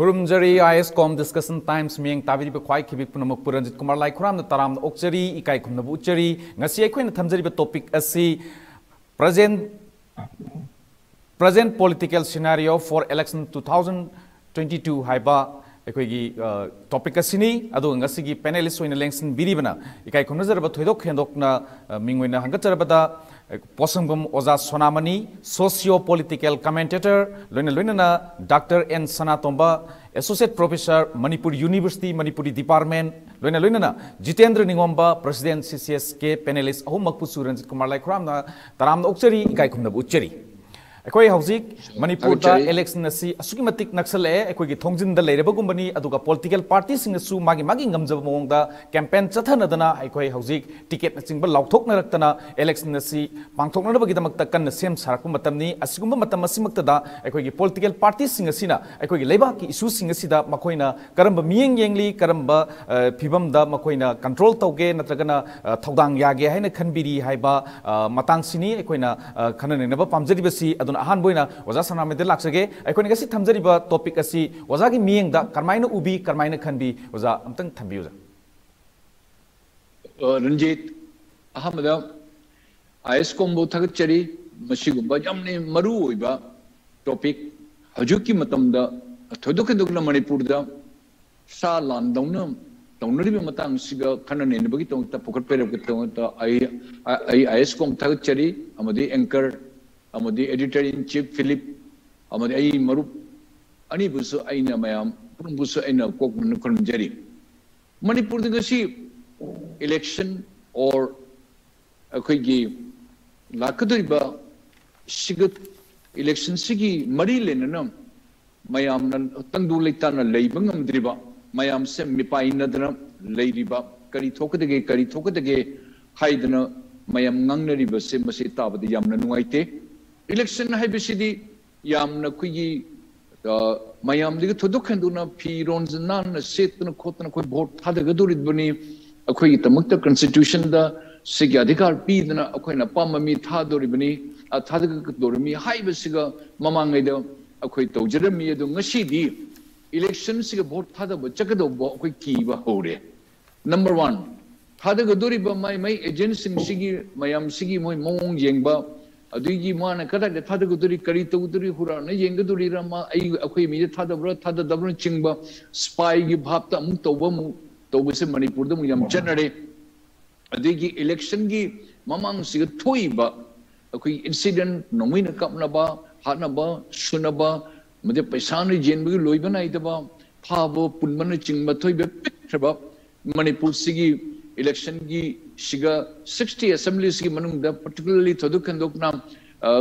खुरुमजरी I S com discussion times मैं ताबी ख्वाई खिबी पुनमुक पुरंजित कुमार लाई खुराम तराम खुमनबु उच्चरी ngasi अखोइन थमजरी topic present present political scenario for election 2022 हाइबा टॉपिक ngasi पैनलिस्ट लेंसन बिरिबना इकाई खुमनजरब थोइदोक खेंदोकना मिंगोइना हंगचरबदा पोसंगम ओजा सोनामनी सोशियो पॉलिटिकल कमेंटेटर लोइना लोइना doctor N Sanatomba associate professor Manipur university Manipuri department लोइना लोइना जितेंद्र निगोंबा प्रेसिडेंट सीसीएस के पैनलिस्ट अहुम मकपुसु रंजित कुमार लाइखरामना तराम उच्चरी इकाई खुमनब उच्चरी हौजिक मणिपुर इलेक्शन असी असुकी नक्सले अखोई थोंजिन द लेरबगुंबनी अदुगा पॉलिटिकल पार्टी सिंग सु मागी मागी ngамजब मोंगदा कैंपेन चथनदना अखोई हौजिक टिकेट नचिंग लाउथोकनरक्तना इलेक्शन असी पांथोकनबगीदमक्ता कन्न सेम सारकु मतमनी असिगुंब मतम असिमक्तदा अखोई पॉलिटिकल पार्टी की इशू सिंग असिदा मखोइना करम येंगली करम मखोइना कंट्रोल तौगे थौदांग यागे खनबिरी बोइना ओजा सनामेदे लाक्सगे अखोनि थमजरिबा टॉपिक असी ओजागी मियंगदा करमाइना उबी करमाइना खनबी ओजा अमतंग थंबियुजा रंजीत अहमदा आईएस कोम्बो थगचरी मसिगुंबा यामने टॉपिक हजुकी मणिपुरदा सा लांदौना तौनरीबा मतंग सिगा पेरबके तोंता आई आई आईएस कोम थगचरी एंकर ꯑꯃꯗꯤ ꯑꯦꯗꯤꯇꯔ ꯏꯟ ꯆꯤꯞ ꯐꯤꯂꯤꯞ ꯑꯃꯗꯤ ꯑꯩ ꯃꯔꯨꯞ ꯑꯅꯤꯕꯨꯁꯨ ꯑꯩꯅ ꯃꯌꯥꯝ ꯄꯨꯝꯕꯁꯨ ꯑꯩꯅ ꯀꯣꯛꯅ ꯈꯨꯝꯖꯔꯤ ꯃꯅꯤꯄꯨꯔꯗ ꯉꯁꯤ ꯏꯂꯦꯛꯁꯟ ꯑꯣꯔ ꯑꯩꯈꯣꯏꯒꯤ ꯂꯥꯛꯀꯗꯧꯔꯤꯕ ꯁꯤꯒꯠ ꯏꯂꯦꯛꯁꯟꯁꯤꯒꯤ ꯃꯔꯤ ꯂꯩꯅꯅ ꯃꯌꯥꯝꯅ ꯇꯪꯗꯨ ꯂꯩꯇꯥꯅ ꯂꯩꯕ ꯉꯝꯗ꯭ꯔꯤꯕ ꯃꯌꯥꯝꯁꯦ ꯃꯤꯄꯥꯏꯅꯗꯅ ꯂꯩꯔꯤꯕ ꯀꯔꯤ ꯊꯣꯛꯀꯗꯒꯦ ꯀꯔꯤ ꯊꯣꯛꯀꯗꯒꯦ ꯍꯥꯏꯗꯅ ꯃꯌꯥꯝ ꯉꯥꯡꯅꯔꯤꯕꯁꯦ ꯃꯁꯤ ꯇꯥꯕꯗ ꯌꯥꯝꯅ ꯅꯨꯡꯉꯥꯏꯇꯦ nadana leiriba kari thokadage kari thokadage haidana mayam ngangnariba se masi tabadi yamna nuaite election है बिसिदी यामना कुई मयाम दिग थोदुक खंदुना फिरोन नान सेतन खोतन कोई वोट थादगदुरिद बनी अखोई तमक्ता कॉन्स्टिट्यूशन दा सिग अधिकार पीदना अखोइना पाममी थादोरिबनी थादगदोरमी हाइबसिगा ममांगैदा अखोई तौजरमी अदो ngasiदी इलेक्शन सिग वोट थादब चकदो अखोई कीबा होरे नंबर 1 थादगदोरिबा माई माई एजेंट सिगी मयाम सिगी मोय मोंग येंगबा ꯑꯗꯨꯒꯤ ꯃꯥꯅ ꯀꯗꯥꯏꯗ ꯊꯥꯗꯒꯗꯣꯔꯤ ꯀꯔꯤ ꯇꯧꯒꯗꯣꯔꯤ ꯍꯨꯔꯥꯟꯅ ꯌꯦꯡꯒꯗꯣꯔꯤꯔ ꯃꯥ ꯑꯩ ꯑꯩꯈꯣꯏ ꯃꯤꯗ ꯊꯥꯗꯕ꯭ꯔꯥ ꯊꯥꯗꯗꯕ꯭ꯔꯥ ꯆꯤꯡꯕ ꯁ꯭ꯄꯥꯏꯒꯤ ꯚꯥꯞꯇ ꯑꯃꯨꯛ ꯇꯧꯕ ꯑꯃꯨꯛ ꯇꯧꯕꯁꯦ ꯃꯅꯤꯄꯨꯔꯗ ꯑꯃꯨꯛ ꯌꯥꯝ ꯆꯠꯅꯔꯦ ꯑꯗꯨꯒꯤ ꯏꯂꯦꯛꯁꯟꯒꯤ ꯃꯃꯥꯡꯁꯤꯒ ꯊꯣꯛꯏꯕ ꯑꯩꯈꯣꯏ ꯏꯟꯁꯤꯗꯦꯟ ꯅꯣꯡꯃꯩꯅ ꯀꯥꯞꯅꯕ ꯍꯥꯠꯅꯕ ꯁꯨꯅꯕ ꯃꯗꯤ ꯄꯩꯁꯥꯅ ꯌꯦꯟꯕꯒꯤ ꯂꯣꯏꯕ ꯅꯥꯏꯗꯕ ꯐꯥꯕ ꯄꯨꯟꯕꯅ ꯆꯤꯡꯕ ꯊꯣꯏꯕ ꯄꯤꯛꯈ꯭ꯔꯕ ꯃꯅꯤꯄꯨꯔꯁꯤꯒꯤ ꯏꯂꯦꯛꯁꯟꯒꯤ की सिक्सटी असेंबली की मनुंगदा पर्टिकुलरली थोदु खंदोकना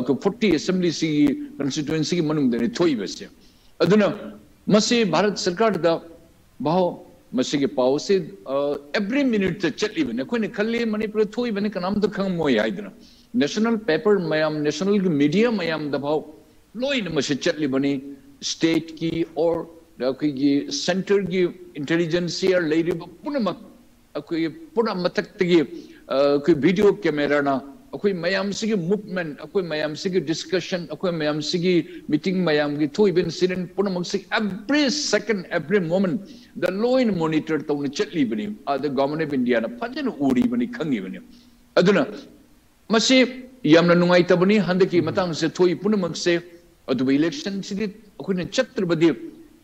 को फोर्टी असेंबली की कंस्टिट्यूएंसी की मनुंगदा ने थोई बसे अदुना मसे भारत सरकार दा बहु मसे के पाव से एवरी मिनट ते चली बने कोई ने खल्ली मणिपुर थोई बने कनाम तो खंग मोय आइदना नेशनल पेपर मयाम नेशनल मीडिया मयाम दा भाव लोइन मसे चली बने स्टेट की और की सेंटर की इंटेलिजेंस या लेरी पुनमक अखोई पुरा मथक्तगी अखोई वीडियो कैमरा ना, अखोई मूवमेंट मयाम सिगी डिस्कशन मयाम सिगी मीटिंग मयाम की थोई बिन सिरन पुरा मक्सी एवरी सेकंड, एवरी मोमेंट, द लो इन मॉनिटर तो ने चटली बनी, आ, द गवर्नमेंट ऑफ़ इंडिया ना फजन उड़ी बनी, खंगी बनी। अदुना, मसे, यामना मतंग से थोई अदु इलेक्शन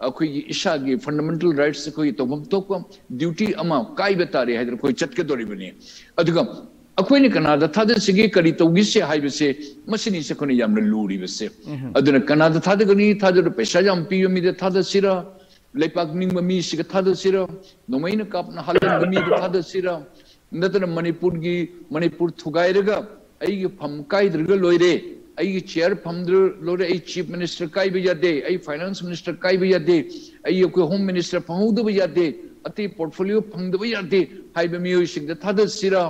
छत्रबदी अखोई इशागी फंडामेंटल राइट्स अखोई तोबम तोकम ड्यूटी अमा काई बतारे है कोई चटके दोरी बनी। अदुगा अखोई ने कनादा थाद सिगे करी तोगी से हाई बसे मसिनी से कोने यामन लूरी बसे। अदुना कनादा थाद गनी थाद पैसा जाम पियो मी थाद सिरा लेपाक निंग मी सिग थाद सिरा थाद सिरा मणिपुर की मणिपुर आई चेयर फमद्र लोरे आई चीफ मिनिस्टर काई भी जाते आई फाइनेंस मिनिस्टर काई भी जाते आई कोई होम मिनिस्टर फंगद भी जाते अति पोर्टफोलियो फंगद भी जाते हाई बे मियो सिंग थाद सिरा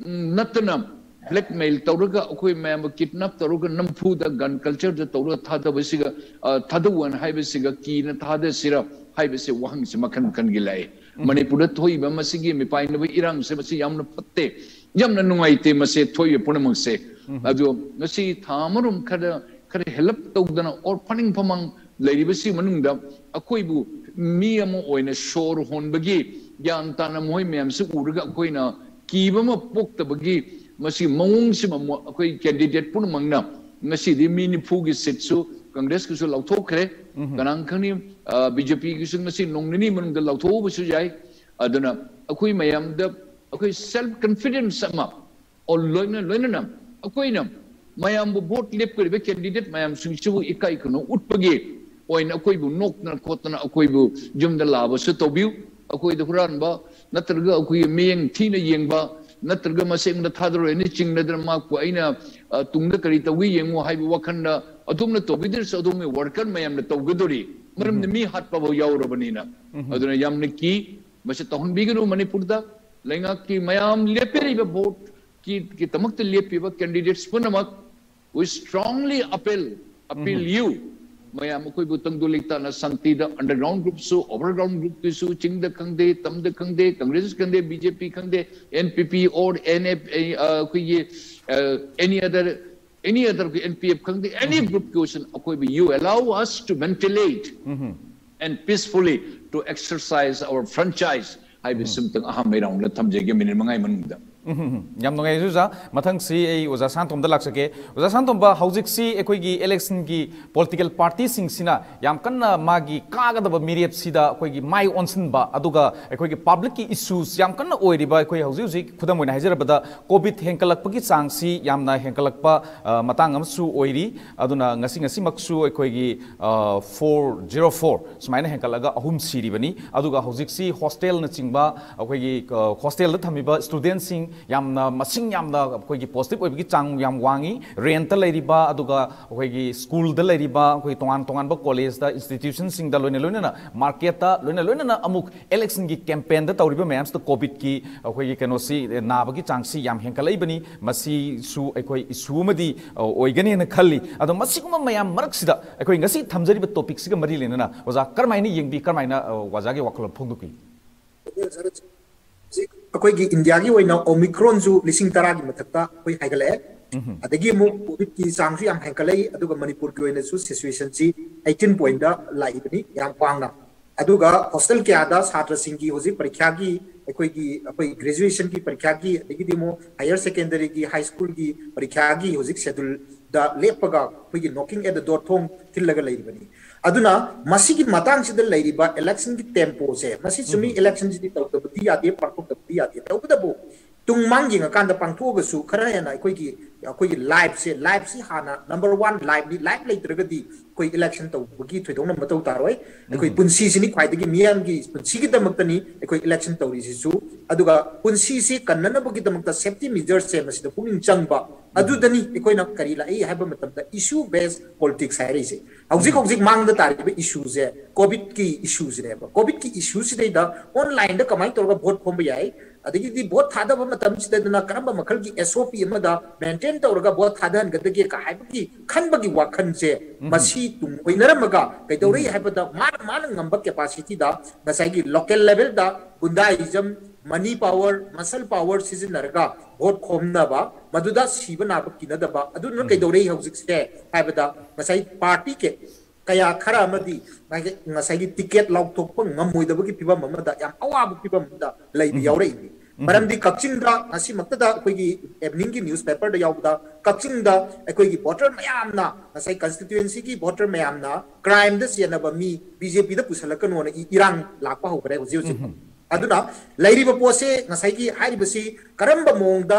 नतना ब्लैकमेल तौरगा अखोई मैम किडनैप तौरगा यमन नुंगाइते मसे थोय पुनमसे अजो नसी थामरुम खर खर हेल्प तौदना और फनिंग फम लेरिबसी मनुंगदा अखोइबु मियम ओइना शोर होनबगी यान ताना मोय मेमसे उरगा अखोइना कीबम पोक्तबगी मसी मवंगसिम अखोइ कैंडिडेट पुनमंगना नसी दि मिनिफुगी सिटसु कांग्रेस किसु लौथोखरे गनांखनि बीजेपी किसु नसी नोंगनि मनुंगदा लौथोबसु जाय अदना अखोइ मयमदा ꯑꯩꯈꯣꯏ ꯃꯌꯥꯝꯗ ꯑꯩꯈꯣꯏ ꯁꯦꯜꯐ ꯀꯟꯐꯤꯗꯦꯟꯁ ꯑꯃ ꯂꯣꯏꯅ ꯂꯣꯏꯅꯅ ꯑꯩꯈꯣꯏꯅ mayambu vote lep kuri be candidate mayam sung chu ikai kuno utpagi oin akoi bu nok na khotna akoi bu jum da laba su to biu akoi da huran ba natraga akoi meng thina yengba natraga maseng da thadro ni ching na dra ma ko aina tung da kari ta wi na to bidir sa adum me worker mayam na to guduri maram mi hat pa bo yaw ro bani na aduna yam ne ki mase tahun biganu manipur da lenga ki mayam leperi be vote ki ki tamak te lepi ba candidates punamak we strongly appeal appeal mm -hmm. you mayam koi bu tang du likta 하이비 숨등 아함이랑 올라 탐제게 민을 망하이 문입니다. यम ओजा मथंग सी ए ओजा सांतोम the ओजा सांतोम बा हौजिक election की political party सिंग सिना याम कन्न मागी कागदब माई ओनसन बा पब्लिक की इश्यूज़ याम कन्न ओइरिबा खुदम ओइना कोविड हेंकल की सी हेंकल हेंकलकपा मतांगम फोर ज़ीरो फोर सूमायन हेंकल अहम एकोइगी 404 smaina henkalaga ahum siribani ꯌꯥꯝꯅ ꯃꯁꯤꯡ ꯌꯥꯝꯅ ꯑꯩꯈꯣꯏꯒꯤ ꯄꯣꯖꯤꯇꯤꯕ ꯑꯣꯏꯕꯒꯤ ꯆꯥꯡ ꯌꯥꯝ ꯋꯥꯡꯉꯤ ꯔꯦꯟꯇ ꯂꯩꯔꯤꯕ ꯑꯗꯨꯒ ꯑꯩꯈꯣꯏꯒꯤ ꯁ꯭ꯀꯨꯜꯗ ꯂꯩꯔꯤꯕ ꯑꯩꯈꯣꯏ ꯇꯣꯉꯥꯟ ꯇꯣꯉꯥꯟꯕ ꯀꯣꯂꯦꯖꯇ ꯏꯟꯁꯇꯤꯇ꯭ꯌꯨꯁꯟꯁꯤꯡꯗ ꯂꯣꯏꯅ ꯂꯣꯏꯅꯅ ꯃꯥꯔꯀꯦꯠꯇ ꯂꯣꯏꯅ ꯂꯣꯏꯅꯅ ꯑꯃꯨꯛ ꯑꯦꯂꯦꯛꯁꯟꯒꯤ ꯀꯦꯝꯄꯦꯟꯗ ꯇꯧꯔꯤꯕ ꯃꯌꯥꯝꯁꯤꯗ ꯀꯣꯚꯤꯗꯀꯤ ꯑꯩꯈꯣꯏꯒꯤ ꯀꯩꯅꯣꯁꯤ ꯅꯥꯕꯒꯤ ꯆꯥꯡꯁꯤ ꯌꯥꯝ ꯍꯦꯟꯒꯠꯂꯛꯏꯕꯅꯤ ꯃꯁꯤꯁꯨ ꯑꯩꯈꯣꯏ ꯏꯁꯨ ꯑꯃꯗꯤ ꯑꯣꯏꯒꯅꯦꯅ ꯈꯜꯂꯤ ꯑꯗꯣ ꯃꯁꯤꯒꯨꯝꯕ ꯃꯌꯥꯝ ꯃꯔꯛꯁꯤꯗ ꯑꯩꯈꯣꯏ ꯉꯁꯤ ꯊꯝꯖꯔꯤꯕ ꯇꯣꯄꯤꯛꯁꯤꯒ ꯃꯔꯤ ꯂꯩꯅꯅ ꯑꯣꯖꯥ ꯀꯔꯝꯍꯥꯏꯅ ꯌꯦꯡꯕꯤ ꯀꯔꯝꯍꯥꯏꯅ ꯑꯣꯖꯥꯒꯤ ꯋꯥꯈꯜꯂꯣꯟ ꯐꯣꯡꯗꯣꯛꯄꯤ ꯑꯩꯈꯣꯏꯒꯤ ꯏꯟꯗꯤꯌꯥꯒꯤ ꯑꯣꯏꯅ ꯑꯣꯃꯤꯀ꯭ꯔꯣꯟꯁꯨ ꯂꯤꯁꯤꯡ ꯇꯔꯥꯒꯤ ꯃꯊꯛꯇ ꯑꯩꯈꯣꯏ ꯍꯥꯏꯒꯠꯂꯛꯑꯦ ꯑꯗꯒꯤ ꯑꯃꯨꯛ ꯀꯣꯚꯤꯗꯀꯤ ꯆꯥꯡꯁꯨ ꯌꯥꯝ ꯍꯦꯟꯒꯠꯂꯛꯏ ꯑꯗꯨꯒ ꯃꯅꯤꯄꯨꯔꯒꯤ ꯑꯣꯏꯅꯁꯨ ꯁꯤꯆꯨꯋꯦꯁꯟꯁꯤ ꯑꯩꯠꯇꯤꯟ ꯄꯣꯏꯟꯗ ꯂꯥꯛꯏꯕꯅꯤ ꯌꯥꯝ ꯋꯥꯡꯅ ꯑꯗꯨꯒ ꯍꯣꯁꯇꯦꯜ ꯀꯌꯥꯗ ꯁꯥꯇ꯭ꯔꯁꯤꯡꯒꯤ ꯍꯧꯖꯤꯛ ꯄꯔꯤꯈ꯭ꯌꯥꯒꯤ ꯑꯩꯈꯣꯏꯒꯤ ꯑꯩꯈꯣꯏ ꯒ꯭ꯔꯦꯖꯨꯑꯦꯁꯟꯒꯤ ꯄꯔꯤꯈ꯭ꯌꯥꯒꯤ ꯑꯗꯒꯤꯗꯤ ꯑꯃꯨꯛ ꯍꯥꯌꯔ ꯁꯦꯀꯦꯟꯗꯔꯤꯒꯤ ꯍꯥꯏ ꯁ꯭ꯀꯨꯜꯒꯤ ꯄꯔꯤꯈ꯭ꯌꯥꯒꯤ ꯍꯧꯖꯤꯛ ꯁꯦꯗꯨꯜꯗ ꯂꯦꯞꯄꯒ ꯑꯩꯈꯣꯏꯒꯤ ꯅꯣꯀꯤꯡ ꯑꯦꯠ ꯗ ꯗꯣꯔ ꯊꯣꯡ ꯊꯤꯜꯂꯒ ꯂꯩꯔꯤꯕꯅꯤ अदुना मसीगी मातांग इलेक्शन की टेंपो से इलेक्शन सिदी तौतबदी यादे पांगतबदी यादे तौबदबो तुंग मांगिंग कांद पांगथोगसु लाइफ से लाइफ से हाँ नंबर वन लाइफ दी लाइफ लेत्रगदी कोई इलेक्शन तौबगी थोइदोंन मतौ तारोय अखोई पुंसी की पुंसी की दमक्तनी अखोई इलेक्शन तौरी सिसु से कन्ननबगी सेफ्टी मेजर्स से मसी the election to ri si su adu ga pun si si kan na ba gi da mak ta safety measures se ma si da pun chang ba adu da ni koi na kari la ai ha ba matam da issue based politics hai ri se hauzik hauzik mang da tar gi issue se covid ki issues ne ba covid ki issues de da online da kamai to ga vote phom ba yai ꯑꯗꯒꯤꯗꯤ vote ꯊꯥꯗꯕ ꯃꯇꯝꯁꯤꯗꯅ ꯀꯔꯝꯕ ꯃꯈꯜꯒꯤ S ꯑꯣ ꯄꯤ ꯑꯃꯗ maintain ꯇꯧꯔꯒ vote ꯊꯥꯗꯍꯟꯒꯗꯒꯦ ꯀ ꯍꯥꯏꯕꯒꯤ ꯈꯟꯕꯒꯤ ꯋꯥꯈꯜꯁꯦ ꯃꯁꯤ ꯇꯨꯡ ꯑꯣꯏꯅꯔꯝꯃꯒ ꯀꯩꯗꯧꯔꯛꯏ ꯍꯥꯏꯕꯗ ꯃꯥꯅ ꯃꯥꯅ ꯉꯝꯕ ꯀꯦꯄꯥꯁꯤꯇꯤꯗ ꯉꯁꯥꯏꯒꯤ local ꯂꯦꯚꯦꯜꯗ goondaism money power muscle power सिजनरगा vote खोमनाबा मदुदा सिब नाब किनदबा अदुन कैदोरे हौजिकसे हाइबदा मसाई पार्टी के कया खरा तीकेट मागे मसाई टिकेट लौथोप ममदा याम अवाब पिबम मदा लैबि यौरे इनि मरमदी कपचिंगदा असी मक्तदा अखोइगी एवनिंग की न्यूज़पेपर द याउदा कपचिंगदा वोटर मयामना मसाई की वोटर मयामना क्राइम द सियनबा मी बीजेपी द पुसलकनो इरान इरांग हो होबरे पोसे करब मोदी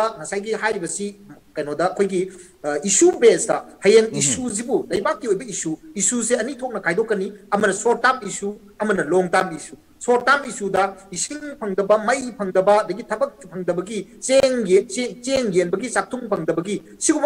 कई इशू बेस्ट हयें इशूजी इशू इशू से अनी खाईकनी short term issue long term issue मई फंगदी थबी चेंगे चेंग येबकी चाथुम फंगदी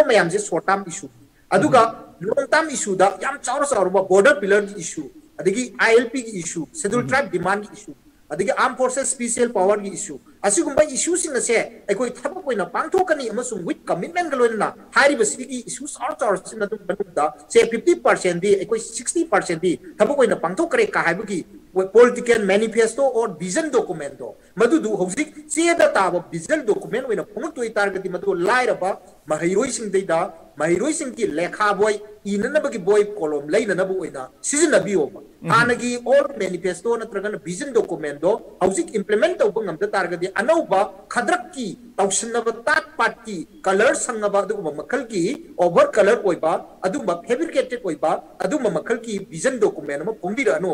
मैम से short term issue long term इशूद चौर चौर border pillar issue I L P issue schedule tribe demand issue ꯑꯗꯒꯤ ꯑꯥꯔꯝ ꯐꯣꯔꯁꯦꯁ ꯁ꯭ꯄꯤꯁꯤꯌꯦꯜ ꯄꯥꯋꯔꯒꯤ ꯏꯁꯨ ꯑꯁꯤꯒꯨꯝꯕ ꯏꯁꯨꯁꯤꯡ ꯑꯁꯦ ꯑꯩꯈꯣꯏ ꯊꯕꯛ ꯑꯣꯏꯅ ꯄꯥꯡꯊꯣꯛꯀꯅꯤ ꯑꯃꯁꯨꯡ ꯋꯤꯠ ꯀꯃꯤꯠꯃꯦꯟꯒ ꯂꯣꯏꯅꯅ ꯍꯥꯏꯔꯤꯕꯁꯤꯒꯤ ꯏꯁꯨ ꯆꯥꯎꯔ ꯆꯥꯎꯔꯁꯤꯅ ꯑꯗꯨꯝ ꯃꯅꯨꯡꯗ ꯁꯦ ꯐꯤꯐꯇꯤ ꯄꯥꯔꯁꯦꯟꯗꯤ ꯑꯩꯈꯣꯏ ꯁꯤꯛꯁꯇꯤ ꯄꯥꯔꯁꯦꯟꯗꯤ ꯊꯕꯛ ꯑꯣꯏꯅ ꯄꯥꯡꯊꯣꯛꯈ꯭ꯔꯦ ꯀ ꯍꯥꯏꯕꯒꯤ political manifesto or vision document do madu du hojik che da ta ba vision document wena phung tu tar gati madu lai ra ba mahiroi sing dei da mahiroi sing ki lekha boy ina na bagi boy kolom lai na bu oina season na bi o ana gi or manifesto na traga na vision document do hojik implement to bangam da tar gati anau ba khadrak ki tausin na ba tat ki color sang ba du ba makal ki over color oi ba adu ba fabricated oi ba adu ma makal ki vision document ma phung di ra no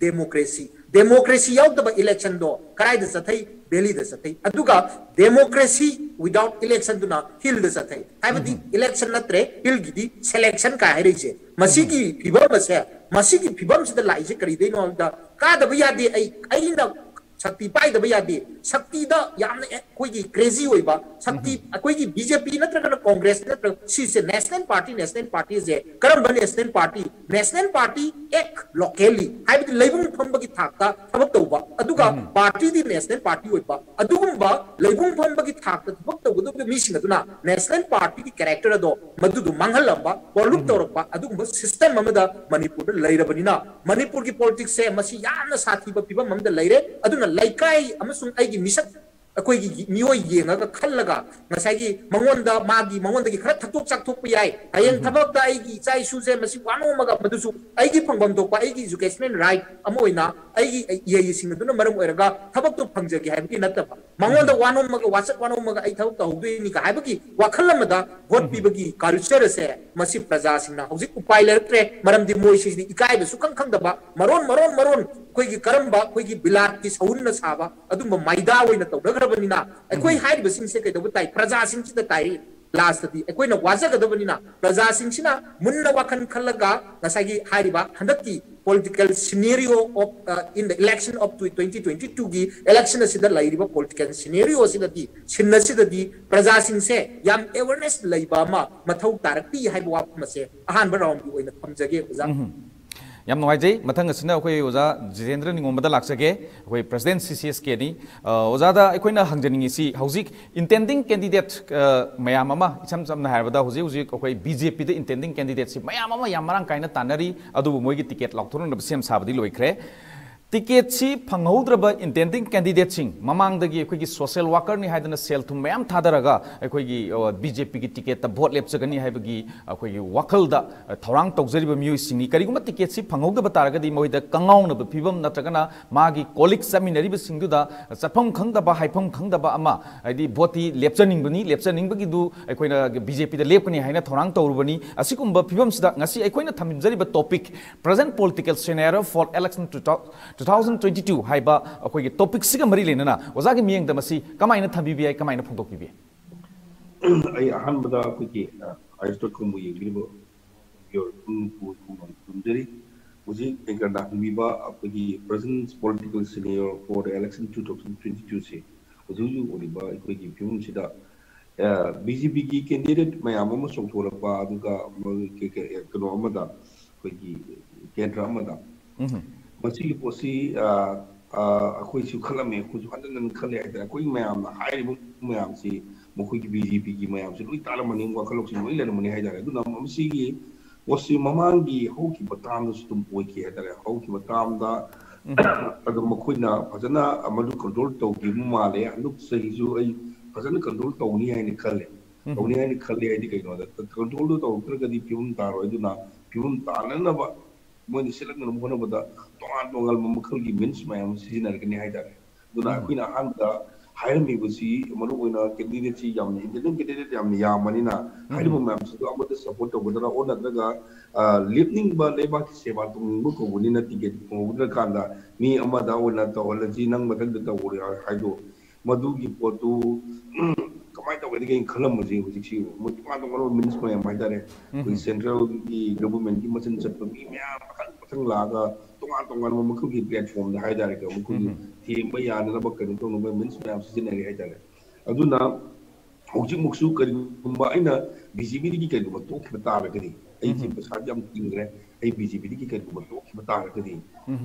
elect अकोई की HYBE election से अकोई की मणिपुर ले election से election without democracy democracy याउदब election दो कराई द सथै दिल्ली द सथै अदुगा डेमोक्रेसी विदाउट इलेक्शन दुना हिल द सथै हाइबदी इलेक्शन नत्रे हिल गिदी सिलेक्शन का हाइरिजे मसीगी फिबम से मसीगी फिबम से लाइजे करी देनो दा का दब यादे आई आई ना शक्ति पाइदब यादे शक्ति कोई क्रेजी होइबा शक्ति कोई बीजेपी नत्रगन कांग्रेस से नेशनल पार्टी नेशनल पार्टी से करम बने नेशनल पार्टी नेशनल पार्टी एक लोकली फंबगी थाकता थबक तौबा अदुगा पार्टी दी नेशनल पार्टी लेबुंग फंबगी थाकता थबक तौबदु मिसिंग अदुना नेशनल पार्टी की कैरेक्टर अदो मदुदु मंगलंबा पोलुक तौरपा सिस्टम मणिपुर लैरबनिना। मणिपुर की पॉलिटिक्स से साथीबा अमदा लैरे। ꯂꯩꯀꯥꯏ ꯑꯃꯁꯨꯡ ꯑꯩꯒꯤ ꯃꯤꯁꯛ ꯑꯩꯈꯣꯏꯒꯤ ꯃꯤꯑꯣꯏ ꯌꯦꯡꯉꯒ ꯈꯜꯂꯒ ꯉꯁꯥꯏꯒꯤ ꯃꯉꯣꯟꯗ ꯃꯥꯒꯤ ꯃꯉꯣꯟꯗꯒꯤ ꯈꯔ ꯊꯛꯇꯣꯛ ꯆꯥꯛꯊꯣꯛꯄ ꯌꯥꯏ ꯍꯌꯦꯡ ꯊꯕꯛꯇ ꯑꯩꯒꯤ ꯏꯆꯥ ꯏꯁꯨꯁꯦ ꯃꯁꯤ ꯋꯥꯅꯣꯝꯃꯒ ꯃꯗꯨꯁꯨ ꯑꯩꯒꯤ ꯐꯪꯐꯝ ꯊꯣꯛꯄ ꯑꯩꯒꯤ ꯏꯖꯨꯀꯦꯁꯅꯦꯜ ꯔꯥꯏꯠ ꯑꯃ ꯑꯣꯏꯅ ꯑꯩꯒꯤ ꯏꯌꯩꯁꯤꯡ ꯑꯗꯨꯅ ꯃꯔꯝ ꯑꯣꯏꯔꯒ ꯊꯕꯛꯇꯨ ꯐꯪꯖꯒꯦ ꯍꯥꯏꯕꯒꯤ ꯅꯠꯇꯕ ꯃꯉꯣꯟꯗ ꯋꯥꯅꯣꯝꯃꯒ ꯋꯥꯆꯠ ꯋꯥꯅꯣꯝꯃꯒ ꯑꯩ ꯊꯕꯛ ꯇꯧꯍꯧꯗꯣꯏꯅꯤꯒ ꯍꯥꯏꯕꯒꯤ ꯋꯥꯈꯜ ꯑꯃꯗ ꯚꯣꯠ ꯄꯤꯕꯒꯤ ꯀꯜꯆꯔ ꯑꯁꯦ ꯃꯁꯤ ꯄ꯭ꯔꯖꯥꯁꯤꯡꯅ ꯍꯧꯖꯤꯛ ꯎꯄꯥꯏ ꯂꯩꯔꯛꯇ꯭ꯔꯦ ꯃꯔꯝꯗꯤ ꯃꯣꯏꯁꯤꯗꯤ ꯏꯀꯥꯏꯕ ꯁꯨꯈꯪ ꯈꯪꯗꯕ ꯃꯔꯣꯟ ꯃꯔꯣꯟ ꯃꯔꯣꯟ ꯑꯩꯈꯣꯏꯒꯤ ꯀꯔꯝꯕ ꯑꯩꯈꯣꯏꯒꯤ ꯕꯤꯂꯥꯠꯀꯤ ꯁꯎꯟꯅ ꯁꯥꯕ ꯑꯗꯨꯝꯕ ꯃꯥꯏꯗꯥ ꯑꯣꯏꯅ ꯇꯧꯅꯈ꯭ꯔꯕꯅꯤꯅ ꯑꯩꯈꯣꯏ ꯍꯥꯏꯔꯤꯕꯁꯤꯡꯁꯦ ꯀꯩꯗꯧꯕ ꯇꯥꯏ ꯄ꯭ꯔꯖꯥꯁꯤꯡꯁꯤꯗ ꯇꯥꯏꯔꯤ ꯂꯥꯁꯇꯗꯤ ꯑꯩꯈꯣꯏꯅ ꯋꯥꯖꯒꯗꯕꯅꯤꯅ ꯄ꯭ꯔꯖꯥꯁꯤꯡꯁꯤꯅ ꯃꯨꯟꯅ ꯋꯥꯈꯜ ꯈꯜꯂꯒ ꯉꯁꯥꯏꯒꯤ ꯍꯥꯏꯔꯤꯕ ꯍꯟꯗꯛꯀꯤ political scenario of in the election of twenty twenty ꯇꯨꯒꯤ ꯑꯦꯂꯦꯛꯁꯟ ꯑꯁꯤꯗ ꯂꯩꯔꯤꯕ ꯄꯣꯂꯤꯇꯤꯀꯦꯜ ꯁꯤꯅꯦꯔꯤꯑꯣ ꯑꯁꯤꯗꯗꯤ ꯁꯤꯟ ꯑꯁꯤꯗꯗꯤ ꯄ꯭ꯔꯖꯥꯁꯤꯡꯁꯦ ꯌꯥꯝ ꯑꯦꯋꯥꯔꯅꯦꯁ ꯂꯩꯕ ꯑꯃ ꯃꯊꯧ ꯇꯥꯔꯛꯄꯤ ꯍꯥꯏꯕ ꯋꯥꯐꯝ ꯑꯁꯦ ꯑꯍꯥꯟꯕ ꯔꯥꯎꯟꯒꯤ ꯑꯣꯏꯅ ꯊꯝꯖꯒꯦ ꯑꯣꯖꯥ यम नोजे मथंग ओजा जितेंद्र निगोमद लागे अखोई प्रेसिडेंट सी सी एस के नी ओजाद अखोन हंजनी इंटेंडिंग कैंडिडेट मैम इम चमने अखोई बीजेपी इंटेंडिंग कैंडिडेट मैम मरम कायन तानरी मोई टिकेट लाथों सेम साबदी लोख्रे टिकेटसी फंगौद्रब इंटेंडिंग कैंडिडेट ममांगी अखोगी सोशल वर्कर ने सेल थुम मैम थादरगा बीजेपी की टिकेट भोट लेपचगनी अखोगी वखल थौरांग तौजरीब मई करीगुम टिकेट से फंगौदब तारगदी मोइद कंगाउनब फिवम नत्रगना मागी कोलिक समिनरीब सिंगुदा चफम खंगदब हाइफम खंगदब अमा आदि वोटी बीजेपी लेपनी लेपकनी हाइना थौरांग तौरबनी असिकुम फिवम सिदा ngasi अखोइना थमिमजरीब topic present political scenario for election 2022 ꯍꯥꯏꯕ ꯑꯩꯈꯣꯏꯒꯤ ꯇꯣꯄꯤꯛꯁꯤꯒ ꯃꯔꯤ ꯂꯩꯅꯅ ꯑꯣꯖꯥꯒꯤ ꯃꯤꯠꯌꯦꯡꯗ ꯃꯁꯤ ꯀꯃꯥꯏꯅ ꯊꯝꯕꯤꯕ ꯌꯥꯏ ꯀꯃꯥꯏꯅ ꯐꯣꯡꯗꯣꯛꯄꯤꯕ ꯌꯥꯏ ꯑꯩ ꯑꯍꯥꯟꯕꯗ ꯑꯩꯈꯣꯏꯒꯤ ꯑꯥꯏꯁꯇꯣꯠ ꯈꯨꯝꯕꯨ ꯌꯦꯡꯕꯤꯔꯤꯕ ꯈꯨꯝꯖꯔꯤ ꯍꯧꯖꯤꯛ ꯑꯩꯀꯔꯗ ꯍꯪꯕꯤꯕ ꯑꯩꯈꯣꯏꯒꯤ present political scenario for election two thousand twenty ꯇꯨꯁꯦ ꯍꯧꯖꯤꯛ ꯍꯧꯖꯤꯛ ꯑꯣꯏꯔꯤꯕ ꯑꯩꯈꯣꯏꯒꯤ ꯐꯤꯕꯝꯁꯤꯗ ꯕꯤ ꯖꯦ ꯄꯤꯒꯤ ꯀꯦꯟꯗꯤꯗꯦꯠ ꯃꯌꯥꯝ ꯑꯃ ꯆꯣꯡꯊꯣꯔꯛꯄ ꯑꯗꯨꯒ ꯀꯩꯅꯣ ꯑꯃꯗ ꯑꯩꯈꯣꯏꯒꯤ ꯀꯦꯟꯗ꯭ꯔ ꯑꯃꯗ ꯃꯁꯤꯒꯤ ꯄꯣꯠꯁꯤ ꯑꯩꯈꯣꯏꯁꯨ ꯈꯜꯂꯝꯃꯦ ꯑꯩꯈꯣꯏꯁꯨ ꯍꯟꯖꯤꯟ ꯍꯟꯖꯤꯟ ꯈꯜꯂꯦ ꯍꯥꯏꯇꯥꯔꯦ ꯑꯩꯈꯣꯏ ꯃꯌꯥꯝꯅ ꯍꯥꯏꯔꯤꯕ ꯃꯌꯥꯝꯁꯤ ꯃꯈꯣꯏꯒꯤ ꯕꯤ ꯖꯦ ꯄꯤꯒꯤ ꯃꯌꯥꯝꯁꯤ ꯂꯣꯏ ꯇꯥꯜꯂꯝꯃꯅꯤ ꯋꯥꯈꯜ ꯂꯧꯁꯤꯡ ꯂꯣꯏ ꯂꯩꯔꯝꯃꯅꯤ ꯍꯥꯏꯇꯥꯔꯦ ꯑꯗꯨꯅ ꯃꯁꯤꯒꯤ ꯄꯣꯠꯁꯤ ꯃꯃꯥꯡꯒꯤ ꯍꯧꯈꯤꯕ ꯇꯥꯝꯗꯁꯨ ꯑꯗꯨꯝ ꯑꯣꯏꯈꯤ ꯍꯥꯏꯇꯥꯔꯦ ꯍꯧꯈꯤꯕ ꯇꯥꯝꯗ ꯑꯗꯨꯝ ꯃꯈꯣꯏꯅ ꯐꯖꯅ ꯃꯗꯨ ꯀꯟꯇ꯭ꯔꯣꯜ ꯇꯧꯈꯤꯕ ꯃꯥꯜꯂꯦ ꯍꯟꯗꯛ ꯆꯍꯤꯁꯨ ꯑꯩ ꯐꯖꯅ ꯀꯟꯇ꯭ꯔꯣꯜ ꯇꯧꯅꯤ ꯍꯥꯏꯅ ꯈꯜꯂꯦ ꯇꯧꯅꯤ ꯍꯥꯏꯅ ꯈꯜꯂꯦ ꯍꯥꯏꯗꯤ ꯀꯩꯅꯣꯗ ꯀꯟꯇ꯭ꯔꯣꯜꯗꯨ ꯇꯧꯔꯛꯇ꯭ꯔꯒꯗꯤ ꯐꯤꯕꯝ ꯇꯥꯔꯣꯏ ꯑꯗꯨꯅ ꯐꯤꯕꯝ ꯇꯥꯅꯅꯕ ꯃꯣꯏꯅ ꯁꯤꯜꯂꯛꯅꯕ ꯍꯣꯠꯅꯕꯗ ꯇꯣꯉꯥꯟ ꯇꯣꯉꯥꯟꯕ ꯃꯈꯜꯒꯤ ꯃꯤꯟꯁ ꯃꯌꯥꯝ ꯁꯤꯖꯤꯟꯅꯔꯒꯅꯤ ꯍꯥꯏꯇꯥꯔꯦ ꯑꯗꯨꯅ ꯑꯩꯈꯣꯏꯅ ꯑꯍꯥꯟꯕꯗ ꯍꯥꯏꯔꯝꯃꯤꯕꯁꯤ ꯃꯔꯨꯑꯣꯏꯅ ꯀꯦꯟꯗꯤꯗꯦꯠꯁꯤ ꯌꯥꯝꯅ ꯏꯟꯗꯤꯄꯦꯟꯗꯦꯟ ꯀꯦꯟꯗꯤꯗꯦꯠ ꯌꯥꯝꯅ ꯌꯥꯝꯕꯅꯤꯅ ꯍꯥꯏꯔꯤꯕ ꯃꯌꯥꯝꯁꯤꯗ ꯑꯃꯗ ꯁꯞꯄꯣꯔꯠ ꯇꯧꯒꯗ꯭ꯔꯥ ꯑꯣꯔ ꯅꯠꯇ꯭ꯔꯒ ꯂꯦꯞꯅꯤꯡꯕ ꯂꯩꯕꯥꯛꯀꯤ ꯁꯦꯕꯥ ꯇꯧꯅꯤꯡꯕ ꯀꯧꯕꯅꯤꯅ ꯇꯤꯀꯦꯠ ꯐꯪꯍꯧꯗ꯭ꯔꯀꯥꯟꯗ ꯃꯤ ꯑꯃꯗ ꯑꯣꯏꯅ ꯇꯧꯍꯜꯂꯁꯤ ꯅꯪ ꯃꯊꯪꯗ ꯇꯧꯔꯦ ꯍꯥꯏꯗꯣ ꯃꯗꯨꯒꯤ ꯄꯣꯠꯇꯨ ꯀꯃꯥꯏꯅ ꯇꯧꯒꯅꯤ ꯀꯩꯅ ꯈꯜꯂꯝꯕꯁꯤ ꯍꯧꯖꯤꯛꯁꯤ ꯃꯣꯏ ꯇꯣꯉꯥꯟ ꯇꯣꯉꯥꯟꯕ ꯃꯤꯅꯤꯁ ꯃꯌꯥꯝ ꯍꯥꯏꯇꯥꯔꯦ ꯑꯩꯈꯣꯏ ꯁꯦꯟꯇ꯭ꯔꯦꯜꯒꯤ ꯒꯚꯔꯟꯃꯦꯟꯠꯀꯤ ꯃꯆꯤꯟ ꯆꯠꯄ ꯃꯤ ꯃꯌꯥꯝ ꯃꯊꯪ ꯃꯊꯪ ꯂꯥꯛꯑꯒ ꯇꯣꯉꯥꯟ ꯇꯣꯉꯥꯟꯕ ꯃꯈꯜꯒꯤ ꯄ꯭ꯂꯦꯠꯐꯣꯝꯗ ꯍꯥꯏꯇꯥꯔꯦ ꯃꯈꯣꯏꯒꯤ ꯊꯦꯡꯕ ꯌꯥꯅꯅꯕ ꯀꯩꯅꯣ ꯇꯧꯅꯕ ꯃꯤꯟꯁ ꯃꯌꯥꯝ ꯁꯤꯖꯤꯟꯅꯔꯤ ꯍꯥꯏꯇꯥꯔꯦ ꯑꯗꯨꯅ ꯍꯧꯖꯤꯛꯃꯛꯁꯨ ꯀꯔꯤꯒꯨꯝꯕ ꯑꯩꯅ ꯕꯤ ꯖꯦ ꯄꯤꯗꯒꯤ ꯀꯔꯤꯒꯨꯝꯕ ꯇꯣꯛꯈꯤꯕ ꯇꯥꯔꯒꯗꯤ ਅਈ ਜੀ ਸਾਜਾ ਮੁਕਿੰਗ ਰੇ ਅਈ ਬੀਜੀਪੀ ਦੀ ਕੀ ਕਰ ਗੁਮਤ ਉਹ ਬਤਾ ਰਕ ਦੀ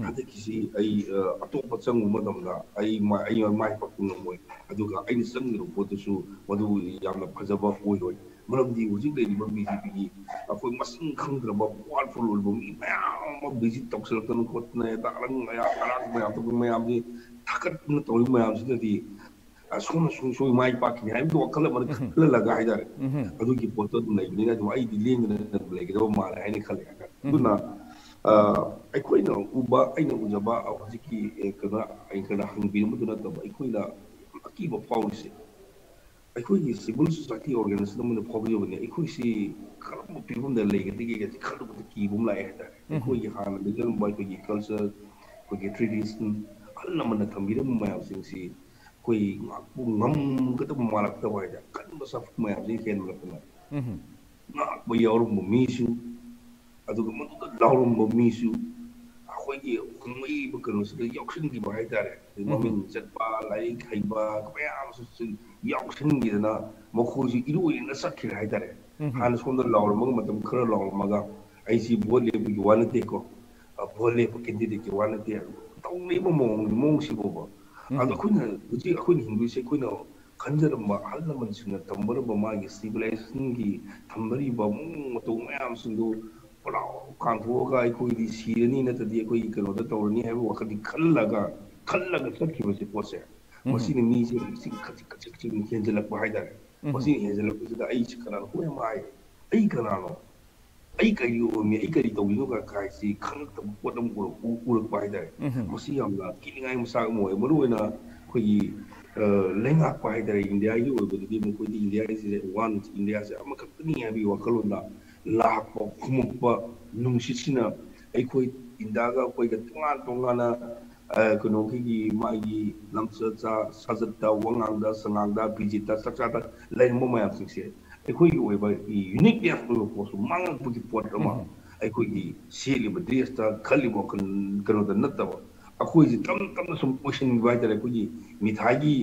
ਅਦ ਕਿਸੀ ਅਈ ਅਤੋ ਪਸੰਗ ਉਮਤ ਅਮਦਾ ਅਈ ਮਾ ਅਈ ਮਾਈ ਪਕੂ ਨੋ ਮੋਈ ਅਦੋ ਗਾ ਅਈ ਸੰਗ ਨੋ ਬੋਤੋ ਸੁ ਮਦੋ ਯਾਮ ਨਾ ਫਜ਼ਬਾ ਕੋਈ ਹੋਈ ਮਲਮ ਦੀ ਉਜਿੰਗ ਦੇ ਨਿਮ ਬੀਜੀਪੀ ਦੀ ਅਫੋ ਮਸੰਗ ਖੰਗ ਦਰ ਬਾ ਵਾਲ ਫੁਲ ਲੋ ਬੋ ਮੀ ਮਾ ਮਾ ਬੀਜੀ ਤੋਕਸਲ ਤਨ ਕੋਤ ਨਾ ਤਾਲੰਗ ਨਾ ਆਲਾਸ ਮੈਂ ਅਤੋ ਮੈਂ ਆਮ ਜੀ ਤਾਕਤ ਨ ਤੋਈ ਮੈਂ ਆਮ ਜੀ ਦੀ ꯁꯣꯝꯅ ꯁꯨꯡꯁꯣꯏ ꯃꯥꯏ ꯄꯥꯛꯈꯤꯅꯤ ꯍꯥꯏꯕꯒꯤ ꯋꯥꯈꯜ ꯑꯃ ꯈꯜꯍꯜꯂꯒ ꯍꯥꯏꯇꯥꯔꯦ ꯑꯗꯨꯒꯤ ꯄꯣꯠꯇꯣ ꯑꯗꯨꯝ ꯂꯩꯕꯅꯤꯅ ꯑꯗꯨꯝ ꯑꯩꯗꯤ ꯂꯦꯡꯗꯅ ꯑꯗꯨꯝ ꯂꯩꯒꯗꯕ ꯃꯥꯜꯂꯦ ꯍꯥꯏꯅ ꯈꯜꯂꯦ ꯑꯗꯨꯅ ꯑꯩꯈꯣꯏꯅ ꯎꯕ ꯑꯩꯅ ꯎꯖꯕ ꯍꯧꯖꯤꯛꯀꯤ ꯀꯩꯅꯣ ꯑꯩꯈꯣꯏꯅ ꯍꯪꯕꯤꯔꯝꯕꯗꯨ ꯅꯠꯇꯕ ꯑꯩꯈꯣꯏꯅ ꯑꯀꯤꯕ ꯐꯥꯎꯔꯤꯁꯦ ꯑꯩꯈꯣꯏꯒꯤ ꯁꯤꯚꯤꯜ ꯁꯣꯁꯥꯏꯇꯤ ꯑꯣꯔꯒꯅꯥꯏꯖꯦꯁꯟ ꯑꯃꯅ ꯐꯥꯎꯕꯤꯕꯅꯤ ꯑꯩꯈꯣꯏꯁꯤ ꯀꯔꯝꯕ ꯐꯤꯕꯝꯗ ꯂꯩꯒꯗꯒꯦ ꯈꯜꯂꯨꯕꯗ ꯀꯤꯕ ꯑꯃ ꯂꯥꯛꯑꯦ ꯍꯥꯏꯇꯥꯔꯦ ꯑꯩꯈꯣꯏꯒꯤ ꯍꯥꯟꯅ ꯂꯩꯖꯔꯝꯕ ꯑꯩꯈꯣꯏꯒꯤ ꯀꯜꯆꯔ ꯑꯩꯈꯣꯏꯒꯤ ꯇ꯭ꯔꯦꯗꯤꯁꯟ ꯑꯍꯜ ꯂꯃꯟꯅ ꯊꯝꯕꯤꯔꯝꯕ ꯃꯌꯥꯝꯁꯤꯡꯁꯤ kui aku ngam kata malak tu aja kan masa aku main sih kan malak tu nak bayar orang bermisu atau kemudian tu kan dah orang bermisu aku lagi kami bukan sesuatu yang sen di bawah itu ada kami mencet ba lagi kai ba kami am sesuatu yang sen di sana mahu sih itu yang nasak kita itu ada hanya sekarang tu lawan mungkin macam kerana lawan maga IC boleh bujuan itu boleh pakai diri kewan itu mung mung sih boleh ꯑꯗꯣ ꯑꯩꯈꯣꯏꯅ ꯍꯧꯖꯤꯛ ꯑꯩꯈꯣꯏꯅ ꯍꯤꯡꯗꯣꯏꯁꯦ ꯑꯩꯈꯣꯏꯅ ꯈꯟꯖꯔꯝꯕ ꯑꯍꯜ ꯂꯃꯟꯁꯤꯡꯅ ꯊꯝꯕꯔꯝꯕ ꯃꯥꯒꯤ ꯁꯤꯚꯤꯂꯥꯏꯖꯦꯁꯟꯒꯤ ꯊꯝꯕꯔꯤꯕ ꯃꯑꯣꯡ ꯃꯇꯧ ꯃꯌꯥꯝꯁꯤꯡꯗꯨ ꯄꯨꯂꯥꯎ ꯀꯥꯡꯊꯣꯛꯑꯒ ꯑꯩꯈꯣꯏꯗꯤ ꯁꯤꯔꯅꯤ ꯅꯠꯇ꯭ꯔꯗꯤ ꯑꯩꯈꯣꯏꯒꯤ ꯀꯩꯅꯣꯗ ꯇꯧꯔꯅꯤ ꯍꯥꯏꯕ ꯋꯥꯈꯜꯗꯤ ꯈꯜꯂꯒ ꯈꯜꯂꯒ ꯆꯠꯈꯤꯕꯁꯦ ꯄꯣꯠꯁꯦ ꯃꯁꯤꯅ ꯃꯤꯁꯦ ꯈꯖꯤꯛ ꯈꯖꯤꯛ ꯈꯖꯤꯛ ꯍꯦꯟꯖꯜꯂꯛꯄ ꯍꯥꯏꯇꯥꯔꯦ ꯃꯁꯤꯅ ꯍꯦꯟꯖꯜꯂꯛꯄꯁꯤꯗ ꯑꯩꯁꯤ ꯀꯅꯥꯅꯣ ꯍꯣꯏ ꯃꯥꯏ ꯑꯩ ꯀꯅꯥꯅꯣ ꯑꯩ ꯀꯔꯤ ꯑꯣꯏꯔꯝꯃꯤ ꯑꯩ ꯀꯔꯤ ꯇꯧꯔꯤꯅꯣ ꯀꯥꯏꯁꯤ ꯈꯪꯉꯛꯇꯕ ꯄꯣꯠ ꯑꯃ ꯎꯔꯛꯄ ꯍꯥꯏꯇꯥꯔꯦ ꯃꯁꯤ ꯌꯥꯝꯅ ꯀꯤꯅꯤꯡꯉꯥꯏ ꯃꯆꯥꯛ ꯑꯃ ꯑꯣꯏ ꯃꯔꯨꯑꯣꯏꯅ ꯑꯩꯈꯣꯏꯒꯤ ꯂꯩꯉꯥꯛꯄ ꯍꯥꯏꯇꯥꯔꯦ ꯏꯟꯗꯤꯌꯥꯒꯤ ꯑꯣꯏꯕꯗꯗꯤ ꯃꯈꯣꯏꯗꯤ ꯏꯟꯗꯤꯌꯥꯁꯤꯗ ꯋꯥꯟ ꯏꯟꯗꯤꯌꯥꯁꯦ ꯑꯃꯈꯛꯇꯅꯤ ꯍꯥꯏꯕꯒꯤ ꯋꯥꯈꯜꯂꯣꯟꯗ ꯂꯥꯛꯄ ꯈꯨꯝꯃꯛꯄ ꯅꯨꯡꯁꯤꯠꯁꯤꯅ ꯑꯩꯈꯣꯏ ꯏꯟꯗꯤꯌꯥꯒ ꯑꯩꯈꯣꯏꯒ ꯇꯣꯉꯥꯟ ꯇꯣꯉꯥꯟꯅ ꯀꯩꯅꯣꯒꯤ ꯃꯥꯒꯤ ꯂꯝꯆꯠ ꯁꯥꯖꯠꯇ ꯋꯥꯉꯥꯡꯗ ꯁꯉꯥꯡꯗ ꯕꯤꯖꯤꯠꯇ ꯆꯥꯛꯆꯥꯗ ꯂꯩꯔꯝꯕ ꯃꯌꯥꯝꯁꯤꯡꯁꯦ ꯑꯩꯈꯣꯏꯒꯤ ꯑꯣꯏꯕ ꯌꯨꯅꯤꯛꯅꯦꯁ ꯑꯣꯏꯕ ꯄꯣꯠꯁꯨ ꯃꯥꯡꯉꯛꯄꯒꯤ ꯄꯣꯠ ꯑꯃ ꯑꯩꯈꯣꯏꯒꯤ ꯁꯦꯠꯂꯤꯕ ꯗ꯭ꯔꯦꯁꯇ ꯈꯜꯂꯤꯕ ꯋꯥꯈꯜ ꯀꯩꯅꯣꯗ ꯅꯠꯇꯕ ꯑꯩꯈꯣꯏꯁꯤ ꯇꯞꯅ ꯇꯞꯅ ꯁꯨꯝ ꯑꯣꯏꯁꯤꯟꯈꯤꯕ ꯍꯥꯏꯇꯥꯔꯦ ꯑꯩꯈꯣꯏꯒꯤ ꯃꯤꯊꯥꯏꯒꯤ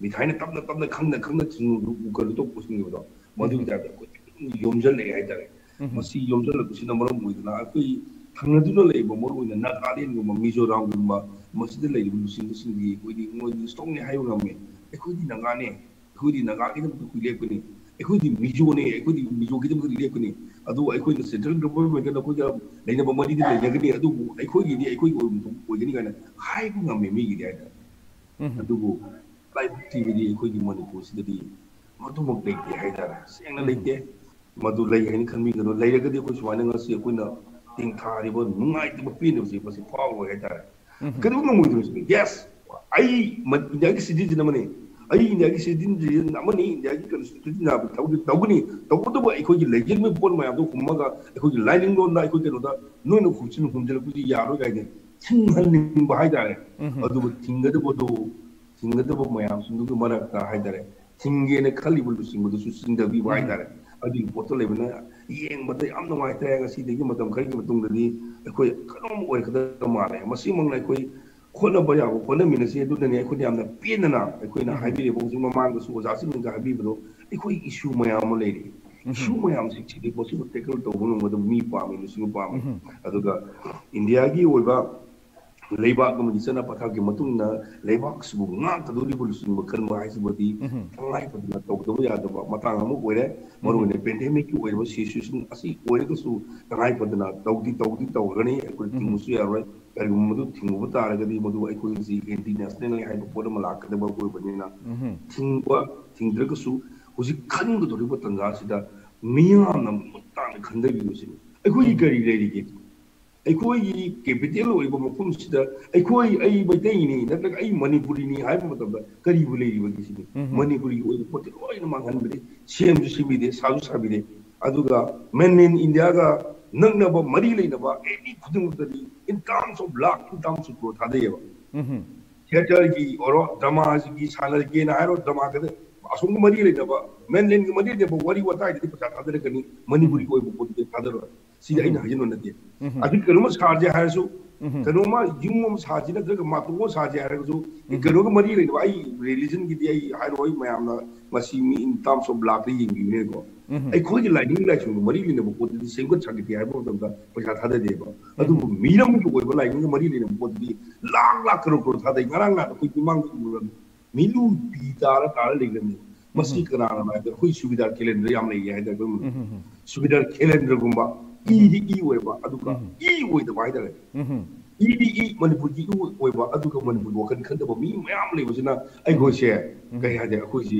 ꯃꯤꯊꯥꯏꯅ ꯇꯞꯅ ꯇꯞꯅ ꯈꯪꯅ ꯈꯪꯅ ꯀꯩꯅꯣ ꯇꯧ ꯄꯨꯁꯤꯟꯈꯤꯕꯗꯣ ꯃꯗꯨꯒꯤ ꯇꯥꯏꯞꯇ ꯑꯩꯈꯣꯏ ꯌꯣꯝꯁꯤꯜꯂꯛꯑꯦ ꯍꯥꯏꯇꯥꯔꯦ ꯃꯁꯤ ꯌꯣꯝꯁꯤꯜꯂꯛꯄꯁꯤꯅ ꯃꯔꯝ ꯑꯣꯏꯗꯅ ꯑꯩꯈꯣꯏ ꯊꯪꯅꯗꯨꯅ ꯂꯩꯔꯤꯕ ꯃꯔꯨꯑꯣꯏꯅ ꯅꯥꯒꯥꯂꯦꯟꯒꯨꯝꯕ ꯃꯤꯖꯣꯔꯥꯝꯒꯨꯝꯕ ꯃꯁꯤꯗ ꯂꯩꯔꯤꯕ ꯂꯨꯆꯤꯡꯕꯁꯤꯡꯗꯤ ꯑꯩꯈꯣꯏꯗꯤ ꯃꯣꯏꯗꯤ ꯏꯁꯇ꯭ꯔꯣꯡꯅꯤ ꯍꯥꯏꯕ ꯉꯝꯃꯦ ꯑꯩꯈꯣꯏꯗꯤ ꯅꯥꯒꯥꯅꯦ ꯑꯩꯈꯣꯏꯗꯤ ꯅꯥꯒꯥꯒꯤꯗꯃꯛꯇ ꯑꯩꯈꯣꯏ ꯂꯦꯞꯀꯅꯤ ꯑꯩꯈꯣꯏꯗꯤ ꯃꯤꯖꯣꯅꯦ ꯑꯩꯈꯣꯏꯗꯤ ꯃꯤꯖꯣꯒꯤꯗꯃꯛꯇ ꯂꯦꯞꯀꯅꯤ ꯑꯗꯨꯒ ꯑꯩꯈꯣꯏꯅ ꯁꯦꯟꯇ꯭ꯔꯦꯜ ꯒꯚꯔꯟꯃꯦꯟꯠꯀ ꯑꯩꯈꯣꯏꯒ ꯂꯩꯅꯕ ꯃꯔꯤꯗꯤ ꯂꯩꯅꯒꯅꯤ ꯑꯗꯨꯕꯨ ꯑꯩꯈꯣꯏꯒꯤꯗꯤ ꯑꯩꯈꯣꯏꯒꯤ ꯑꯣꯏꯒꯅꯤ ꯀꯥꯏꯅ ꯍꯥꯏꯕ ꯉꯝꯃꯦ ꯃꯤꯒꯤꯗꯤ ꯍꯥꯏꯇꯥꯔꯦ ꯑꯗꯨꯕꯨ ꯂꯥꯏꯕꯛ ꯊꯤꯕꯗꯤ ꯑꯩꯈꯣꯏꯒꯤ ꯃꯅꯤꯄꯨꯔꯁꯤꯗꯗꯤ ꯃꯗꯨꯃꯛ ꯂꯩꯇꯦ ꯍꯥꯏꯇꯥꯔꯦ ꯁꯦꯡꯅ ꯂꯩꯇꯦ ꯃꯗꯨ ꯂꯩ ꯍꯥꯏꯅ ꯈꯟꯕꯤꯒꯅꯨ ꯂꯩꯔꯒꯗꯤ ꯑꯩꯈꯣꯏ ꯁꯨꯃꯥꯏꯅ ꯉꯁꯤ ꯑꯩꯈꯣꯏꯅ ꯇꯦꯡꯊꯥꯔꯤꯕ ꯅꯨꯡꯉꯥꯏꯇꯕ ꯄꯦꯟꯗꯕꯁꯦ ꯃꯁꯤ ꯐꯥꯎꯔꯣꯏ ꯍꯥꯏꯇꯥꯔꯦ ꯀꯩꯗꯧꯕ ꯉꯝꯃꯣꯏꯗꯣꯏꯅꯣ ꯌꯦꯁ ꯑꯩ ꯏꯟꯗꯤꯌꯥꯒꯤ ꯁꯤꯇꯤꯖꯟ ꯑꯃꯅꯤ ꯑꯩ ꯏꯟꯗꯤꯌꯥꯒꯤ ꯁꯤꯇꯤꯖꯟ ꯑꯃꯅꯤ ꯏꯟꯗꯤꯌꯥꯒꯤ ꯀꯟꯁꯇꯤꯇ꯭ꯌꯨꯁꯟ ꯇꯧꯒꯅꯤ ꯇꯧꯕꯇꯕꯨ ꯑꯩꯈꯣꯏꯒꯤ ꯂꯩꯖꯔꯤꯕ ꯄꯣꯠ ꯃꯌꯥꯝꯗꯣ ꯍꯨꯝꯃꯒ ꯑꯩꯈꯣꯏꯒꯤ ꯂꯥꯏꯅꯤꯡꯂꯣꯟꯗ ꯑꯩꯈꯣꯏ ꯀꯩꯅꯣꯗ ꯅꯣꯏꯅ ꯍꯨꯝꯆꯤꯟ ꯍꯨꯝꯖꯤꯜꯂꯛꯄꯗꯤ ꯌꯥꯔꯣꯏ ꯀꯥꯏꯅ ꯊꯤꯡꯍꯟꯅꯤꯡꯕ ꯍꯥꯏꯇꯥꯔꯦ ꯑꯗꯨꯕꯨ ꯊꯤꯡꯒꯗꯕꯗꯨ ꯊꯤꯡꯒꯗꯕ ꯃꯌꯥꯝꯁꯤꯡꯗꯨꯒꯤ ꯃꯔꯛꯇ ꯍꯥꯏꯇꯥꯔꯦ ꯊꯤꯡꯒꯦꯅ ꯈꯜꯂꯤꯕ ꯂꯨꯆꯤꯡꯕꯗꯨꯁꯨ ꯆꯤꯡꯗꯕꯤꯕ ꯍꯥꯏꯇꯥꯔꯦ ꯑꯗꯨꯒꯤ ꯄꯣꯠꯇꯣ ꯂꯩꯕꯅ ꯌꯦꯡꯕꯗ ꯌꯥꯝ ꯅꯨꯡꯉꯥꯏꯇ꯭ꯔꯦ ꯉꯁꯤꯗꯒꯤ ꯃꯇꯝ ꯈꯔꯒꯤ ꯃꯇꯨꯡꯗꯗꯤ ꯑꯩꯈꯣꯏ ꯀꯩꯅꯣꯝ ꯑꯣꯏꯒꯗꯕ ꯃꯥꯜꯂꯦ ꯃꯁꯤꯃꯛꯅ ꯑꯩꯈꯣꯏ खोनब याब खोनमीनसे अखोन पेनना अखोन हजू ममांगसु ओजासिंग हबीबो अखोई इशू मैम लेरी इशू मैम से पोसिबल टेकल तब नोद मी पामी पाम इंडिया की लेबाक चना पथा की लेबाक लुसुब खनब है तलाइफना तौदब यादब मतंग पेंडेमिक सिचुएशन तलाइफना तौदी तौदी तौरने अखोई किंगसु यारोई ꯑꯃ ꯑꯣꯏꯔꯦ ꯃꯔꯨꯑꯣꯏꯅ ꯄꯦꯟꯗꯦꯃꯤꯛꯀꯤ ꯑꯣꯏꯔꯤꯕ ꯁꯤꯆꯨꯋꯦꯁꯟ ꯑꯁꯤ ꯑꯣꯏꯔꯒꯁꯨ ꯇꯉꯥꯏ ꯐꯗꯅ ꯇꯧꯗꯤ ꯇꯧꯗꯤ ꯇꯧꯔꯒꯅꯤ ꯑꯩꯈꯣꯏ ꯊꯤꯡꯕꯁꯨ ꯌꯥꯔꯣꯏ ꯀꯔꯤꯒꯨꯝꯕ ꯃꯗꯨ ꯊꯤꯡꯉꯨꯕ ꯇꯥꯔꯒꯗꯤ ꯃꯗꯨ ꯑꯩꯈꯣꯏꯒꯤ ꯑꯦꯟꯇꯤ ꯅꯦꯁꯅꯦꯜ ꯍꯥꯏꯕ ꯄꯣꯠ ꯑꯃ ꯂꯥꯛꯀꯗꯕ ꯑꯣꯏꯕꯅꯤꯅ ꯊꯤꯡꯕ ꯊꯤꯡꯗ꯭ꯔꯒꯁꯨ ꯍꯧꯖꯤꯛ ꯈꯟꯒꯗꯧꯔꯤꯕ ꯇꯥꯟꯖꯥꯁꯤꯗ ꯃꯤꯌꯥꯝꯅ ꯃꯃꯨꯠ ꯇꯥꯅ ꯈꯟꯊꯕꯤꯕꯁꯤꯅꯤ ꯑꯩꯈꯣꯏꯒꯤ ꯀꯔꯤ ꯂꯩꯔꯤꯒꯦ ꯑꯩꯈꯣꯏꯒꯤ ꯀꯦꯄꯤꯇꯦꯜ ꯑꯣꯏꯕ ꯃꯐꯝꯁꯤꯗ ꯑꯩꯈꯣꯏ ꯑꯩ ꯃꯩꯇꯩꯅꯤ ꯅꯠꯇ꯭ꯔꯒ ꯑꯩ ꯃꯅꯤꯄꯨꯔꯤꯅꯤ ꯍꯥꯏꯕ ꯃꯇꯝꯗ ꯀꯔꯤꯕꯨ ꯂꯩꯔꯤꯕꯒꯦ ꯁꯤꯅꯤ ꯃꯅꯤꯄꯨꯔꯤ ꯑꯣꯏꯕ ꯄꯣꯠꯇꯤ ꯂꯣꯏꯅ ꯃꯥꯡꯍꯟꯕꯤꯔꯦ ꯁꯦꯝꯁꯨ ꯁꯦꯝꯕꯤꯗꯦ ꯁꯥꯁꯨ ꯁꯥꯕꯤꯗꯦ ꯑꯗꯨꯒ ꯃꯦꯟꯂꯦꯟ ꯏꯟꯗꯤꯌꯥꯒ नंगनब मरी लेनब एनी खुदिंगदली in terms of luck in terms of growth हादे यब हम्म। थिएटर की और ड्रामा की सानर के ना और ड्रामा के असोंग मरी लेनब मेनलैंड की मरी लेनब वरी वताई दे पचा थादर कनी मणिपुरी हम्म। कोई बोत दे थादर। सी आइन हजिन नदे। हम्म। अभी करुम सारजे हायसु कनोमा युम साजी नदर मातुगो साजे हायरगु हम्म। कनोग मरी लेनब आई रिलीजन की दे आई हायरो मयामना ꯃꯁꯤ ꯃꯤ ꯏꯟ ꯇꯥꯔꯝꯁ ꯑꯣꯐ ꯂꯥꯛꯇ ꯌꯦꯡꯕꯤꯕꯅꯦꯀꯣ ꯑꯩꯈꯣꯏꯒꯤ ꯂꯥꯏꯅꯤꯡ ꯂꯥꯏꯁꯣꯟꯒ ꯃꯔꯤ ꯂꯩꯅꯕ ꯄꯣꯠꯇꯨꯗꯤ ꯁꯦꯝꯒꯠ ꯁꯥꯒꯠꯀꯦ ꯍꯥꯏꯕ ꯃꯇꯝꯗ ꯄꯩꯁꯥ ꯊꯥꯗꯗꯦꯕ ꯑꯗꯨꯕꯨ ꯃꯤꯔꯝꯒꯤ ꯑꯣꯏꯕ ꯂꯥꯏꯅꯤꯡꯒ ꯃꯔꯤ ꯂꯩꯅꯕ ꯄꯣꯠꯇꯨꯗꯤ ꯂꯥꯛ ꯂꯥꯛ ꯀꯔꯣ ꯀꯔꯣ ꯊꯥꯗꯩ ꯉꯔꯥꯡ ꯅꯍꯥꯟ ꯑꯩꯈꯣꯏ ꯃꯤꯃꯥꯡꯗ ꯎꯔꯝꯃꯤ ꯃꯤꯂꯨ ꯄꯤ ꯇꯥꯔ ꯇꯥꯔ ꯂꯩꯈ꯭ꯔꯕꯅꯤ ꯃꯁꯤ ꯀꯅꯥꯅ ꯍꯥꯏꯕꯗ ꯑꯩꯈꯣꯏ ꯁꯨꯕꯤꯗꯥꯔ ꯀꯦꯂꯦꯟꯗꯔ ꯌꯥꯝ ꯂꯩꯌꯦ ꯍꯥꯏꯇꯥꯔꯦ ꯑꯩꯈꯣꯏ ꯁꯨꯕꯤꯗꯥꯔ ꯀꯦꯂꯦꯟꯗꯔꯒꯨꯝꯕ ꯏꯗꯤ ꯏ ꯑꯣꯏꯕ ꯑꯗꯨꯒ ꯏ ꯑꯣꯏꯗꯕ ꯍꯥꯏꯇꯥꯔꯦ ꯏꯗꯤ ꯏ ꯃꯅꯤꯄꯨꯔꯒꯤ ꯏ ꯑꯣꯏꯕ ꯑꯗꯨꯒ ꯃꯅꯤꯄꯨꯔ ꯋꯥꯈꯜ ꯈꯟꯗꯕ ꯃꯤ ꯃꯌꯥꯝ ꯂꯩꯕꯁꯤꯅ ꯑꯩꯈꯣꯏꯁꯦ ꯀꯩ ꯍꯥꯏꯗꯦ ꯑꯩꯈꯣꯏꯁꯤ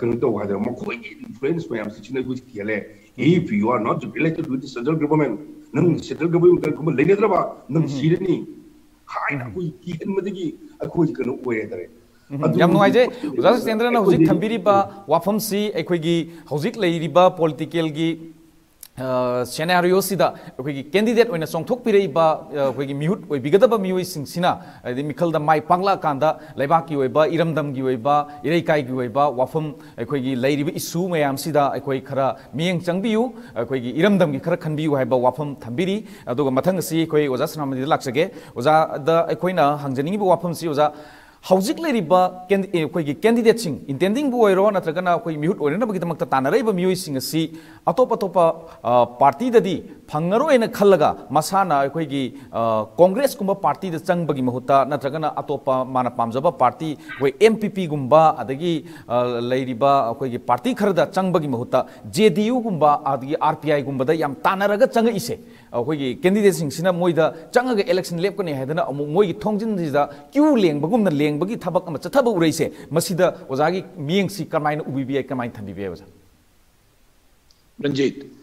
ꯀꯩꯅꯣ ꯇꯧꯕ ꯍꯥꯏꯗꯔꯦ ꯃꯈꯣꯏꯒꯤ ꯏꯟꯐ꯭ꯂꯨꯌꯦꯟꯁ ꯃꯌꯥꯝꯁꯤꯅ ꯑꯩꯈꯣꯏꯁꯤ ꯊꯦꯜꯂꯦ if you are not related with the central government nang central government kuma lenedraba nang sirani haina koi kihenmadagi akhoi kano oye ꯌꯥꯝ ꯅꯨꯡꯉꯥꯏꯖꯩ ꯑꯣꯖꯥ ꯁꯇꯦꯟꯗ꯭ꯔꯅ ꯍꯧꯖꯤꯛ ꯊꯝꯕꯤꯔꯤꯕ ꯋꯥꯐꯝꯁꯤ ꯑꯩꯈꯣꯏꯒꯤ ꯍꯧꯖꯤꯛ ꯂꯩꯔꯤꯕ ꯄꯣꯂꯤꯇꯤꯀꯦꯜꯒꯤ ꯁꯦꯅꯥꯔꯤꯑꯣꯁꯤꯗ ꯑꯩꯈꯣꯏꯒꯤ ꯀꯦꯟꯗꯤꯗꯦꯠ ꯑꯣꯏꯅ ꯆꯣꯡꯊꯣꯛꯄꯤꯔꯛꯏꯕ ꯑꯩꯈꯣꯏꯒꯤ ꯃꯤꯍꯨꯠ ꯑꯣꯏꯕꯤꯒꯗꯕ ꯃꯤꯑꯣꯏꯁꯤꯡꯁꯤꯅ ꯍꯥꯏꯗꯤ ꯃꯤꯈꯜꯗ ꯃꯥꯏ ꯄꯥꯛꯂꯛꯑꯀꯥꯟꯗ ꯂꯩꯕꯥꯛꯀꯤ ꯑꯣꯏꯕ ꯏꯔꯝꯗꯝꯒꯤ ꯑꯣꯏꯕ ꯏꯔꯩꯀꯥꯏꯒꯤ ꯑꯣꯏꯕ ꯋꯥꯐꯝ ꯑꯩꯈꯣꯏꯒꯤ ꯂꯩꯔꯤꯕ ꯏꯁꯨ ꯃꯌꯥꯝꯁꯤꯗ ꯑꯩꯈꯣꯏ ꯈꯔ ꯃꯤꯠꯌꯦꯡ ꯆꯪꯕꯤꯌꯨ ꯑꯩꯈꯣꯏꯒꯤ ꯏꯔꯝꯗꯝꯒꯤ ꯈꯔ ꯈꯟꯕꯤꯌꯨ ꯍꯥꯏꯕ ꯋꯥꯐꯝ ꯊꯝꯕꯤꯔꯤ ꯑꯗꯨꯒ ꯃꯊꯪ ꯑꯁꯤ ꯑꯩꯈꯣꯏ ꯑꯣꯖꯥ ꯁꯅꯥꯃꯅꯤꯗ ꯂꯥꯛꯆꯒꯦ ꯑꯣꯖꯥꯗ ꯑꯩꯈꯣꯏꯅ ꯍꯪꯖꯅꯤꯡꯉꯤꯕ ꯋꯥꯐꯝꯁꯤ ꯑꯣꯖꯥ ꯍꯧꯖꯤꯛ ꯂꯩꯔꯤꯕ ꯑꯩꯈꯣꯏꯒꯤ ꯀꯦꯟꯗꯤꯗꯦꯠꯁꯤꯡ ꯏꯟꯇꯦꯟꯗꯤꯡꯕꯨ ꯑꯣꯏꯔꯣ ꯅꯠꯇ꯭ꯔꯒꯅ ꯑꯩꯈꯣꯏ ꯃꯤꯍꯨꯠ ꯑꯣꯏꯅꯅꯕꯒꯤꯗꯃꯛꯇ ꯇꯥꯟꯅꯔꯛꯏꯕ ꯃꯤꯑꯣꯏꯁꯤꯡ ꯑꯁꯤ ꯑꯇꯣꯞ ꯑꯇꯣꯞꯄ ꯄꯥꯔꯇꯤꯗꯗꯤ फंगरों खलग मसाना अखोगी कांग्रेस कुम पार्टी की महुत नत्रगना अतोप मान पाजब पार्टी अखोई एम पी पी गुम अदगी अखोगी पार्टी खरद चंग की महुत जे डी यू गुम आर पी आई गुम तानरग चंग इसे कैंडिडेट केंदीडेट मोद चंग इलेक्शन लेपकने मोगी थोंजिन क्यू लेंगम लेंब की थब चथब उसे ओजा की मेंसी कमाय उ कमाय थी ओजा रंजीत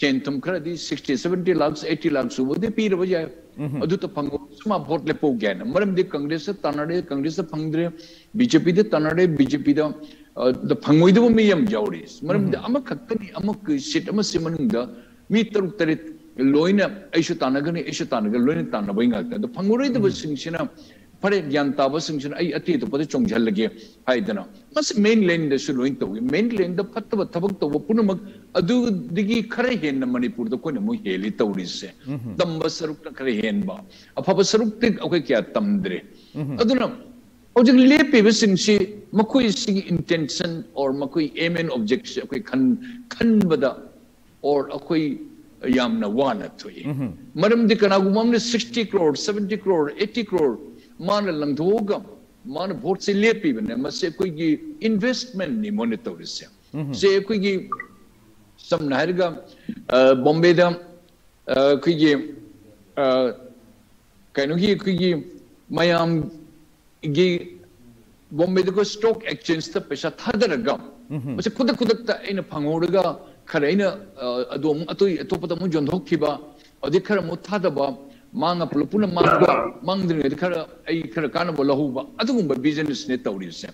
ꯁꯦꯟ ꯊꯨꯝ ꯈꯔꯗꯤ ꯁꯤꯛꯁꯇꯤ ꯁꯚꯦꯟꯇꯤ ꯂꯥꯛꯁ ꯑꯩꯠꯇꯤ ꯂꯥꯛ ꯁꯨꯕꯗꯤ ꯄꯤꯔꯕ ꯌꯥꯏ ꯑꯗꯨꯇ ꯐꯪꯕ ꯃꯥ ꯚꯣꯠ ꯂꯦꯞꯄꯧꯒꯦ ꯍꯥꯏꯅ ꯃꯔꯝꯗꯤ ꯀꯪꯒ꯭ꯔꯦꯁꯇ ꯇꯥꯟꯅꯔꯦ ꯀꯪꯒ꯭ꯔꯦꯁꯇ ꯐꯪꯗ꯭ꯔꯦ ꯕꯤ ꯖꯦ ꯄꯤꯗ ꯇꯥꯟꯅꯔꯦ ꯕꯤ ꯖꯦ ꯄꯤꯗ ꯐꯪꯉꯣꯏꯗꯕ ꯃꯤ ꯌꯥꯝ ꯌꯥꯎꯔꯤ ꯃꯔꯝꯗꯤ ꯑꯃꯈꯛꯇꯅꯤ ꯑꯃꯨꯛ ꯁꯤꯠ ꯑꯃꯁꯤ ꯃꯅꯨꯡꯗ ꯃꯤ ꯇꯔꯨꯛ ꯇꯔꯦꯠ ꯂꯣꯏꯅ ꯑꯩꯁꯨ ꯇꯥꯟꯅꯒꯅꯤ ꯑꯩꯁꯨ ꯇꯥꯟꯅꯒꯅꯤ ꯂꯣꯏꯅ ꯇꯥꯟꯅꯕꯩ ꯉꯥꯛꯇ ꯑꯗꯣ ꯐꯪꯉꯔꯣꯏꯗꯕꯁꯤꯡꯁꯤꯅ ꯐꯔꯦ ꯒ꯭ꯌꯥꯟ ꯇꯥꯕꯁꯤꯡꯁꯤꯅ ꯑꯩ ꯑꯇꯩ ꯑꯇꯣꯞꯄꯗ ꯆꯣꯡꯁꯤꯜꯂꯒꯦ ꯍꯥꯏꯗꯅ ꯃꯁꯤ ꯃꯦꯟ ꯂꯦꯟꯗꯁꯨ ꯂꯣꯏꯅ ꯇꯧꯏ ꯃꯦꯟ ꯂꯦꯟꯗ ꯐꯠꯇꯕ ꯊꯕꯛ ꯇꯧꯕ ꯄꯨꯝꯅꯃꯛ ꯑꯗꯨꯗꯒꯤ ꯈꯔ ꯍꯦꯟꯅ ꯃꯅꯤꯄꯨꯔꯗ ꯑꯩꯈꯣꯏꯅ ꯑꯃꯨꯛ ꯍꯦꯜꯂꯤ ꯇꯧꯔꯤꯁꯦ ꯇꯝꯕ ꯁꯔꯨꯛꯇ ꯈꯔ ꯍꯦꯟꯕ ꯑꯐꯕ ꯁꯔꯨꯛꯇꯤ ꯑꯩꯈꯣꯏ ꯀꯌꯥ ꯇꯝꯗ꯭ꯔꯦ ꯑꯗꯨꯅ ꯍꯧꯖꯤꯛ ꯂꯦꯞꯄꯤꯕꯁꯤꯡꯁꯤ ꯃꯈꯣꯏꯁꯤꯒꯤ ꯏꯟꯇꯦꯟꯁꯟ ꯑꯣꯔ ꯃꯈꯣꯏ ꯑꯦꯝ ꯑꯦꯟ ꯑꯣꯕꯖꯦꯛꯁꯦ ꯑꯩꯈꯣꯏ ꯈꯟꯕꯗ ꯑꯣꯔ ꯑꯩꯈꯣꯏ ꯌꯥꯝꯅ ꯋꯥꯅ ꯊꯣꯛꯏ ꯃꯔꯝꯗꯤ ꯀꯅꯥꯒꯨꯝꯕ ꯑꯃꯅ sixty crore seventy crore eighty crore मान लंथोगम मान भोट से ले पीबने मसे कोई की इन्वेस्टमेंट नहीं मोने तौर से से कोई की सम नहरगा बॉम्बे दम कोई की कहनो की कोई की मयाम की बॉम्बे को स्टॉक एक्सचेंज तक पैसा थादरगा मसे खुद खुद तक इन फंगोरगा खरैना अदोम अतोय अतोपतम जोंधोखिबा अधिक खर मुथादबा ꯃꯥꯡꯉ ꯄꯨꯂꯞ ꯄꯨꯟꯅ ꯃꯥꯡꯕ ꯃꯥꯡꯗ꯭ꯔꯤꯉꯩꯗ ꯈꯔ ꯑꯩ ꯈꯔ ꯀꯥꯟꯅꯕ ꯂꯧꯍꯧꯕ ꯑꯗꯨꯒꯨꯝꯕ ꯕꯤꯖꯤꯅꯦꯁꯅꯦ ꯇꯧꯔꯤꯕꯁꯦ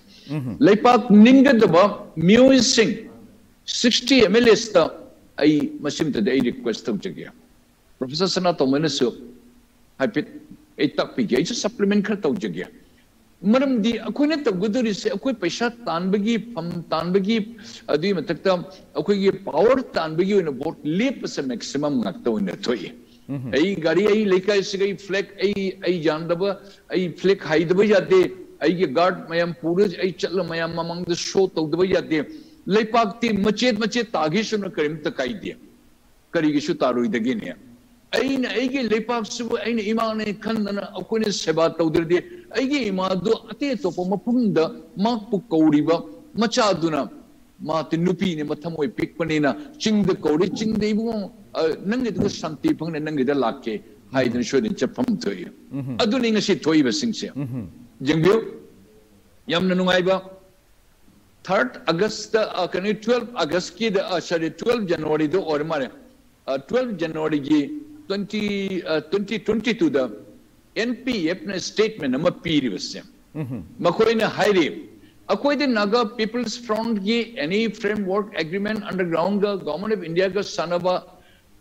ꯂꯩꯄꯥꯛ ꯅꯤꯡꯒꯗꯕ ꯃꯤꯑꯣꯏꯁꯤꯡ ꯁꯤꯛꯁꯇꯤ ꯑꯦꯝ ꯑꯦꯜ ꯑꯦꯁꯇ ꯑꯩ ꯃꯁꯤꯃꯇꯗꯤ ꯑꯩ ꯔꯤꯀ꯭ꯋꯦꯁ ꯇꯧꯖꯒꯦ ꯄ꯭ꯔꯣꯐꯦꯁꯔ ꯁꯅꯥꯇꯣꯃꯅꯁꯨ ꯍꯥꯏꯐꯦꯠ ꯑꯩ ꯇꯥꯛꯄꯤꯒꯦ ꯑꯩꯁꯨ ꯁꯄ꯭ꯂꯤꯃꯦꯟ ꯈꯔ ꯇꯧꯖꯒꯦ ꯃꯔꯝꯗꯤ ꯑꯩꯈꯣꯏꯅ ꯇꯧꯒꯗꯧꯔꯤꯁꯦ ꯑꯩꯈꯣꯏ ꯄꯩꯁꯥ ꯇꯥꯟꯕꯒꯤ ꯐꯝ ꯇꯥꯟꯕꯒꯤ ꯑꯗꯨꯒꯤ ꯃꯊꯛꯇ ꯑꯩꯈꯣꯏꯒꯤ ꯄꯥꯋꯔ ꯇꯥꯟꯕꯒꯤ ꯑꯣꯏꯅ ꯚꯣꯠ ꯂꯦꯞꯄꯁꯦ ꯃꯦꯛꯁꯤꯃꯝ ꯉꯥꯛꯇ ꯑꯣꯏꯅ ꯊꯣꯛꯏ ꯑꯩ ꯒꯥꯔꯤ ꯑꯩ ꯂꯩꯀꯥꯏꯁꯤꯒ ꯑꯩ ꯐ꯭ꯂꯦꯛ ꯑꯩ ꯑꯩ ꯌꯥꯟꯗꯕ ꯑꯩ ꯐ꯭ꯂꯦꯛ ꯍꯥꯏꯗꯕ ꯌꯥꯗꯦ ꯑꯩꯒꯤ ꯒꯥꯔꯗ ꯃꯌꯥꯝ ꯄꯨꯔ ꯑꯩ ꯆꯠꯂ ꯃꯌꯥꯝ ꯃꯃꯥꯡꯗ ꯁꯣ ꯇꯧꯗꯕ ꯌꯥꯗꯦ ꯂꯩꯄꯥꯛꯇꯤ ꯃꯆꯦꯠ ꯃꯆꯦꯠ ꯇꯥꯒꯦꯁꯨꯅ ꯀꯔꯤꯝꯇ ꯀꯥꯏꯗꯦ ꯀꯔꯤꯒꯤꯁꯨ ꯇꯥꯔꯣꯏꯗꯒꯦꯅꯦ ꯑꯩꯅ ꯑꯩꯒꯤ ꯂꯩꯄꯥꯛꯁꯤꯕꯨ ꯑꯩꯅ ꯏꯃꯥꯅ ꯈꯟꯗꯅ ꯑꯩꯈꯣꯏꯅ ꯁꯦꯕꯥ ꯇꯧꯗ꯭ꯔꯗꯤ ꯑꯩꯒꯤ ꯏꯃꯥꯗꯨ ꯑꯇꯩ ꯑꯇꯣꯞꯄ ꯃꯐꯝꯗ ꯃꯍꯥꯛꯄꯨ ꯀꯧꯔꯤꯕ ꯃꯆꯥꯗꯨꯅ ꯃꯥꯗꯤ ꯅꯨꯄꯤꯅꯤ ꯃꯊꯃꯣꯏ ꯄꯤꯛꯄꯅꯤꯅ ꯆꯤꯡꯗ ꯀꯧꯔꯤ ꯆꯤꯡꯗ ꯏꯕꯨꯡꯉꯣ नंगे दुग शांति पंगने नंगे द लाके हाय दिन शो दिन चपम थोई अदुनि ngasi thoi ba sing se jengbiu yam na nungai ba 3rd august kani 12 august ki the sorry 12 january do or mare 12 january gi 20 2022 the npf na statement ama piri basem makoi na hairi akoi the naga people's front gi any framework agreement underground ga government of india ga sanaba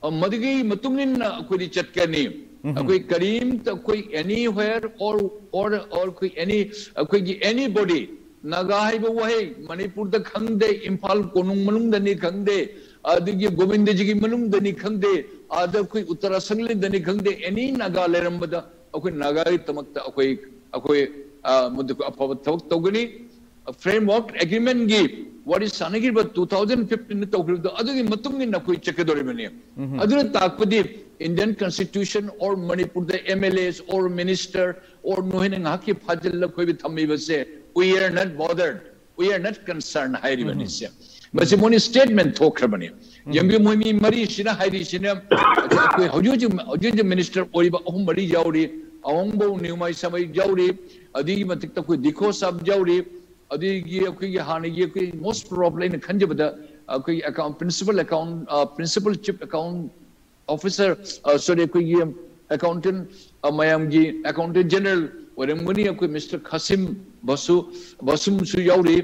Madgi मतुंगिन अखोई चटकनी अखोई करीम तो कोई any where और और और कोई any अखोई की एनी बॉडी नागा है वो है मणिपुर द खंगदे इम्फाल कोनुंग मनुंग दनी खंगदे अदगी गोविंद जी की मनुंग दनी खंगदे आदर कोई उत्तरा संगले दनी खंगदे एनी नागा लेरंबदा अखोई नागा तमकता अखोई अखोई मुद्दे को थवक तौगनी framework agreement gi what is sanagir but 2015 ne tawkribdo adugi matungi na koi chekadori bani aduna takpadi indian constitution or manipur the mlas or minister or nohine ngaki phajil la koi bi thammi base we are not bothered we are not concerned hairi bani se basi moni statement thokra bani yambi moimi mari sina hairi sina koi hoju hoju minister oriba ahum mari jauri awangbo niumai samai jauri adigi matik ta koi dikho sab jauri इन खंजबद अखोई account principal account principal chief account officer sorry accountant मयाम की accountant general mister खसिम बसु बसुम सु याउरी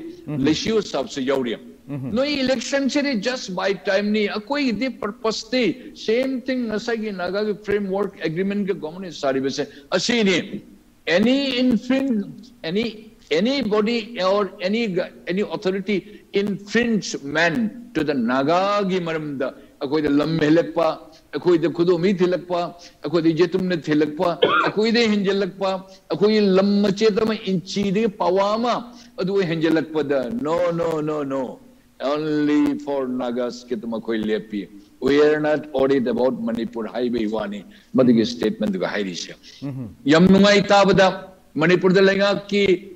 लेशियो साहब से याउरी नो इलेक्शन से जस्ट बाय टाइम नी अकोई दे पर्पस ते सेम थिंग असागी नागा के फ्रेमवर्क एग्रीमेंट के गवर्नमेंट सारी बसे असी ने any infringe any anybody or any any authority infringement to the naga gi maram da akoi da lam helakpa akoi da khudo mi thilakpa akoi da jetum ne thilakpa akoi da hinjalakpa akoi lam mache inchi de pawama adu hinjalakpa da no no no no only for nagas ke tum akoi lepi we are not worried about manipur highway wani madigi statement ga hairi sha yam nungai tabada manipur da lenga ki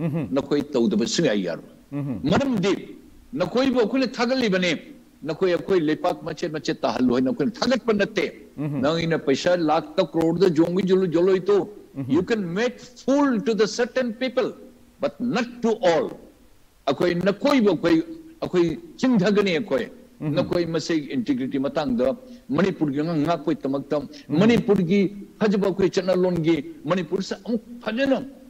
नकोई तौदब सिंगाई यार। मरम दि नकोई बो खुले थगली बने नकोई अकोई लेपाक मचे मचे ताहल होय नकोई थगत पर नते। नंग इन पैसा लाख तक करोड़ द जोंगी जुलु जलो तो। You can make fool to the certain people but not to all अकोई नकोई बो कोई अकोई चिंधगने अकोई नकोई मसे इंटीग्रिटी मतंग द। मणिपुर की nga कोई तमक मणिपुर की फजब कोई चना लोन की मणिपुर से अमुक फजना tamak ba amu sutari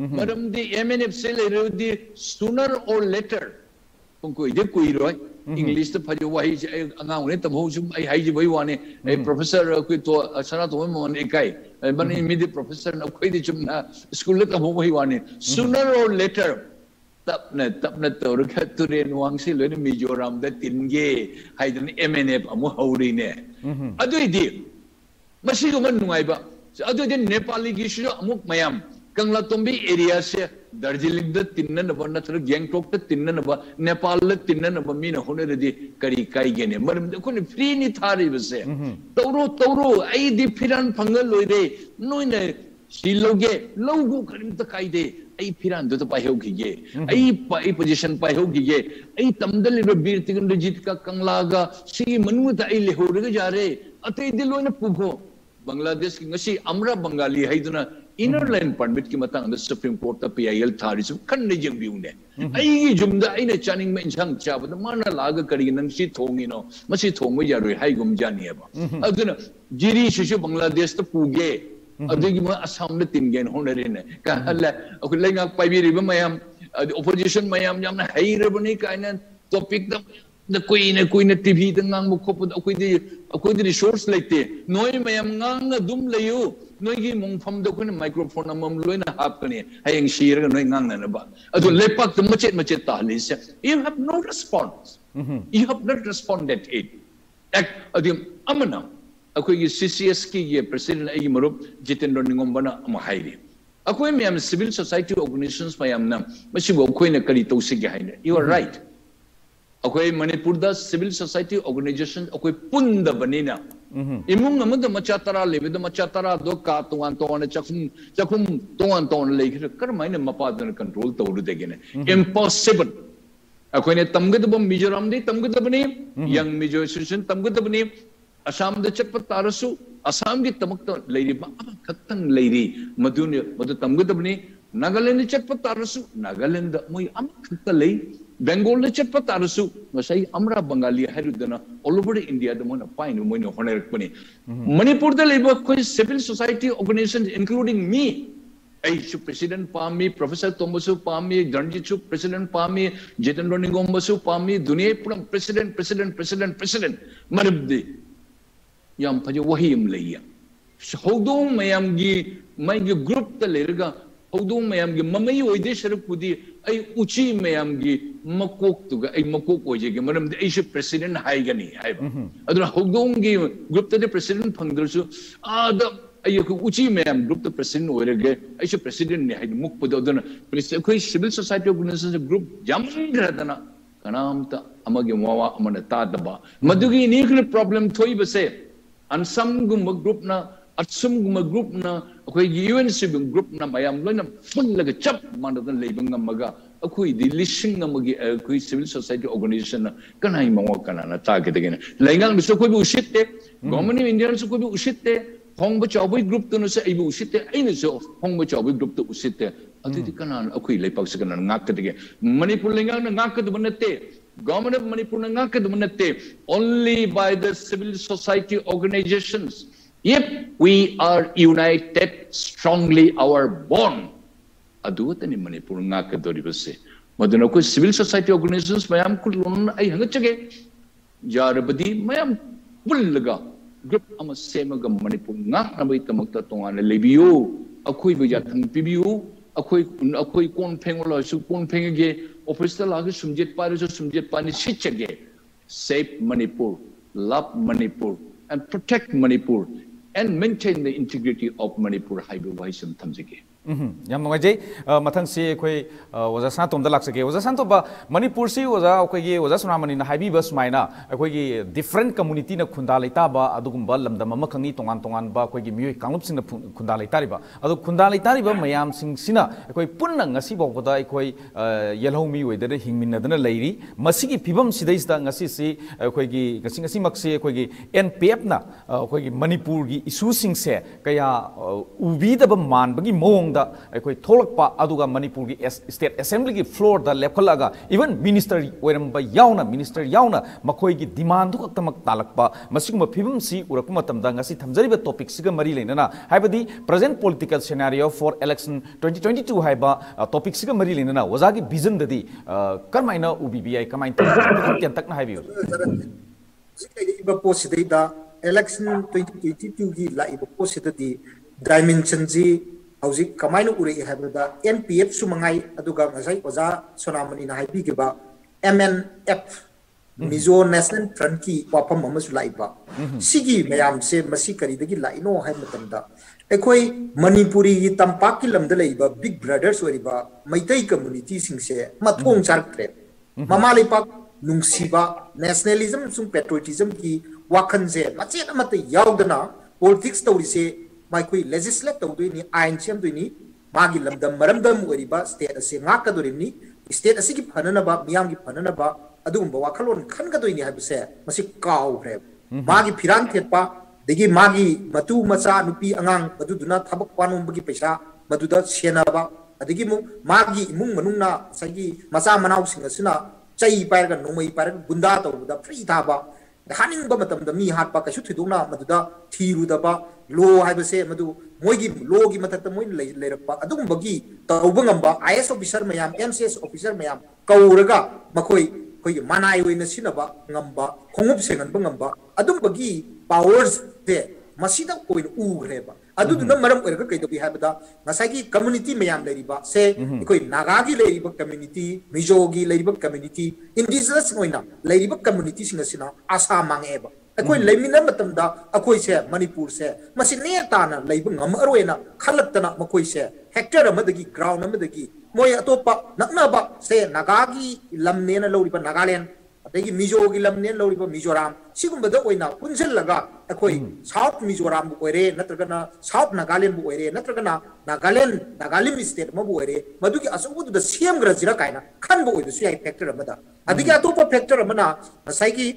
Party, Dugi Base Muhauro, मरमदी एमएनएफ से ले रहे दी सूनर और लेटर उनको इधर कोई रोय इंग्लिश तो फजो वही अंगांग ने तब हो जुम आई हाई जी वही वाने प्रोफेसर कोई तो सना तो मन इकाई बने मिदी प्रोफेसर न कोई दी ना स्कूल ले तब वही वाने सूनर और लेटर तब न तब न तो रखा तुरे नुआंग से लेने मिजोरम द तिनगे हाई दन एमएनएफ अमु हौरी ने अदुई दी मसी को मन बा अदुई दी नेपाली गिशु अमुक मयाम कंगला तुम्बी एरिया से दार्जिलिंग द तिन्न नब नथर गैंगटोक द तिन्न नब नेपाल द तिन्न नब मीन होने रदी करी काई गेने। मरम द कोने फ्री नि थारी बसे। तौरो तौरो आई दि फिरान फंगल लोइरे नोइने सिलोगे लोगो करिम त काई दे। आई फिरान दो तो होगी ये आई पाई पोजीशन पाई होगी ये आई तमदल रे बीर तिगन जित का कंगलागा सी मनु त आई ले हो रे जा रे। अते दिलोने पुगो। बांग्लादेश की ngasi amra bengali haiduna me chang cha ba mana lag kari nang si thongi no masi thong me yaroi hai gum jani ba aduna jiri shu bangladesh ta puge adigi ma assam ne tin gen honare ne ka halla akul lenga pai bi ri ba mayam opposition mayam yam na hai re bani ka ina topic da na koi na koi na TV da ngang mo ko pud akoi di akoi di resource like te noi mayam ngang na dum layo ꯅꯣꯏꯒꯤ ꯃꯣꯡꯐꯝꯗ ꯑꯩꯈꯣꯏꯅ microphone ꯑꯃꯃꯝ ꯂꯣꯏꯅ ꯍꯥꯞꯀꯅꯤ ꯍꯌꯦꯡ ꯁꯤꯔꯒ ꯅꯣꯏ ꯉꯥꯡꯅꯅꯕ ꯑꯗꯨ ꯂꯩꯄꯥꯛꯇ ꯃꯆꯦꯠ ꯃꯆꯦꯠ ꯇꯥꯍꯜꯂꯤꯁꯦ ꯌꯨ ꯍꯦꯞ ꯅꯣ ꯔꯦꯁꯄꯣꯟꯁ ꯌꯨ ꯍꯦꯞ ꯅꯣꯠ ꯔꯦꯁꯄꯣꯟꯗꯦꯠ ꯏꯠ ꯑꯦꯛ ꯑꯗꯨ ꯑꯃꯅ ꯑꯩꯈꯣꯏꯒꯤ ꯁꯤ ꯁꯤ ꯑꯦꯁ ꯀꯤꯒꯤ ꯄ꯭ꯔꯁꯤꯗꯦꯟ ꯑꯩꯒꯤ ꯃꯔꯨꯞ ꯖꯤꯇꯦꯟꯗ꯭ꯔ ꯅꯤꯡꯉꯣꯝꯕꯅ ꯑꯃ ꯍꯥꯏꯔꯤ ꯑꯩꯈꯣꯏ ꯃꯌꯥꯝ ꯁꯤꯚꯤꯜ ꯁꯣꯁꯥꯏꯇꯤ ꯑꯣꯔꯒꯅꯥꯏꯖꯦꯁꯟꯁ ꯃꯌꯥꯝꯅ ꯃꯁꯤꯕꯨ ꯑꯩꯈꯣꯏꯅ ꯀꯔꯤ ꯇꯧꯁꯤꯒꯦ ꯍꯥꯏꯅ ꯌꯨ ꯑꯥꯔ ꯔꯥꯏꯠ ꯑꯩꯈꯣꯏ ꯃꯅꯤꯄꯨꯔꯗ ꯁꯤꯚꯤꯜ ꯁꯣꯁꯥꯏꯇꯤ ꯑꯣꯔꯒꯅꯥꯏꯖꯦꯁꯟ ꯑꯩꯈꯣꯏ ꯄꯨꯟꯗꯕꯅꯤꯅ Uhum. Imung amanda machatara lebe do machatara do ka tuan tuan chakum chakum tuan tuan leke kar maine mapadan control to ru degene impossible akoine tamgadab mizoram de tamgadab ne young mizo association tamgadab ne assam de chakpa tarasu assam gi tamak to leiri ꯕꯦꯡꯒꯣꯜꯗ ꯆꯠꯄ ꯇꯥꯔꯁꯨ ꯉꯁꯥꯏ ꯑꯃꯔꯥ Bengali ꯍꯥꯏꯔꯨꯗꯅ all over ꯏꯟꯗꯤꯌꯥꯗ ꯃꯣꯏꯅ ꯄꯥꯏꯅ ꯃꯣꯏꯅ ꯍꯣꯠꯅꯔꯛꯄꯅꯤ ꯃꯅꯤꯄꯨꯔꯗ ꯂꯩꯕ ꯑꯩꯈꯣꯏ civil society organisation including ꯃꯤ ꯑꯩꯁꯨ ꯄ꯭ꯔꯁꯤꯗꯦꯟ ꯄꯥꯝꯃꯤ ꯄ꯭ꯔꯣꯐꯦꯁꯔ ꯇꯣꯝꯕꯁꯨ ꯄꯥꯝꯃꯤ ꯙꯔꯟꯖꯤꯠꯁꯨ ꯄ꯭ꯔꯁꯤꯗꯦꯟ ꯄꯥꯝꯃꯤ ꯖꯤꯇꯦꯟꯗ꯭ꯔ ꯅꯤꯡꯒꯣꯝꯕꯁꯨ ꯄꯥꯝꯃꯤ ꯗꯨꯅꯤꯌꯥ ꯄꯨꯝꯅꯃꯛ ꯄ꯭ꯔꯁꯤꯗꯦꯟ ꯄ꯭ꯔꯁꯤꯗꯦꯟ ꯄ꯭ꯔꯁꯤꯗꯦꯟ ꯄ꯭ꯔꯁꯤꯗꯦꯟ ꯃꯔꯝꯗꯤ ꯌꯥꯝ ꯐꯖ ꯋꯥꯍꯩ ꯑꯃ ꯂꯩꯌꯦ ꯍꯧꯗꯣꯡ ꯃꯌꯥꯝꯒꯤ ꯃꯥꯒꯤ ꯒ꯭ꯔꯨꯞꯇ ꯂꯩꯔꯒ ꯍꯧꯗꯣꯡ ꯃꯌꯥꯝꯒꯤ ꯃꯃꯩ ꯑꯣꯏꯗꯦ ꯁꯔꯨꯛꯄꯨꯗꯤ ꯑꯩ ꯎꯆꯤ ꯃꯌꯥꯝꯒꯤ ꯃꯀꯣꯛꯇꯨꯒ ꯑꯩ ꯃꯀꯣꯛ ꯑꯣꯏꯖꯒꯦ ꯃꯔꯝꯗꯤ ꯑꯩꯁꯨ ꯄ꯭ꯔꯁꯤꯗꯦꯟ ꯍꯥꯏꯒꯅꯤ ꯍꯥꯏꯕ ꯑꯗꯨꯅ ꯍꯧꯗꯣꯡꯒꯤ ꯒ꯭ꯔꯨꯞꯇꯗꯤ ꯄ꯭ꯔꯁꯤꯗꯦꯟ ꯐꯪꯗ꯭ꯔꯁꯨ ꯑꯥꯗ ꯑꯩ ꯑꯩꯈꯣꯏ ꯎꯆꯤ ꯃꯌꯥꯝ ꯒ꯭ꯔꯨꯞꯇ ꯄ꯭ꯔꯁꯤꯗꯦꯟ ꯑꯣꯏꯔꯒꯦ ꯑꯩꯁꯨ ꯄ꯭ꯔꯁꯤꯗꯦꯟꯅꯤ ꯍꯥꯏꯅ ꯃꯨꯛꯄꯗꯣ ꯑꯗꯨꯅ ꯑꯩꯈꯣꯏ ꯁꯤꯚꯤꯜ ꯁꯣꯁꯥꯏꯇꯤ ꯑꯣꯔꯒꯅꯥꯏꯖꯦꯁꯟ ꯒ꯭ꯔꯨꯞ ꯌꯥꯝꯈ꯭ꯔꯗꯅ ꯀꯅꯥꯝꯇ ꯑꯃꯒꯤ ꯃꯋꯥ ꯑꯃꯅ ꯇꯥꯗꯕ ꯃꯗꯨꯒꯤ ꯅ꯭ꯌꯨꯀ꯭ꯂꯤꯌꯔ ꯄ꯭ꯔꯣꯕ꯭ꯂꯦꯝ ꯊꯣꯛꯏꯕꯁꯦ ꯑꯟꯁꯝꯒꯨꯝꯕ ꯒ꯭ꯔꯨꯞꯅ ꯑꯠꯁꯨꯝꯒꯨꯝꯕ ꯒ꯭ꯔꯨꯞꯅ ꯑꯩꯈꯣꯏꯒꯤ ꯌꯨ ꯑꯦꯟ ꯁꯤꯕꯤ ꯒ꯭ꯔꯨꯞꯅ ꯃꯌꯥꯝ ꯂꯣꯏꯅ ꯄꯨꯜꯂꯒ ꯆꯞ ꯃꯥꯟꯅꯗꯅ ꯂꯩꯕ ꯉꯝꯃꯒ ꯑꯩꯈꯣꯏꯗꯤ ꯂꯤꯁꯤꯡ ꯑꯃꯒꯤ ꯑꯩꯈꯣꯏ ꯁꯤꯚꯤꯜ ꯁꯣꯁꯥꯏꯇꯤ ꯑꯣꯔꯒꯅꯥꯏꯖꯦꯁꯟꯅ ꯀꯅꯥꯏ ꯃꯉꯣ ꯀꯅꯥꯅ ꯇꯥꯒꯗꯒꯦꯅ ꯂꯩꯉꯥꯛꯅꯁꯨ ꯑꯩꯈꯣꯏꯕꯨ ꯎꯁꯤꯠꯇꯦ ꯒꯣꯔꯃꯦꯟ ꯑꯣꯐ ꯏꯟꯗꯤꯌꯥꯅꯁꯨ ꯑꯩꯈꯣꯏꯕꯨ ꯎꯁꯤꯠꯇꯦ ꯍꯣꯡꯕ ꯆꯥꯎꯕꯒꯤ ꯒ꯭ꯔꯨꯞꯇꯨꯅꯁꯨ ꯑꯩꯕꯨ ꯎꯁꯤꯠꯇꯦ ꯑꯩꯅꯁꯨ ꯍꯣꯡꯕ ꯆꯥꯎꯕꯒꯤ ꯒ꯭ꯔꯨꯞꯇ ꯎꯁꯤꯠꯇꯦ ꯑꯗꯨꯗꯤ ꯀꯅꯥꯅ ꯑꯩꯈꯣꯏ ꯂꯩꯄꯥꯛꯁꯤ ꯀꯅꯥꯅ ꯉꯥꯛꯀꯗꯒꯦ ꯃꯅꯤꯄꯨꯔ ꯂꯩꯉꯥꯛꯅ ꯉꯥꯛꯀꯗꯕ ꯅꯠꯇꯦ Government of Manipur ngakaduma natte only by the civil society organizations. If we are united strongly, our bond. Aduh, tadi Manipur ngah kedori bersih. Madina kau civil society organisations, mayam kau lomun ay hangat cegah. Mayam bul lega. Grup amas sama gam Manipur ngah nabi temak tatoan lebiu. Aku ibu jatung pibiu. Aku ibu aku ibu kon pengol asu kon pengge. Office tu lagi sumjat pani so sumjat pani sih. Save Manipur, love Manipur, and protect Manipur and maintain the integrity of Manipur यम नोजै मथनसे अखोइ ओजा सानतोम दा लाक्सगे ओजा सानतोबा मणिपुरसी ओजा अखोइगे ओजा सुनामनि ना हाइबिबा सुमाइना अखोइगे different community ना खुंदा लेताबा अदुगुम्बा लमदम मखंगि तोंगान तोंगानबा अखोइगे मियो कांगुपसिं ना खुंदा लेतारिबा अदु खुंदा लेतारिबा मयाम सिंग सिना अखोइ पुन्न ngasi bawgoda अखोइ यलहौमि ओइदर हिंगमिनदन लेरी मसिगि फिबम सिदैसदा ngasi सि अखोइगे ngasi ngasi मक्से अखोइगे एनपीएफ ना अखोइगे मणिपुर gi issue सिंग से कया उबिदब मानबगि मोंगदा मनपुर स्टेट असेंबली की फ्लोर लेपल इवन मिनिस्टर यावना मिनिस्टर यावना की डिमांड डिमाडुखम फिवम से उरपी थमजरी टॉपिक मरी लेना present political scenario for election 2022 है टॉपिक मरी लेना ओजा की विजन कमायन उबीबी कमायन कंटक इलेक्शन 2022 की लाइव पोसीद डायमेंशन जी हौजिक कमाइन उरे हैबदा एनपीएफ सुमंगाई अदुगा ngasai oza sonamani na haibi giba mnf Mizo National Front की वापम अमसु लाइबा सिगी मयाम से मसी करीदगी लाइनो है मतमदा ꯑꯩꯈꯣꯏ ꯃꯅꯤꯄꯨꯔꯤꯒꯤ ꯇꯝꯄꯥꯛꯀꯤ ꯂꯝꯗ ꯂꯩꯕ ꯕꯤꯛ ꯕ꯭ꯔꯗꯔꯁ ꯑꯣꯏꯔꯤꯕ ꯃꯩꯇꯩ ꯀꯝꯃꯨꯅꯤꯇꯤꯁꯤꯡꯁꯦ ꯃꯊꯣꯡ ꯆꯥꯔꯛꯇ꯭ꯔꯦ ꯃꯃꯥ ꯂꯩꯄꯥꯛ ꯅꯨꯡꯁꯤꯕ ꯅꯦꯁꯅꯦꯂꯤꯖꯝ ꯑꯃꯁꯨꯡ ꯄꯦꯇ꯭ꯔꯣꯇꯤꯖꯝꯒꯤ ꯋꯥꯈꯜꯁꯦ ꯃꯆꯦꯠ ꯑꯃꯠꯇ ꯌꯥꯎꯗꯅ ꯄꯣꯂꯤꯇꯤꯛꯁ ꯇꯧꯔꯤꯁꯦ ꯃꯈꯣꯏ ꯂꯦꯖꯤꯁꯂꯦꯠ ꯇꯧꯗꯣꯏꯅꯤ ꯑꯥꯏꯟ ꯁꯦꯝꯗꯣꯏꯅꯤ ꯃꯥꯒꯤ ꯂꯝꯗꯝ ꯃꯔꯝꯗꯝ ꯑꯣꯏꯔꯤꯕ ꯁ꯭ꯇꯦꯠ ꯑꯁꯤ ꯉꯥꯛꯀꯗꯣꯔꯤꯕꯅꯤ ꯁ꯭ꯇꯦꯠ ꯑꯁꯤꯒꯤ ꯐꯅꯅꯕ ꯃꯤꯌꯥꯝꯒꯤ ꯐꯅꯅꯕ ꯑꯗꯨꯒꯨꯝꯕ ꯋꯥꯈꯜꯂꯣꯟ ꯈꯟꯒꯗꯣꯏꯅꯤ ꯍꯥꯏꯕꯁꯦ ꯃꯁꯤ ꯀꯥꯎꯈ꯭ꯔꯦꯕ ꯃꯥꯒꯤ ꯐꯤꯔꯥꯟ ꯊꯦꯠꯄ ꯑꯗꯒꯤ ꯃꯥꯒꯤ ꯃꯇꯨ ꯃꯆꯥ ꯅꯨꯄꯤ ꯑꯉꯥꯡ ꯃꯗꯨꯗꯨꯅ ꯊꯕꯛ ꯋꯥꯅꯣꯝꯕꯒꯤ ꯄꯩꯁꯥ ꯃꯗꯨꯗ ꯁꯦꯟꯅꯕ ꯑꯗꯒꯤ ꯑꯃꯨꯛ ꯃꯥꯒꯤ ꯏꯃꯨꯡ ꯃꯅꯨꯡꯅ ꯉꯁꯥꯏꯒꯤ ꯃꯆꯥ ꯃꯅꯥꯎꯁꯤꯡ ꯑꯁꯤꯅ ꯆꯩ ꯄꯥꯏꯔꯒ ꯅꯣꯡꯃꯩ ꯄꯥꯏꯔꯒ ꯒꯨꯟꯗꯥ ꯇꯧꯕꯗ ꯐ꯭ꯔꯤ ꯊꯥꯕ ꯍꯥꯠꯅꯤꯡꯕ ꯃꯇꯝꯗ ꯃꯤ ꯍꯥꯠꯄ ꯀꯩꯁꯨ ꯊꯣꯏꯗꯣꯛꯅ ꯃꯗꯨꯗ ꯊꯤꯔꯨꯗꯕ ꯂꯣ ꯍꯥꯏꯕꯁꯦ ꯃꯗꯨ ꯃꯣꯏꯒꯤ ꯂꯣꯒꯤ ꯃꯊꯛꯇ ꯃꯣꯏꯅ ꯂꯩꯔꯛꯄ ꯑꯗꯨꯒꯨꯝꯕꯒꯤ ꯇꯧꯕ ꯉꯝꯕ ꯑꯥꯏ ꯑꯦꯁ ꯑꯣꯐꯤꯁꯥꯔ ꯃꯌꯥꯝ ꯑꯦꯝ ꯁꯤ ꯑꯦꯁ ꯑꯣꯐꯤꯁꯥꯔ ꯃꯌꯥꯝ ꯀꯧꯔꯒ ꯃꯈꯣꯏ ꯑꯩꯈꯣꯏꯒꯤ ꯃꯅꯥꯏ ꯑꯣꯏꯅ ꯁꯤꯖꯤꯟꯅꯕ ꯉꯝꯕ ꯈꯣꯡꯎꯞ ꯁꯦꯡꯍꯟꯕ ꯉꯝꯕ ꯑꯗꯨꯝꯕꯒꯤ ꯄꯥꯋꯔꯁꯦ ꯃꯁꯤꯗ ꯑꯣꯏꯅ ꯎꯈ꯭ꯔꯦꯕ ꯑꯗꯨꯗꯨꯅ ꯃꯔꯝ ꯑꯣꯏꯔꯒ ꯀꯩꯗꯧꯒꯦ ꯍꯥꯏꯕꯗ ꯉꯁꯥꯏꯒꯤ ꯀꯝꯃꯨꯅꯤꯇꯤ ꯃꯌꯥꯝ ꯂꯩꯔꯤꯕ ꯁꯦ ꯑꯩꯈꯣꯏ ꯅꯥꯒꯥꯒꯤ ꯂꯩꯔꯤꯕ ꯀꯝꯃꯨꯅꯤꯇꯤ ꯃꯤꯖꯣꯒꯤ ꯂꯩꯔꯤꯕ ꯀꯝꯃꯨꯅꯤꯇꯤ ꯏꯟꯗꯤꯖꯤꯅꯁ ꯑꯣꯏꯅ ꯂꯩꯔꯤꯕ ꯀꯝꯃꯨꯅꯤꯇꯤꯁꯤꯡ ꯑꯁꯤꯅ ꯑꯁꯥ ꯃꯥꯡꯉꯛꯑꯦꯕ ꯑꯩꯈꯣꯏ ꯂꯩꯃꯤꯟꯅ ꯃꯇꯝꯗ ꯑꯩꯈꯣꯏꯁꯦ ꯃꯅꯤꯄꯨꯔꯁꯦ ꯃꯁꯤ ꯅꯦ ꯇꯥꯅ ꯂꯩꯕ ꯉꯝꯃꯔꯣꯏꯅ ꯈꯜꯂꯛꯇꯅ ꯃꯈꯣꯏꯁꯦ ꯍꯦꯛꯇꯔ ꯑꯃꯗꯒꯤ ꯒ꯭ꯔꯥꯎꯟ ꯑꯃꯗꯒꯤ ꯃꯣꯏ ꯑꯇꯣꯞꯄ ꯅꯛꯅꯕ ꯁꯦ ꯅꯥꯒꯥꯒꯤ ꯂꯝꯅꯦꯅ ꯂꯧꯔꯤꯕ ꯅꯥꯒꯥꯂꯦꯟ ꯑꯗꯒꯤ ꯃꯤꯖꯣꯒꯤ ꯂꯝꯅꯦꯅ ꯂꯧꯔꯤꯕ ꯃꯤꯖꯣꯔꯥꯝ ꯁꯤꯒꯨꯝꯕꯗ ꯑꯣꯏꯅ ꯄꯨꯟꯁꯤꯜꯂꯒ ꯑꯩꯈꯣꯏ ꯁꯥꯎꯠ ꯃꯤꯖꯣꯔꯥꯝꯕꯨ ꯑꯣꯏꯔꯦ ꯅꯠꯇ꯭ꯔꯒꯅ ꯁꯥꯎꯠ ꯅꯥꯒꯥꯂꯦꯟꯕꯨ ꯑꯣꯏꯔꯦ ꯅꯠꯇ꯭ꯔꯒꯅ ꯅꯥꯒꯥꯂꯦꯟ ꯅꯥꯒꯥꯂꯤꯝ ꯏꯁꯇꯦꯠ ꯑꯃꯕꯨ ꯑꯣꯏꯔꯦ ꯃꯗꯨꯒꯤ ꯑꯆꯧꯕꯗꯨꯗ ꯁꯦꯝꯈ꯭ꯔꯁꯤꯔꯥ ꯀꯥꯏꯅ ꯈꯟꯕ ꯑꯣꯏꯕꯁꯨ ꯌꯥꯏ ꯐꯦꯛꯇꯔ ꯑꯃꯗ ꯑꯗꯒꯤ ꯑꯇꯣꯞꯄ ꯐꯦꯛꯇꯔ ꯑꯃꯅ ꯉꯁꯥꯏꯒꯤ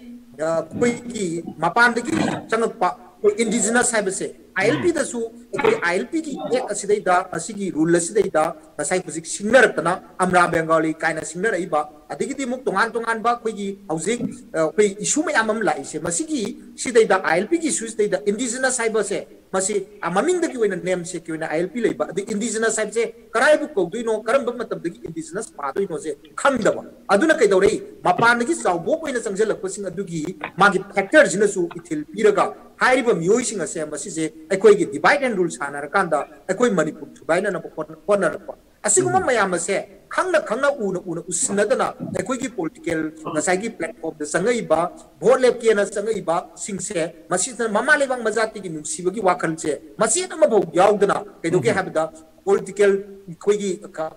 ꯑꯩꯈꯣꯏꯒꯤ ꯃꯄꯥꯟꯗꯒꯤ ꯆꯪꯉꯛꯄ ꯑꯩꯈꯣꯏ ꯏꯟꯗꯤꯖꯤꯅꯁ ꯍꯥꯏꯕꯁꯦ ꯑꯥꯏ ꯑꯦꯜ ꯄꯤꯗꯁꯨ ꯑꯩꯈꯣꯏ ꯑꯥꯏ ꯑꯦꯜ ꯄꯤꯒꯤ ꯑꯦꯛ ꯑꯁꯤꯗꯩꯗ ꯑꯁꯤꯒꯤ ꯔꯨꯜ ꯑꯁꯤꯗꯩꯗ ꯉꯁꯥꯏ ꯍꯧꯖꯤꯛ ꯁꯤꯡꯅꯔꯛꯇꯅ ꯑꯝꯔꯥ ꯕꯦꯡꯒꯥꯂꯤ ꯀꯥꯏꯅ ꯁꯤꯡꯅꯔꯛꯏꯕ ꯑꯗꯒꯤꯗꯤ ꯑꯃꯨꯛ ꯇꯣꯉꯥꯟ ꯇꯣꯉꯥꯟꯕ ꯑꯩꯈꯣꯏꯒꯤ ꯍꯧꯖꯤꯛ ꯑꯩꯈꯣꯏ ꯏꯁꯨ ꯃꯌꯥꯝ ꯑꯃ ꯂꯥꯛꯏꯁꯦ ꯃꯁꯤꯒꯤ ꯁꯤꯗꯩꯗ ꯑꯥꯏ ꯑꯦꯜ ꯄꯤꯒꯤ ꯏꯁꯨꯁꯤꯗꯩꯗ ꯏꯟꯗꯤꯖꯤꯅꯁ ꯍꯥꯏꯕꯁꯦ ꯃꯁꯤ ꯃꯃꯤꯡꯗꯒꯤ ꯑꯣꯏꯅ ꯅꯦꯝ ꯁꯦꯛꯀꯤ ꯑꯣꯏꯅ ꯑꯥꯏ ꯑꯦꯜ ꯄꯤ ꯂꯩꯕ ꯑꯗꯩ ꯏꯟꯗꯤꯖꯤꯅꯁ ꯍꯥꯏꯕꯁꯦ ꯀꯗꯥꯏꯕꯨ ꯀꯧꯗꯣꯏꯅꯣ ꯀꯔꯝꯕ ꯃꯇꯝꯗꯒꯤ ꯏꯟꯗꯤꯖꯤꯅꯁ ꯄꯥꯗꯣꯏꯅꯣꯁꯦ ꯈꯪꯗꯕ ꯑꯗꯨꯅ ꯀꯩꯗꯧꯔꯛꯏ ꯃꯄꯥꯟꯗꯒꯤ ꯆꯥꯎꯕꯣꯛ ꯑꯣꯏꯅ ꯆꯪꯁꯤꯜꯂꯛꯄꯁꯤꯡ ꯑꯗꯨꯒꯤ ꯃꯥꯒꯤ ꯐꯦꯛꯇꯔꯁꯤꯅꯁꯨ ꯏꯊꯤꯜ ꯄꯤꯔꯒ ꯍꯥꯏꯔꯤꯕ ꯃꯤꯑꯣꯏꯁꯤꯡ ꯑꯁꯦ ꯃꯁꯤꯁꯦ ꯑꯩꯈꯣꯏꯒꯤ ꯗꯤꯚꯥꯏꯠ ꯑꯦꯟ ꯔꯨꯜ ꯁꯥꯟꯅꯔꯀꯥꯟꯗ ꯑꯩꯈꯣꯏ ꯃꯅꯤꯄꯨꯔ ꯊꯨꯒꯥꯏꯅꯅꯕ ꯍꯣꯠꯅꯔꯛꯄ ꯑꯁꯤꯒꯨꯝꯕ ꯃꯌꯥꯝ ꯑꯁꯦ ꯈꯪꯅ ꯈꯪꯅ ꯎꯅ ꯎꯅ ꯎꯁꯤꯟꯅꯗꯅ ꯑꯩꯈꯣꯏꯒꯤ ꯄꯣꯂꯤꯇꯤꯀꯦꯜ ꯉꯁꯥꯏꯒꯤ ꯄ꯭ꯂꯦꯠꯐꯣꯝꯗ ꯆꯪꯉꯛꯏꯕ ꯚꯣꯠ ꯂꯦꯞꯀꯦꯅ ꯆꯪꯉꯛꯏꯕ ꯁꯤꯡꯁꯦ ꯃꯁꯤꯗ ꯃꯃꯥ ꯂꯩꯕꯥꯛ ꯃꯖꯥꯇꯤꯒꯤ ꯅꯨꯡꯁꯤꯕꯒꯤ ꯋꯥꯈꯜꯁꯦ ꯃꯆꯦꯠ ꯑꯃꯐꯥꯎ ꯌꯥꯎꯗꯅ ꯀꯩꯗꯧꯒꯦ ꯍꯥꯏꯕꯗ ꯄꯣꯂꯤꯇꯤꯀꯦꯜ ꯑꯩꯈꯣꯏꯒꯤ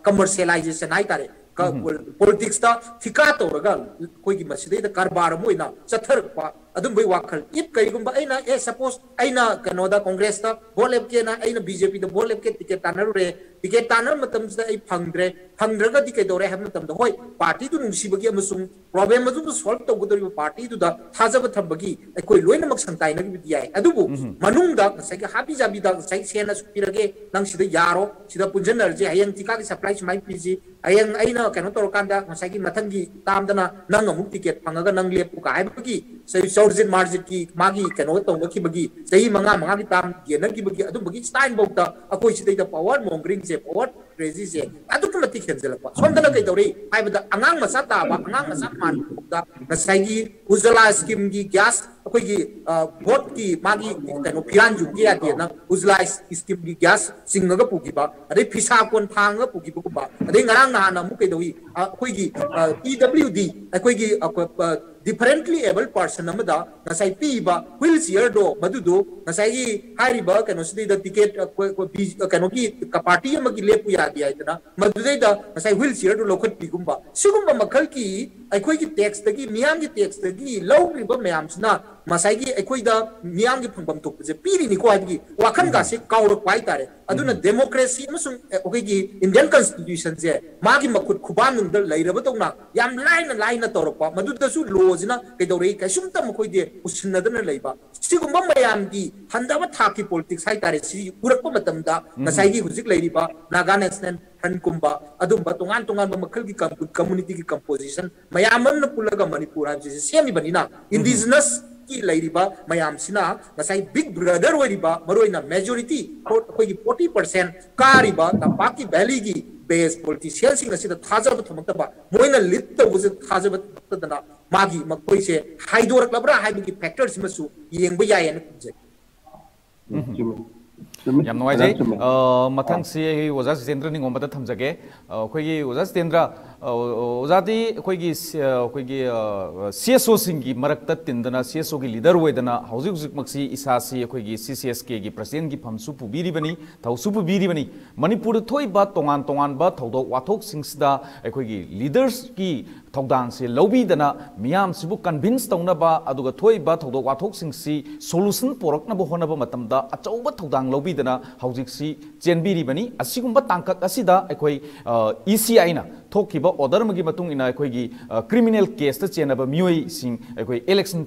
ꯀꯃꯔꯁꯤꯌꯦꯂꯥꯏꯖꯦꯁꯟ ꯍꯥꯏꯇꯥꯔꯦ ꯄꯣꯂꯤꯇꯤꯛꯁꯇ ꯊꯤꯀꯥ ꯇꯧꯔꯒ ꯑꯩꯈꯣꯏꯒꯤ ꯃꯁꯤꯗꯩꯗ ꯀꯔꯕꯥꯔ ꯑꯃ ꯑꯣꯏꯅ ꯆꯠꯊꯔꯛꯄ अदम बे वाखल इफ़ कईगुम अना ए सपोज़ अना कनोदा कांग्रेस ता वोट लेके ना अना बीजेपी दा वोट लेके टिकट तानर रे टिकट तानर मतम से आई फंगद्रे फंगद्रगा दि पार्टी दु नुसिबगी अमसुम प्रॉब्लम मजु दु तो गुदरि पार्टी दु दा थाजब थबगी कोई लोइन मक से के हाबी जाबी दा से सेना यारो सिदा पुंजन हयंग की सप्लाई माइ पीजी हयंग अगर कनो तौर मसागी मथंगी तामदना नंग नंग ꯆꯧꯔꯖꯤꯠ ꯃꯥꯔꯖꯤꯠꯀꯤ ꯃꯥꯒꯤ ꯀꯩꯅꯣ ꯇꯧꯅꯈꯤꯕꯒꯤ ꯆꯍꯤ ꯃꯉꯥ ꯃꯉꯥꯒꯤ ꯇꯥꯝ ꯌꯦꯟꯅꯈꯤꯕꯒꯤ ꯑꯗꯨꯝꯕꯒꯤ ꯁ꯭ꯇꯥꯏꯜꯐꯧꯗ ꯑꯩꯈꯣꯏ ꯁꯤꯗꯩꯗ ꯄꯋꯥꯔ ꯃꯣꯡꯒꯔꯤꯡꯁꯦ ꯄꯋꯥꯔ ꯀ꯭ꯔꯦꯖꯤꯁꯦ ꯑꯗꯨꯛꯀꯤ ꯃꯇꯤꯛ ꯍꯦꯟꯖꯜꯂꯛꯄ ꯁꯣꯝꯗꯅ ꯀꯩꯗꯧꯔꯤ ꯍꯥꯏꯕꯗ ꯑꯉꯥꯡ ꯃꯆꯥ ꯇꯥꯕ ꯑꯉꯥꯡ ꯃꯆꯥ ꯃꯥꯟꯕꯗ ꯉꯁꯥꯏꯒꯤ ꯎꯖꯂꯥ ꯁ꯭ꯀꯤꯝꯒꯤ ꯒ꯭ꯌꯥꯁ ꯑꯩꯈꯣꯏꯒꯤ ꯚꯣꯠꯀꯤ ꯃꯥꯒꯤ ꯀꯩꯅꯣ ꯐꯤꯔꯥꯟ ꯌꯨꯝꯒꯤ ꯌꯥꯗꯦꯅ ꯎꯖꯂꯥ ꯁ꯭ꯀꯤꯝꯒꯤ ꯒ꯭ꯌꯥꯁ ꯆꯤꯡꯉꯒ ꯄꯨꯈꯤꯕ ꯑꯗꯩ ꯐꯤꯁꯥ ꯀꯣꯟ ꯊꯥꯡꯉꯒ ꯄꯨꯈꯤꯕꯒꯨꯝꯕ ꯑꯗꯩ ꯉꯔꯥꯡ ꯅꯍꯥꯟ ꯑꯃꯨꯛ ꯀꯩꯗꯧꯏ ꯑꯩꯈꯣꯏꯒꯤ ꯏ ꯗꯕ꯭ꯂꯤꯎ ꯗꯤ ꯑꯩꯈꯣꯏꯒꯤ differently able person amada nasai piba wheelchair do madudu nasai gi hari ba kano sidi da ticket ko kano gi ka party ma gi lepu ya di aitana madudai da nasai wheelchair do lokhat pi gumba sigumba makhal ki ai aikoi gi text da gi miyam gi text da gi lawri ba miyam sna ꯉꯁꯥꯏꯒꯤ ꯑꯩꯈꯣꯏꯗ ꯃꯤꯌꯥꯝꯒꯤ ꯐꯪꯐꯝ ꯊꯣꯛꯄꯁꯦ ꯄꯤꯔꯤꯅꯤꯀꯣ ꯍꯥꯏꯕꯒꯤ ꯋꯥꯈꯜꯒꯥꯁꯦ ꯀꯥꯎꯔꯛꯄ ꯍꯥꯏꯇꯥꯔꯦ ꯑꯗꯨꯅ democracy ꯑꯃꯁꯨꯡ ꯑꯩꯈꯣꯏꯒꯤ ꯏꯟꯗꯤꯌꯟ ꯀꯟꯁꯇꯤꯇ꯭ꯌꯨꯁꯟꯁꯦ ꯃꯥꯒꯤ ꯃꯈꯨꯠ ꯈꯨꯕꯥꯝꯅꯨꯡꯗ ꯂꯩꯔꯕꯗꯧꯅ ꯌꯥꯝ ꯂꯥꯏꯅ ꯂꯥꯏꯅ ꯇꯧꯔꯛꯄ ꯃꯗꯨꯗꯁꯨ ꯂꯣꯁꯤꯅ ꯀꯩꯗꯧꯔꯛꯏ ꯀꯩꯁꯨꯝꯇ ꯃꯈꯣꯏꯗꯤ ꯎꯁꯤꯟꯅꯗꯅ ꯂꯩꯕ ꯁꯤꯒꯨꯝꯕ ꯃꯌꯥꯝꯒꯤ ꯍꯟꯊꯕ ꯊꯥꯛꯀꯤ ꯄꯣꯂꯤꯇꯤꯛꯁ ꯍꯥꯏꯇꯥꯔꯦ ꯁꯤ ꯎꯔꯛꯄ ꯃꯇꯝꯗ ꯉꯁꯥꯏꯒꯤ ꯍꯧꯖꯤꯛ ꯂꯩꯔꯤꯕ ꯅꯥꯒꯥ ꯅꯦꯁꯅꯦꯜ ꯐ꯭ꯔꯟꯠꯀꯨꯝꯕ ꯑꯗꯨꯝꯕ ꯇꯣꯉꯥꯟ ꯇꯣꯉꯥꯟꯕ ꯃꯈꯜꯒꯤ ꯀꯝꯃꯨꯅꯤꯇꯤꯒꯤ ꯀꯝꯄꯣꯖꯤꯁꯟ ꯃꯌꯥꯝ ꯑꯃꯅ ꯄꯨꯜꯂꯒ ꯃꯅꯤꯄꯨꯔ ꯍꯥꯏꯕꯁꯤꯁꯦ ꯁꯦꯝꯃꯤꯕꯅꯤꯅ ꯏꯟꯗꯤꯖꯤꯅꯁ की बिग ब्रदर ओरिबा मरोइना मेजॉरिटी अखोगी 40% कारिबा तपाकी वैली की बेस पॉलिटिशियन सिंग असिदा थाजब थमक्तबा मोइना तबुजे थाजब तदना मागी मकोइसे हाइदोरक्लबरा हाइबगी फैक्टर सिमसु येंबा यायन कुजे। ꯌꯥꯝ ꯅꯨꯡꯉꯥꯏꯖꯩ ꯃꯊꯪꯁꯤ ꯑꯩ ꯑꯣꯖꯥ ꯖꯤꯇꯦꯟꯗ꯭ꯔ ꯅꯤꯡꯉꯣꯝꯕꯗ ꯊꯝꯖꯒꯦ ꯑꯩꯈꯣꯏꯒꯤ ꯑꯣꯖꯥ ꯖꯤꯇꯦꯟꯗ꯭ꯔ ꯑꯣꯖꯥꯗꯤ ꯑꯩꯈꯣꯏꯒꯤ ꯑꯩꯈꯣꯏꯒꯤ ꯁꯤ ꯑꯦꯁ ꯑꯣꯁꯤꯡꯒꯤ ꯃꯔꯛꯇ ꯇꯤꯟꯗꯅ ꯁꯤ ꯑꯦꯁ ꯑꯣꯒꯤ ꯂꯤꯗꯔ ꯑꯣꯏꯗꯅ ꯍꯧꯖꯤꯛ ꯍꯧꯖꯤꯛꯃꯛꯁꯤ ꯏꯁꯥꯁꯤ ꯑꯩꯈꯣꯏꯒꯤ ꯁꯤ ꯁꯤ ꯑꯦꯁ ꯀꯦꯒꯤ ꯄ꯭ꯔꯁꯤꯗꯦꯟꯒꯤ ꯐꯝꯁꯨ ꯄꯨꯕꯤꯔꯤꯕꯅꯤ ꯊꯧꯁꯨ ꯄꯨꯕꯤꯔꯤꯕꯅꯤ ꯃꯅꯤꯄꯨꯔꯗ ꯊꯣꯛꯏꯕ ꯇꯣꯉꯥꯟ ꯇꯣꯉꯥꯟꯕ ꯊꯧꯗꯣꯛ ꯋꯥꯊꯣꯛꯁꯤꯡꯁꯤꯗ ꯑꯩꯈꯣꯏꯒꯤ ꯂꯤꯗꯔꯁꯀꯤ ꯊꯧꯗꯥꯡꯁꯤ ꯂꯧꯕꯤꯗꯅ ꯃꯤꯌꯥꯝꯁꯤꯕꯨ ꯀꯟꯚꯤꯟꯁ ꯇꯧꯅꯕ ꯑꯗꯨꯒ ꯊꯣꯛꯏꯕ ꯊꯧꯗꯣꯛ ꯋꯥꯊꯣꯛꯁꯤꯡꯁꯤ ꯁꯣꯂꯨꯁꯟ ꯄꯣꯔꯛꯅꯕ ꯍꯣꯠꯅꯕ ꯃꯇꯝꯗ ꯑꯆꯧꯕ ꯊꯧꯗꯥꯡ ꯂꯧꯕꯤꯗꯅ ꯍꯧꯖꯤꯛꯁꯤ ꯆꯦꯟꯕꯤꯔꯤꯕꯅꯤ ꯑꯁꯤꯒꯨꯝꯕ ꯇꯥꯡꯀꯛ ꯑꯁꯤꯗ ꯑꯩꯈꯣꯏ ꯏ ꯁꯤ ꯑꯥꯏꯅ ꯊꯣꯛꯈꯤꯕ ꯑꯣꯔꯗꯔ ꯑꯃꯒꯤ ꯃꯇꯨꯡ ꯏꯟꯅ ꯑꯩꯈꯣꯏꯒꯤ ꯀ꯭ꯔꯤꯃꯤꯅꯦꯜ ꯀꯦꯁꯇ ꯆꯦꯟꯅꯕ ꯃꯤꯑꯣꯏꯁꯤꯡ ꯑꯩꯈꯣꯏ ꯏꯂꯦꯛꯁꯟ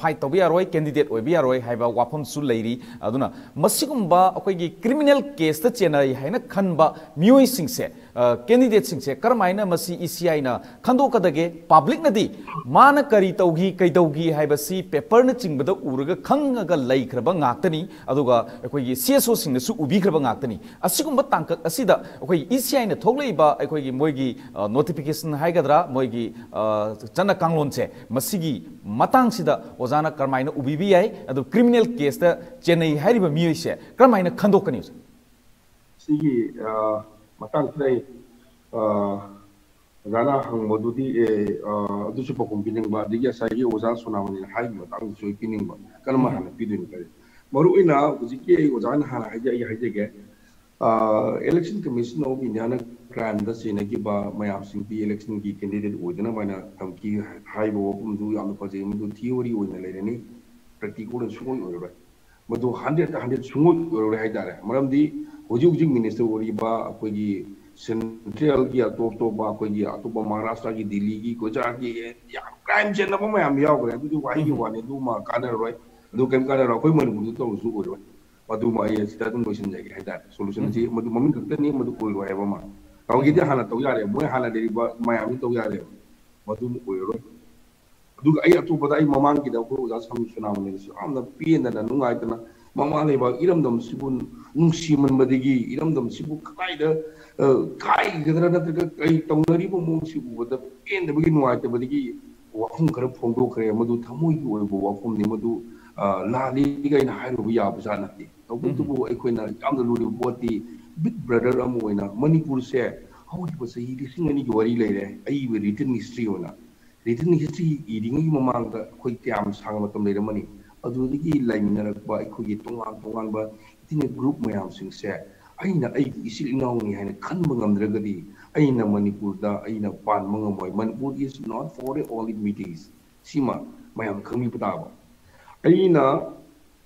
ꯐꯥꯏꯠ ꯇꯧꯕ ꯌꯥꯔꯣꯏ ꯀꯦꯟꯗꯤꯗꯦꯠ ꯑꯣꯏꯕ ꯌꯥꯔꯣꯏ ꯍꯥꯏꯕ ꯋꯥꯐꯝꯁꯨ ꯂꯩꯔꯤ ꯑꯗꯨꯅ ꯃꯁꯤꯒꯨꯝꯕ ꯑꯩꯈꯣꯏꯒꯤ ꯀ꯭ꯔꯤꯃꯤꯅꯦꯜ ꯀꯦꯁꯇ ꯆꯦꯟꯅꯩ ꯍꯥꯏꯅ ꯈꯟꯕ ꯃꯤꯑꯣꯏꯁꯤꯡꯁꯦ ꯀꯦꯟꯗꯤꯗꯦꯠꯁꯤꯡꯁꯦ ꯀꯔꯝꯍꯥꯏꯅ ꯃꯁꯤ ꯏ ꯁꯤ ꯑꯥꯏꯅ ꯈꯟꯗꯣꯛꯀꯗꯒꯦ ꯄꯥꯕ꯭ꯂꯤꯛꯅꯗꯤ ꯃꯥꯅ ꯀꯔꯤ ꯇꯧꯈꯤ ꯀꯩꯗꯧꯈꯤ ꯍꯥꯏꯕꯁꯤ ꯄꯦꯄꯔꯅꯆꯤꯡꯕꯗ ꯎꯔꯒ ꯈꯪꯉꯒ ꯂꯩꯈ꯭ꯔꯕ ꯉꯥꯛꯇꯅꯤ ꯑꯗꯨꯒ ꯑꯩꯈꯣꯏꯒꯤ ꯁꯤ ꯑꯦꯁ ꯑꯣꯁꯤꯡꯅꯁꯨ ꯎꯕꯤꯈ꯭ꯔꯕ ꯉꯥꯛꯇꯅꯤ ꯑꯁꯤꯒꯨꯝꯕ ꯇꯥꯡꯀꯛ ꯑꯁꯤꯗ ꯑꯩꯈꯣꯏ ꯏ ꯁꯤ ꯑꯥꯏꯅ ꯊꯣꯛꯂꯛꯏꯕ ꯑꯩꯈꯣꯏꯒꯤ ꯃꯣꯏꯒꯤ नोटिफिकेशन है मोगी चन कांगलों से मतंगसीद ओजान कमाय उबीब है क्रिमिनल केस चेनई है मीसे कमाय खनदनी ओजाना हंगदी ओजा सोनामनी पीब हाँ पीदन करें मरुना ओजा हाँ हजे इलेक्शन कमीशन ऑफ़ इंडिया ꯄꯤꯅꯤꯡꯕ ꯀꯔꯝꯕ ꯍꯥꯟꯅ ꯄꯤꯗꯣꯏꯅꯣ ꯀꯔꯤ ꯃꯔꯨꯑꯣꯏꯅ ꯍꯧꯖꯤꯛꯀꯤ ꯑꯩ ꯑꯣꯖꯥꯅ ꯍꯥꯟꯅ ꯍꯥꯏꯖ ꯑꯩ ꯍꯥꯏꯖꯒꯦ election commission of india na crime da sena ki ba mayam sing pi election ki candidate oidana mana tham ki hai bo pum du yam pa je mu theory oina le ni practical sungoi oi madu 100 100 sungoi oi hai da maram di hoji hoji minister ori ba koi gi central ki atop to ba koi Kau kita dia halal tawiyah dia. Mereka halal dari Miami ni tawiyah dia. Madu muka ya roh. Madu kaya tu pada ayah mamang kita. Aku rasa kami sunam ni. Hmm. Aku nak pilih dan nunggu ayah tanah. Mamang ni bahawa ilam dam sibu nung si man madigi. Ilam dam sibu kakai dah. Kakai kata-kata nak tegak kakai tahun hari pun mung sibu. Bata pilih dan begini wajah tanah madigi. Wakum kerap fondok kaya madu tamu yu ayah wakum ni madu. Lah ni kaya nak hayro biya besar nak ni. Tapi tu buat ikhwan. Kamu dah lulus buat di big brother am oi na manipur se hau di ba sa yi sing ani gi wari lai re ai we written history ona written history ꯏꯔꯤꯉꯩꯒꯤ ꯃꯃꯥꯡꯗ ꯑꯩꯈꯣꯏ ꯀꯌꯥꯝ ꯁꯥꯡꯅ ꯃꯇꯝ ꯂꯩꯔꯝꯃꯅꯤ ꯑꯗꯨꯗꯒꯤ ꯂꯩꯃꯤꯟꯅꯔꯛꯄ ꯑꯩꯈꯣꯏꯒꯤ ꯇꯣꯉꯥꯟ ꯇꯣꯉꯥꯟꯕ ꯏꯇꯤꯅ ꯒ꯭ꯔꯨꯞ ꯃꯌꯥꯝꯁꯤꯡꯁꯦ ꯑꯩꯅ ꯑꯩꯒꯤ ꯏꯆꯤꯜ ꯏꯅꯥꯎꯅꯤ ꯍꯥꯏꯅ ꯈꯟꯕ ꯉꯝꯗ꯭ꯔꯒꯗꯤ ꯑꯩꯅ ꯃꯅꯤꯄꯨꯔꯗ ꯑꯩꯅ ꯄꯥꯟꯕ ꯉꯝꯃꯣꯏ ꯃꯅꯤꯄꯨꯔ ꯏꯁ ꯅꯣꯠ ꯐꯣꯔ ꯑꯣꯜ ꯏꯠ ꯃꯤꯇꯤꯡꯁ ꯁꯤꯃ ꯃꯌꯥꯝ ꯈꯪꯕꯤꯕ ꯇꯥꯕ ꯑꯩꯅ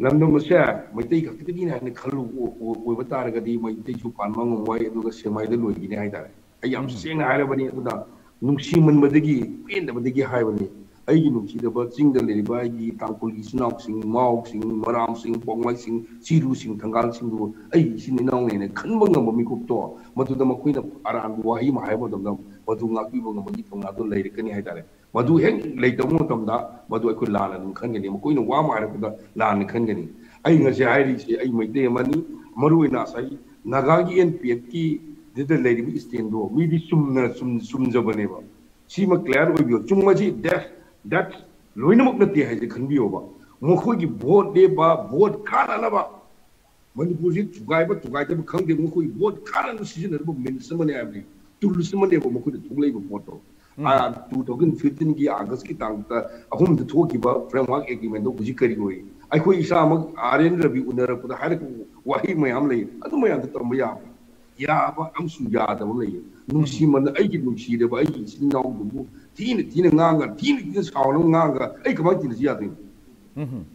ꯂꯝꯗꯝ ꯑꯁꯦ ꯃꯩꯇꯩ ꯈꯛꯇꯒꯤꯅꯤ ꯍꯥꯏꯅ ꯈꯜꯂꯨ ꯑꯣꯏꯕ ꯇꯥꯔꯒꯗꯤ ꯃꯩꯇꯩꯁꯨ ꯄꯥꯟꯕ ꯉꯝꯃꯣꯏ ꯑꯗꯨꯒ ꯁꯦꯛꯃꯥꯏꯗ ꯂꯣꯏꯈꯤꯅꯤ ꯍꯥꯏꯇꯥꯔꯦ ꯑꯩ ꯌꯥꯝ ꯁꯦꯡꯅ ꯍꯥꯏꯔꯕꯅꯤ ꯑꯗꯨꯅ ꯅꯨꯡꯁꯤꯃꯟꯕꯗꯒꯤ ꯄꯦꯟꯗꯕꯗꯒꯤ ꯍꯥꯏꯕꯅꯤ ꯑꯩꯒꯤ ꯅꯨꯡꯁꯤꯗꯕ ꯆꯤꯡꯗ ꯂꯩꯔꯤꯕ ꯑꯩꯒꯤ ꯇꯥꯡꯈꯨꯜꯒꯤ ꯏꯆꯤꯟ ꯏꯅꯥꯎꯁꯤꯡ ꯃꯥꯎꯁꯤꯡ ꯃꯔꯥꯝꯁꯤꯡ ꯄꯣꯡꯃꯩꯁꯤꯡ ꯆꯤꯔꯨꯁꯤꯡ ꯊꯪꯒꯥꯜꯁꯤꯡꯗꯨ ꯑꯩꯒꯤ ꯏꯆꯤꯟ ꯏꯅꯥꯎꯅꯦꯅ ꯈꯟꯕ ꯉꯝꯕ ꯃꯤꯀꯨꯞꯇꯣ ꯃꯗꯨꯗ ꯃꯈꯣꯏꯅ ꯑꯔꯥꯟꯕ ꯋꯥꯍꯩ ꯑꯃ ꯍꯥꯏꯕ ꯃꯇꯝꯗ ꯃꯗꯨ ꯉꯥꯛꯄꯤꯕ ꯉꯝꯕꯒꯤ ꯊꯧꯅꯥꯗꯣ ꯂꯩꯔꯛꯀꯅꯤ ꯍꯥꯏꯇꯥꯔꯦ ꯃꯗꯨ ꯍꯦꯛ ꯂꯩꯇꯕ ꯃꯇꯝꯗ ꯃꯗꯨ ꯑꯩꯈꯣꯏ ꯂꯥꯟꯅ ꯑꯗꯨꯝ ꯈꯟꯒꯅꯤ ꯃꯈꯣꯏꯅ ꯋꯥ ꯑꯃ ꯍꯥꯏꯔꯛꯄꯗ ꯂꯥꯟꯅ ꯈꯟꯒꯅꯤ ꯑꯩ ꯉꯁꯤ ꯍꯥꯏꯔꯤꯁꯦ ꯑꯩ ꯃꯩꯇꯩ ꯑꯃꯅꯤ ꯃꯔꯨꯑꯣꯏꯅ ꯉꯁꯥꯏ ꯅꯥꯒꯥꯒꯤ ꯑꯦꯟ ꯄꯤ ꯑꯦꯐꯀꯤ ꯗꯨꯗ ꯂꯩꯔꯤꯕ ꯏꯁꯇꯦꯟꯗꯣ ꯃꯤꯗꯤ ꯆꯨꯝꯅ ꯆꯨꯝꯖꯕꯅꯦꯕ ꯁꯤꯃ ꯀ꯭ꯂꯤꯌꯥꯔ ꯑꯣꯏꯕꯤꯌꯣ ꯆꯨꯝꯕꯁꯤ ꯗꯦꯠ ꯗꯦꯠ ꯂꯣꯏꯅꯃꯛ ꯅꯠꯇꯦ ꯍꯥꯏꯁꯦ ꯈꯟꯕꯤꯌꯣꯕ ꯃꯈꯣꯏꯒꯤ ꯚꯣꯠ ꯂꯦꯞꯄ ꯚꯣꯠ ꯀꯥꯅꯅꯕ ꯃꯅꯤꯄꯨꯔꯁꯤ ꯊꯨꯒꯥꯏꯕ ꯊꯨꯒꯥꯏꯗꯕ ꯈꯪꯗꯦ ꯃꯈꯣꯏꯒꯤ ꯚꯣꯠ ꯀꯥꯅꯅ ꯁꯤꯖꯤꯟꯅꯔꯤꯕ ꯃꯤꯟꯁ ꯑꯃꯅꯦ ꯍꯥꯏꯕꯅꯤ ꯇꯨꯜꯁ ꯑꯃꯅꯦꯕ ꯃꯈꯣꯏꯅ ꯊꯣꯛꯂꯛꯏꯕ ꯄꯣꯠꯇꯣ 아 두덕은 피든기 아거스기 당다 아홈데 토기바 프레임워크 에그리먼트 고지 커리고이 아이코 이사막 아렌 레비 우네르코다 하르코 와히 마이암레 아도 마이암데 또 마이야 야바 암수야다 몰레 누시만 아이기 누시레 바이 신나오고 디니 디니 나가 디니 디스 카오노 나가 에이 그바디 지야데 음흠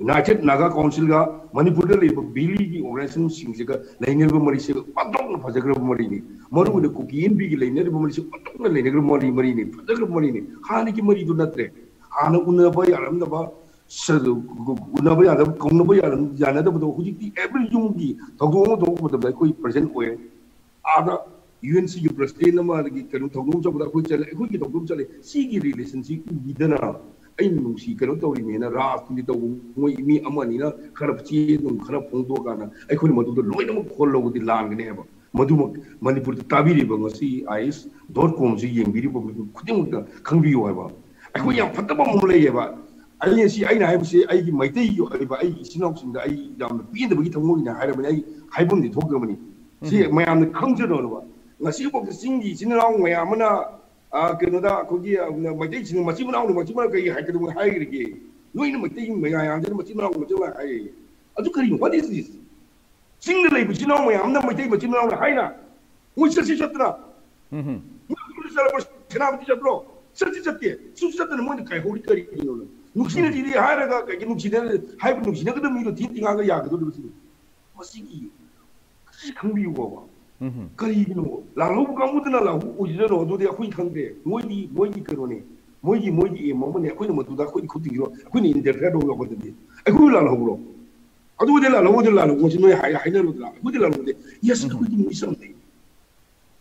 United Naga Council ga Manipur le ba bili gi organization United Naga Council का मणिपुर बिली की ऑर्गेनाइजेशन सिंह का लेनेब मरी से पटों फजग्रब मरी ने मरुद कुकी एन बी की लेनेब मरी से पटों लेनेग्रब मरी मरी ने फजग्रब मरी ने हाने की मरी तो नत्रे हाने उनब यारमदब उनब यादब कौनब यारम यानदब तो हुजिति एवरी यूम की थगों तो मतलब कोई प्रेजेंट होए आदा यूएन सी की प्रेसिडेंट मा की कनु थगों चबदा कोई चले कोई की थगों चले सी की रिलेशनशिप विदना ꯑꯩꯅ ꯅꯨꯡꯁꯤ ꯀꯩꯅꯣ ꯇꯧꯔꯤꯅꯦꯅ ꯔꯥꯖꯅꯤꯇꯤ ꯇꯧꯕ ꯃꯣꯏ ꯃꯤ ꯑꯃꯅꯤꯅ ꯈꯔ ꯆꯦ ꯅꯨꯡ ꯈꯔ ꯐꯣꯡꯗꯣꯛꯑꯀꯥꯟꯗ ꯑꯩꯈꯣꯏꯅ ꯃꯗꯨꯗ ꯂꯣꯏꯅꯃꯛ ꯈꯣꯜꯂꯧꯕꯗꯤ ꯂꯥꯟꯒꯅꯤ ꯍꯥꯏꯕ ꯃꯗꯨꯃꯛ ꯃꯅꯤꯄꯨꯔꯗ ꯇꯥꯕꯤꯔꯤꯕ ꯉꯁꯤ ꯑꯥꯏꯁ ꯗꯣꯠ ꯀꯣꯝꯁꯤ ꯌꯦꯡꯕꯤꯔꯤꯕ ꯈꯨꯗꯤꯡꯃꯛꯇ ꯈꯪꯕꯤꯌꯨ ꯍꯥꯏꯕ ꯑꯩꯈꯣꯏ ꯌꯥꯝ ꯐꯠꯇꯕ ꯑꯃ ꯂꯩꯌꯦꯕ ꯑꯩ ꯉꯁꯤ ꯑꯩꯅ ꯍꯥꯏꯕꯁꯤ ꯑꯩꯒꯤ ꯃꯩꯇꯩꯒꯤ ꯑꯣꯏꯕ ꯑꯩꯒꯤ ꯏꯆꯤꯟ ꯏꯅꯥꯎꯁꯤꯡꯗ ꯑꯩ ꯌꯥꯝꯅ ꯄꯦꯟꯗꯕꯒꯤ ꯊꯃꯣꯏꯅ ꯍꯥꯏꯔꯕꯅꯤ ꯑꯩ ꯍꯥꯏꯐꯝꯗꯤ ꯊꯣꯛꯈ꯭ꯔꯕꯅꯤ ꯁꯤ ꯃꯌꯥꯝꯅ ꯈꯪꯖꯅꯕ ꯉꯁꯤꯐꯥꯎꯗ ꯆꯤꯡꯒꯤ ꯏꯆꯤꯟ ꯏꯅꯥꯎ ꯃꯌꯥꯝ ꯑꯃꯅ 아 그러다 거기야 막대기 지는 막 집어 나오는 막 집어 나오는 거기 할 때도 하이 이렇게. 너희는 막대기 뭐야 안 되는 막 집어 나오는 막 집어 하이 아주 그리고 what is this 싱글레이 부지 나오면 뭐야 암나 막대기 막 집어 나오는 하이나? 뭐 실시 쳤더라? 음 무슨 사람을 지나면 뒤졌더라? 실시 쳤대 실시 쳤더니 뭔데 가이 호리거리 이거는 눅신을 이리 하라가 가기 눅신을 하이브 눅신을 그럼 이거 딘띵한 거야 그도 무슨 뭐 시기. 그 강비우고 봐 嗯哼，隔离的我，那如果讲我得了，我我现在老多都要会看的，莫一莫一格多呢，莫一莫一莫莫呢，会那么多的，会可对了，会你点太多话我都没，哎，会不了了不咯，啊，我得了了，我得了了，我现在还还得了的，我得了了的，也是我都没想的，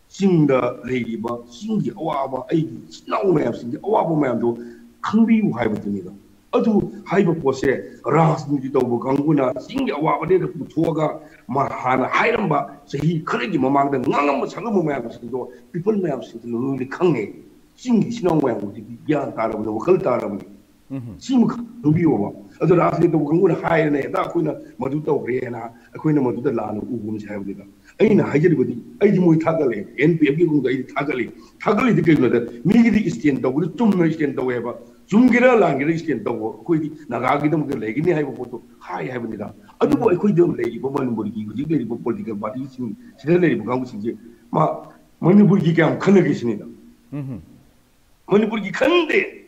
新的类吧，新的欧啊吧，哎，那我买新的欧啊不买多，坑比我还不中呢。adu haiba pose ras nu jita bu ganguna sing ya wa de ku thoga ma hana hairam ba sahi kharegi mamang da ngangam ma sangam ma yam sin do people ma yam sin do nu ni khange sing sina wa yam di ya taram da wakal taram sim nu bi wa adu ras ni bu ganguna hai ne da ku na madu to re na ku na madu da la nu u gum sai bu da ai na hajir bu di ai di moi thagale npf gi gung da ai thagale thagale di kai na da mi gi di stand da bu tum na stand da wa ba 줌기라 랑기라 스킨 동고 코이 나가기도 뭐 레기니 하이보 보도 하이 하이보니다 아두고 코이 덤 레기 보만 모르기 고지 레기 보 볼디가 바디 신 시대 레기 보 강구 신지 마 머니부르기 그냥 큰을 계십니다 음 머니부르기 큰데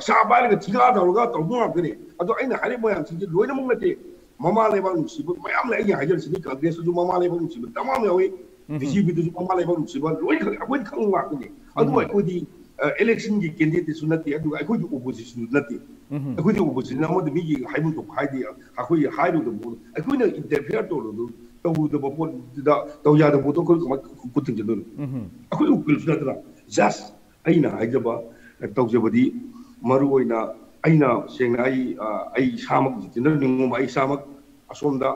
샤바리가 지가 다오가 동동아 그래 아도 아이나 아니 뭐야 진짜 로이나 먹는데 마마 레바 음식 마야 레기 하이절 시니까 그래서 좀 마마 레바 음식 담아 매위 디지비도 좀 마마 레바 음식 로이 그래 아버지 강구 와 그래 아도 코디 electionꯒꯤ ꯀꯦꯟꯗꯤꯗꯦꯠꯁꯨ ꯅꯠꯇꯦ ꯑꯗꯨꯒ ꯑꯩꯈꯣꯏꯗꯤ ꯑꯣꯄꯣꯖꯤꯁꯟꯁꯨ ꯅꯠꯇꯦ ꯑꯩꯈꯣꯏꯗꯤ opposition ꯑꯃꯗ ꯃꯤꯒꯤ ꯍꯥꯏꯐꯝ ꯊꯣꯛꯄ ꯍꯥꯏꯗꯤ ꯑꯩꯈꯣꯏ ꯍꯥꯏꯔꯨꯗꯕ ꯄꯣꯠ ꯑꯩꯈꯣꯏꯅ ꯏꯟꯇꯔꯐꯤꯌꯔ ꯇꯧꯔꯨꯗ ꯇꯧꯔꯨꯗꯕ ꯄꯣꯠꯇꯨꯗ ꯇꯧ ꯌꯥꯗꯕ ꯄꯣꯠꯇꯣ ꯑꯩꯈꯣꯏ ꯀꯃꯥꯏꯅ ꯈꯨꯠ ꯊꯤꯡꯖꯗꯣꯏꯅꯣ ꯑꯩꯈꯣꯏ ꯎꯀꯤꯜꯁꯨ ꯅꯠꯇꯅ ꯖꯁ ꯑꯩꯅ ꯍꯥꯏꯖꯕ ꯇꯧꯖꯕꯗꯤ ꯃꯔꯨ ꯑꯣꯏꯅ ꯑꯩꯅ ꯁꯦꯡꯅ ꯑꯩ ꯑꯩ ꯏꯁꯥꯃꯛ ꯖꯤꯇꯦꯟꯗ꯭ꯔ ꯅꯤꯡꯉꯣꯝꯕ ꯑꯩ ꯏꯁꯥꯃꯛ ꯑꯁꯣꯝꯗ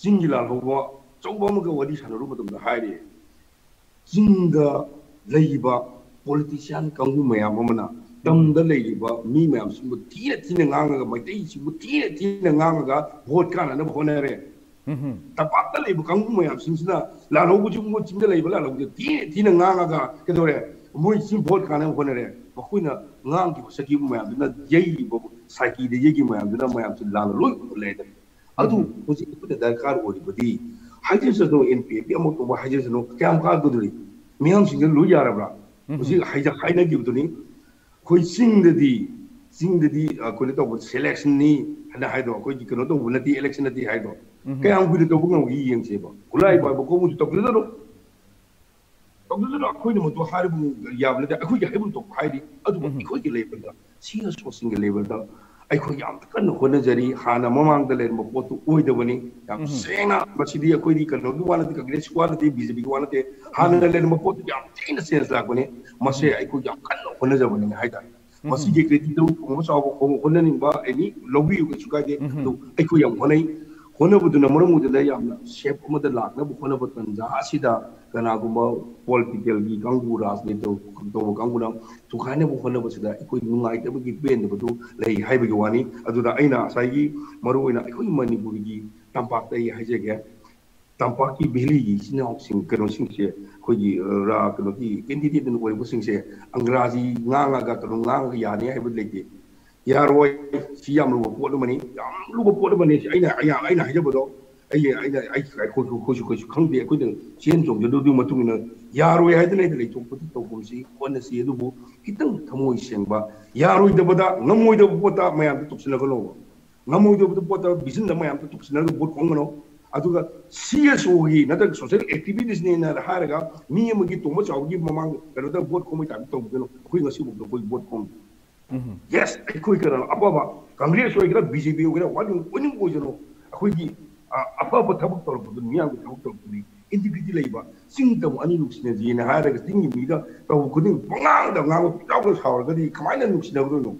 ꯆꯤꯡꯒꯤ ꯂꯥꯜꯍꯧꯕ ꯑꯆꯧꯕ ꯑꯃꯒ ꯋꯥꯔꯤ ꯁꯥꯟꯅꯔꯨꯕ ꯃꯇꯝꯗ ꯍꯥꯏꯔꯦ ꯆꯤꯡꯗ ꯂꯩꯔꯤꯕ ꯄꯣꯂꯤꯇꯤꯁꯤꯌꯥꯟ ꯀꯥꯡꯕꯨ ꯃꯌꯥꯝ ꯑꯃꯅ ꯇꯝꯗ ꯂꯩꯔꯤꯕ ꯃꯤ ꯃꯌꯥꯝꯁꯤꯡꯕꯨ ꯊꯤꯅ ꯊꯤꯅ ꯉꯥꯡꯉꯒ ꯃꯩꯇꯩꯁꯤꯡꯕꯨ ꯊꯤꯅ ꯊꯤꯅ ꯉꯥꯡꯉꯒ ꯚꯣꯠ ꯀꯥꯟꯅꯅꯕ ꯍꯣꯠꯅꯔꯦ ꯇꯝꯄꯥꯛꯇ ꯂꯩꯕ ꯀꯥꯡꯕꯨ ꯃꯌꯥꯝꯁꯤꯡꯁꯤꯅ ꯂꯥꯜꯍꯧꯕꯁꯤꯡꯕꯨ ꯆꯤꯡꯗ ꯂꯩꯕ ꯂꯥꯜꯍꯧꯕꯁꯦ ꯊꯤꯅ ꯊꯤꯅ ꯉꯥꯡꯉꯒ ꯀꯩꯗꯧꯔꯦ ꯃꯣꯏ ꯆꯤꯡ ꯚꯣꯠ ꯀꯥꯟꯅꯕ ꯍꯣꯠꯅꯔꯦ ꯃꯈꯣꯏꯅ ꯉꯥꯡꯈꯤꯕ ꯁꯛꯈꯤꯕ ꯃꯌꯥꯝꯗꯨꯅ ꯌꯩꯔꯤꯕ ꯁꯥꯏꯀꯤꯗ ꯌꯩꯈꯤꯕ ꯃꯌꯥꯝꯗꯨꯅ ꯃꯌꯥꯝꯁꯦ ꯂꯥꯟꯅ ꯂꯣꯏ ꯎꯠꯂꯦꯗ ꯑꯗꯨ ꯍꯧꯖꯤꯛ ꯑꯩꯈꯣꯏꯅ ꯗꯔꯀꯥꯔ ꯑꯣꯏꯔꯤꯕꯗꯤ ꯍꯥꯏꯖꯁꯅꯨ ꯑꯦꯟ ꯄꯤ ꯑꯦꯐꯀꯤ ꯑꯃꯨꯛ ꯇꯧꯕ ꯍꯥꯏꯖꯁꯅꯨ ꯀꯌꯥꯝ ꯀꯥꯒꯗꯣꯔꯤ ꯃꯤꯌꯥꯝꯁꯤꯡꯁꯦ ꯂꯣꯏ ꯌꯥꯔꯕ꯭ꯔꯥ ꯍꯧꯖꯤꯛ ꯍꯥꯏꯅꯈꯤꯕꯗꯨꯅꯤ ꯑꯩꯈꯣꯏ ꯆꯤꯡꯗꯗꯤ ꯆꯤꯡꯗꯗꯤ ꯑꯩꯈꯣꯏꯅ ꯇꯧꯕ ꯁꯦꯂꯦꯛꯁꯟꯅꯤ ꯍꯥꯏꯅ ꯍꯥꯏꯗꯣ ꯑꯩꯈꯣꯏꯒꯤ ꯀꯩꯅꯣ ꯇꯧꯕ ꯅꯠꯇꯦ ꯑꯦꯂꯦꯛꯁꯟ ꯅꯠꯇꯦ ꯍꯥꯏꯗꯣ ꯀꯌꯥꯝ ꯀꯨꯏꯅ ꯇꯧꯕ ꯉꯝꯒꯦ ꯌꯦꯡꯁꯦꯕ ꯈꯨꯠꯂꯥꯏ ꯄꯥꯏꯕ ꯀꯧꯕꯁꯨ ꯇꯧꯖꯗꯔꯣ ꯇꯧꯖꯗꯔꯣ ꯑꯩꯈꯣꯏꯅ ꯃꯗꯨ ꯍꯥꯏꯔꯕ ꯌꯥꯕ ꯅꯠꯇꯦ ꯑꯩꯈꯣꯏꯒꯤ ꯍꯥꯏꯐꯝ ꯊꯣꯛꯄ ꯍꯥꯏꯔꯤ ꯑꯗꯨꯕꯨ ꯑꯩꯈꯣꯏꯒꯤ ꯂꯦꯕꯦꯜꯗ ꯁꯤꯒ ꯁꯣꯁꯤꯡꯒꯤ ꯂꯦꯕꯦꯜꯗ ꯑꯩꯈꯣꯏ ꯌꯥꯝ ꯀꯟꯅ ꯍꯣꯠꯅꯖꯔꯤ ꯍꯥꯟꯅ ꯃꯃꯥꯡꯗ ꯂꯩꯔꯝꯕ ꯄꯣꯠꯇꯨ ꯑꯣꯏꯗꯕꯅꯤ ꯌꯥꯝ ꯁꯦꯡꯅ ꯃꯁꯤꯗꯤ ꯑꯩꯈꯣꯏꯗꯤ ꯀꯩꯅꯣꯒꯤ ꯋꯥ ꯅꯠꯇꯦ ꯀꯪꯒ꯭ꯔꯦꯁꯀꯤ ꯋꯥ ꯅꯠꯇꯦ ꯕꯤ ꯖꯦ ꯄꯤꯒꯤ ꯋꯥ ꯅꯠꯇꯦ ꯍꯥꯟꯅ ꯂꯩꯔꯝꯕ ꯄꯣꯠꯇꯨ ꯌꯥꯝ ꯊꯤꯅ ꯆꯦꯟꯖ ꯂꯥꯛꯄꯅꯤ ꯃꯁꯤ ꯑꯩꯈꯣꯏ ꯌꯥꯝ ꯀꯟꯅ ꯍꯣꯠꯅꯖꯕꯅꯤ ꯍꯥꯏꯇꯥꯔꯦ ꯃꯁꯤꯒꯤ ꯀ꯭ꯔꯦꯗꯤꯠꯇꯨ ꯊꯣꯡꯕ ꯆꯥꯎꯕ ꯍꯣꯠꯅꯅꯤꯡꯕ ꯑꯦꯅꯤ ꯂꯧꯕꯤꯌꯨ ꯀꯩꯁꯨ ꯀꯥꯏꯗꯦ ꯑꯗꯨ ꯑꯩꯈꯣꯏ ꯌꯥꯝ ꯍꯣꯠꯅꯩ ꯍꯣꯠꯅꯕꯗꯨꯅ ꯃꯔꯝ ꯑꯣꯏꯗꯨꯅ ꯌꯥꯝꯅ ꯁꯦꯞ ꯑꯃꯗ ꯂꯥꯛꯅꯕ ꯍꯣꯠꯅꯕ ꯇꯟꯖꯥ ꯑꯁꯤꯗ ꯀꯅꯥꯒꯨꯝꯕ ꯄꯣꯂꯤꯇꯤꯀꯦꯜꯒꯤ ꯀꯥꯡꯕꯨ ꯔꯥꯖꯅꯤꯇꯤ ꯇꯧꯕ ꯀꯥꯡꯕꯨꯅ ꯊꯨꯒꯥꯏꯅꯕ ꯍꯣꯠꯅꯕꯁꯤꯗ ꯑꯩꯈꯣꯏ ꯅꯨꯡꯉꯥꯏꯇꯕꯒꯤ ꯄꯦꯟꯗꯕꯗꯨ ꯂꯩ ꯍꯥꯏꯕꯒꯤ ꯋꯥꯅꯤ ꯑꯗꯨꯅ ꯑꯩꯅ ꯉꯁꯥꯏꯒꯤ ꯃꯔꯨꯑꯣꯏꯅ ꯑꯩꯈꯣꯏ ꯃꯅꯤꯄꯨꯔꯒꯤ ꯇꯝꯄꯥꯛꯇ ꯑꯩ ꯍꯥꯏꯖꯒꯦ ꯇꯝꯄꯥꯛꯀꯤ ꯚꯦꯂꯤꯒꯤ ꯏꯆꯤꯟ ꯏꯅꯥꯎꯁꯤꯡ ꯀꯩꯅꯣꯁꯤꯡꯁꯦ ꯑꯩꯈꯣꯏꯒꯤ ꯀꯩꯅꯣꯒꯤ ꯀꯦꯟꯗꯤꯗꯦꯠ ꯑꯣꯏꯔꯤꯕꯁꯤꯡꯁꯦ ꯑꯪꯒ꯭ꯔꯥꯖꯤ ꯉꯥꯡꯉꯒ ꯀꯩꯅꯣ ꯉꯥꯡꯉꯒ ꯌꯥꯅꯤ ꯍꯥꯏꯕ ꯂꯩꯇꯦ ꯌꯥꯔꯣꯏ ꯁꯤ ꯌꯥꯝ ꯂꯨꯕ ꯄꯣꯠ ꯑꯃꯅꯤ ꯌꯥꯝ ꯂꯨꯕ ꯄꯣꯠ ꯑꯃꯅꯤ ꯑꯩꯅ ꯌꯥꯝ ꯑꯩꯅ ꯍꯥꯏꯖꯕꯗꯣ ꯑꯩ ꯑꯩꯅ ꯑꯩ ꯑꯩꯈꯣꯏꯁꯨ ꯑꯩꯈꯣꯏꯁꯨ ꯀꯩꯁꯨ ꯈꯪꯗꯦ ꯑꯩꯈꯣꯏꯅ ꯆꯦꯟ ꯆꯣꯡꯖꯗꯨꯒꯤ ꯃꯇꯨꯡ ꯏꯟꯅ ꯌꯥꯔꯣꯏ ꯍꯥꯏꯗꯅ ꯑꯩꯅ ꯂꯩꯊꯣꯛꯄꯗꯤ ꯇꯧꯐꯝꯁꯤ ꯍꯣꯠꯅꯁꯤ ꯑꯗꯨꯕꯨ ꯈꯤꯇꯪ ꯊꯃꯣꯏ ꯁꯦꯡꯕ ꯌꯥꯔꯣꯏꯗꯕꯗ ꯉꯝꯃꯣꯏꯗꯕ ꯄꯣꯠꯇ ꯃꯌꯥꯝꯗ ꯇꯨꯞꯁꯤꯜꯂꯒꯅꯣꯕ ꯉꯝꯃꯣꯏꯗꯕ ꯄꯣꯠꯇ ꯕꯤꯖꯤꯟꯗ ꯃꯌꯥꯝꯗ ꯇꯨꯞꯁꯤꯜꯂꯒ ꯚꯣꯠ ꯈꯣꯡꯒꯅꯣ ꯑꯗꯨꯒ ꯁꯤ ꯑꯦꯁ ꯑꯣꯒꯤ ꯅꯠꯇ꯭ꯔꯒ ꯁꯣꯁꯤꯌꯦꯜ ꯑꯦꯛꯇꯤꯚꯤꯇꯤꯁꯅꯦꯅ ꯍꯥꯏꯔꯒ ꯃꯤ ꯑꯃꯒꯤ ꯇꯣꯝꯕ ꯆꯥꯎꯕꯒꯤ ꯃꯃꯥꯡ ꯀꯩꯅꯣꯗ ꯚꯣꯠ ꯈꯣꯡꯕꯩ ꯇꯥꯏꯞꯇ ꯇꯧꯗꯅ ꯑꯩꯈꯣꯏ ꯉꯁꯤꯐꯥꯎꯗ ꯑꯩꯈꯣꯏ ꯚꯣꯠ ꯈꯣꯡꯗꯦ ꯌꯦꯁ ꯑꯩꯈꯣꯏ ꯀꯩꯅꯣ ꯑꯐꯕ ꯀꯪꯒ꯭ꯔꯦꯁ ꯑꯣꯏꯒꯦꯔꯥ ꯕꯤ ꯖꯦ ꯄꯤ ꯑꯣꯏꯒꯦꯔꯥ ꯋꯥꯅꯤꯡ ꯑꯣꯏꯅꯤꯡ ꯑꯣꯏꯖꯅꯣ ꯑꯩꯈꯣꯏꯒꯤ ꯑꯐꯕ ꯊꯕꯛ ꯇꯧꯔꯛꯄꯗꯨ ꯃꯤꯌꯥꯝꯒꯤ ꯊꯕꯛ ꯇꯧꯔꯛꯄꯗꯨ ꯏꯟꯇꯤꯒ꯭ꯔꯤꯇꯤ ꯂꯩꯕ ꯆꯤꯡꯗꯕꯨ ꯑꯅꯤ ꯅꯨꯡꯁꯤꯅꯁꯦꯅ ꯍꯥꯏꯔꯒ ꯆꯤꯡꯒꯤ ꯃꯤꯗ ꯇꯧꯕ ꯈꯨꯗꯤꯡ ꯄꯉꯥꯡꯗ ꯉꯥꯡꯕ ꯄꯤꯛꯆꯥꯎꯗ ꯁꯥꯎꯔꯒꯗꯤ ꯀꯃꯥꯏꯅ ꯅꯨꯡꯁꯤꯅꯒꯗꯣꯏꯅꯣ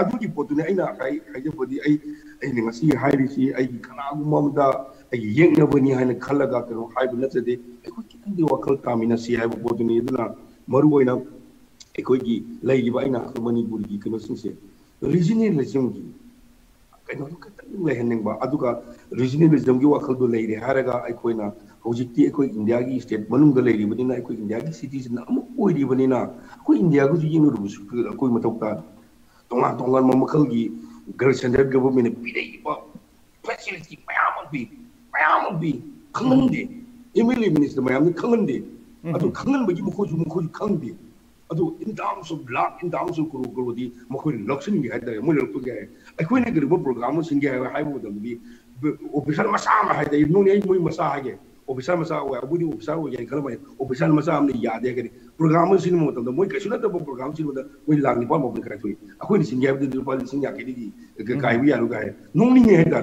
ꯑꯗꯨꯒꯤ ꯄꯣꯠꯇꯨꯅꯦ ꯑꯩꯅ ꯍꯥꯏꯖꯕꯗꯤ ꯑꯩ ꯑꯩꯅꯉꯁꯤ ꯍꯥꯏꯔꯤꯁꯤ ꯑꯩꯒꯤ ꯀꯅꯥꯒꯨꯝꯕ ꯑꯃꯗ ꯑꯩꯒꯤ ꯌꯦꯛꯅꯕꯅꯤ ꯍꯥꯏꯅ ꯈꯜꯂꯒ ꯀꯩꯅꯣ ꯍꯥꯏꯕ ꯅꯠꯇ꯭ꯔꯗꯤ ꯑꯩꯈꯣꯏ ꯈꯤꯇꯪꯗꯤ ꯋꯥꯈꯜ ꯇꯥꯃꯤꯟꯅꯁꯤ ꯍꯥꯏꯕ ꯄꯣꯠꯇꯨꯅꯤ ꯑꯗꯨꯅ ꯃꯔꯨꯑꯣꯏꯅ ꯑꯩꯈꯣꯏꯒꯤ ꯂꯩꯔꯤꯕ ꯑꯩꯅ ꯃꯅꯤꯄꯨꯔꯒꯤ ꯀꯩꯅꯣꯁꯤꯡꯁꯦ ꯔꯤꯖꯅꯦꯂꯤꯖꯝꯒꯤ ꯀꯩꯅꯣꯗꯣ ꯈꯤꯇꯪ ꯂꯩꯍꯟꯅꯤꯡꯕ ꯑꯗꯨꯒ ꯔꯤꯖꯅꯦꯂꯤꯖꯝꯒꯤ ꯋꯥꯈꯜꯗꯣ ꯂꯩꯔꯦ ꯍꯥꯏꯔꯒ ꯑꯩꯈꯣꯏꯅ ꯍꯧꯖꯤꯛꯇꯤ ꯑꯩꯈꯣꯏ ꯏꯟꯗꯤꯌꯥꯒꯤ ꯏꯁꯇꯦꯠ ꯃꯅꯨꯡꯗ ꯂꯩꯔꯤꯕꯅꯤꯅ ꯑꯩꯈꯣꯏ ꯏꯟꯗꯤꯌꯥꯒꯤ ꯁꯤꯇꯤꯖꯟ ꯑꯃ ꯑꯣꯏꯔꯤꯕꯅꯤꯅ ꯑꯩꯈꯣꯏ ꯏꯟꯗꯤꯌꯥꯒꯁꯨ ꯌꯦꯡꯅꯔꯨꯕꯁꯨ ꯑꯩꯈꯣꯏ ꯃꯊꯧ ꯇꯥꯗꯦ ꯇꯣꯉꯥꯟ ꯇꯣꯉꯥꯟꯕ ꯃꯈꯜꯒꯤ ꯁꯦꯟꯇ꯭ꯔꯦꯜ ꯒꯚꯔꯟꯃꯦꯟꯅ ꯄꯤꯔꯛꯏꯕ ꯐꯦꯁꯤꯂꯤꯇꯤ ꯃꯌꯥꯝ ꯑꯃ ꯄꯤ ꯃꯌꯥꯝ ꯑꯃ ꯄꯤ ꯈꯪꯍꯟꯗꯦ ꯑꯦꯝ ꯑꯦꯜ ꯑꯦ ꯃꯤꯅꯤꯁꯇꯔ ꯃꯌꯥꯝꯅ ꯈꯪꯍꯟꯗꯦ ꯑꯗꯨ ꯈꯪꯍꯟꯕꯒꯤ ꯃꯈꯣꯏꯁꯨ ꯃꯈꯣꯏꯁꯨ ꯈꯪꯗꯦ ꯑꯗꯨ ꯏꯟ terms of lakh in terms of ꯀꯔꯣ ꯀꯔꯣꯗꯤ ꯃꯈꯣꯏꯅ ꯂꯧꯁꯤꯟꯒꯦ ꯍꯥꯏꯇꯥꯔꯦ ꯃꯣꯏꯅ ꯂꯧꯊꯣꯛꯀꯦ ꯍꯥꯏ ꯑꯩꯈꯣꯏꯅ ꯀꯔꯤꯒꯨꯝꯕ ꯄ꯭ꯔꯣꯒ꯭ꯔꯥꯝ ꯑꯃ ꯁꯤꯟꯒꯦ ꯍꯥꯏꯕ ꯃꯇꯝꯗꯗꯤ ꯑꯣꯐꯤꯁꯥꯔ ꯃꯆꯥ ꯑꯃ ꯍꯥꯏꯇꯥꯔꯦ ꯅꯣꯡꯅꯦ ꯑꯩ ꯃꯣꯏ ꯃꯆꯥ ꯍꯥꯏꯒꯦ ऑफिसर मसा हो अबुदी ऑफिसर हो यानी खलम ऑफिसर मसा हमने याद है कि प्रोग्राम सिन मत तो मोय कैसे ना तो प्रोग्राम सिन मत मोय लाग नि पाम मोय kai अखोय नि सिंगे बदि रुपा सिंग या के दी kai wi ya lu kai nong ni he da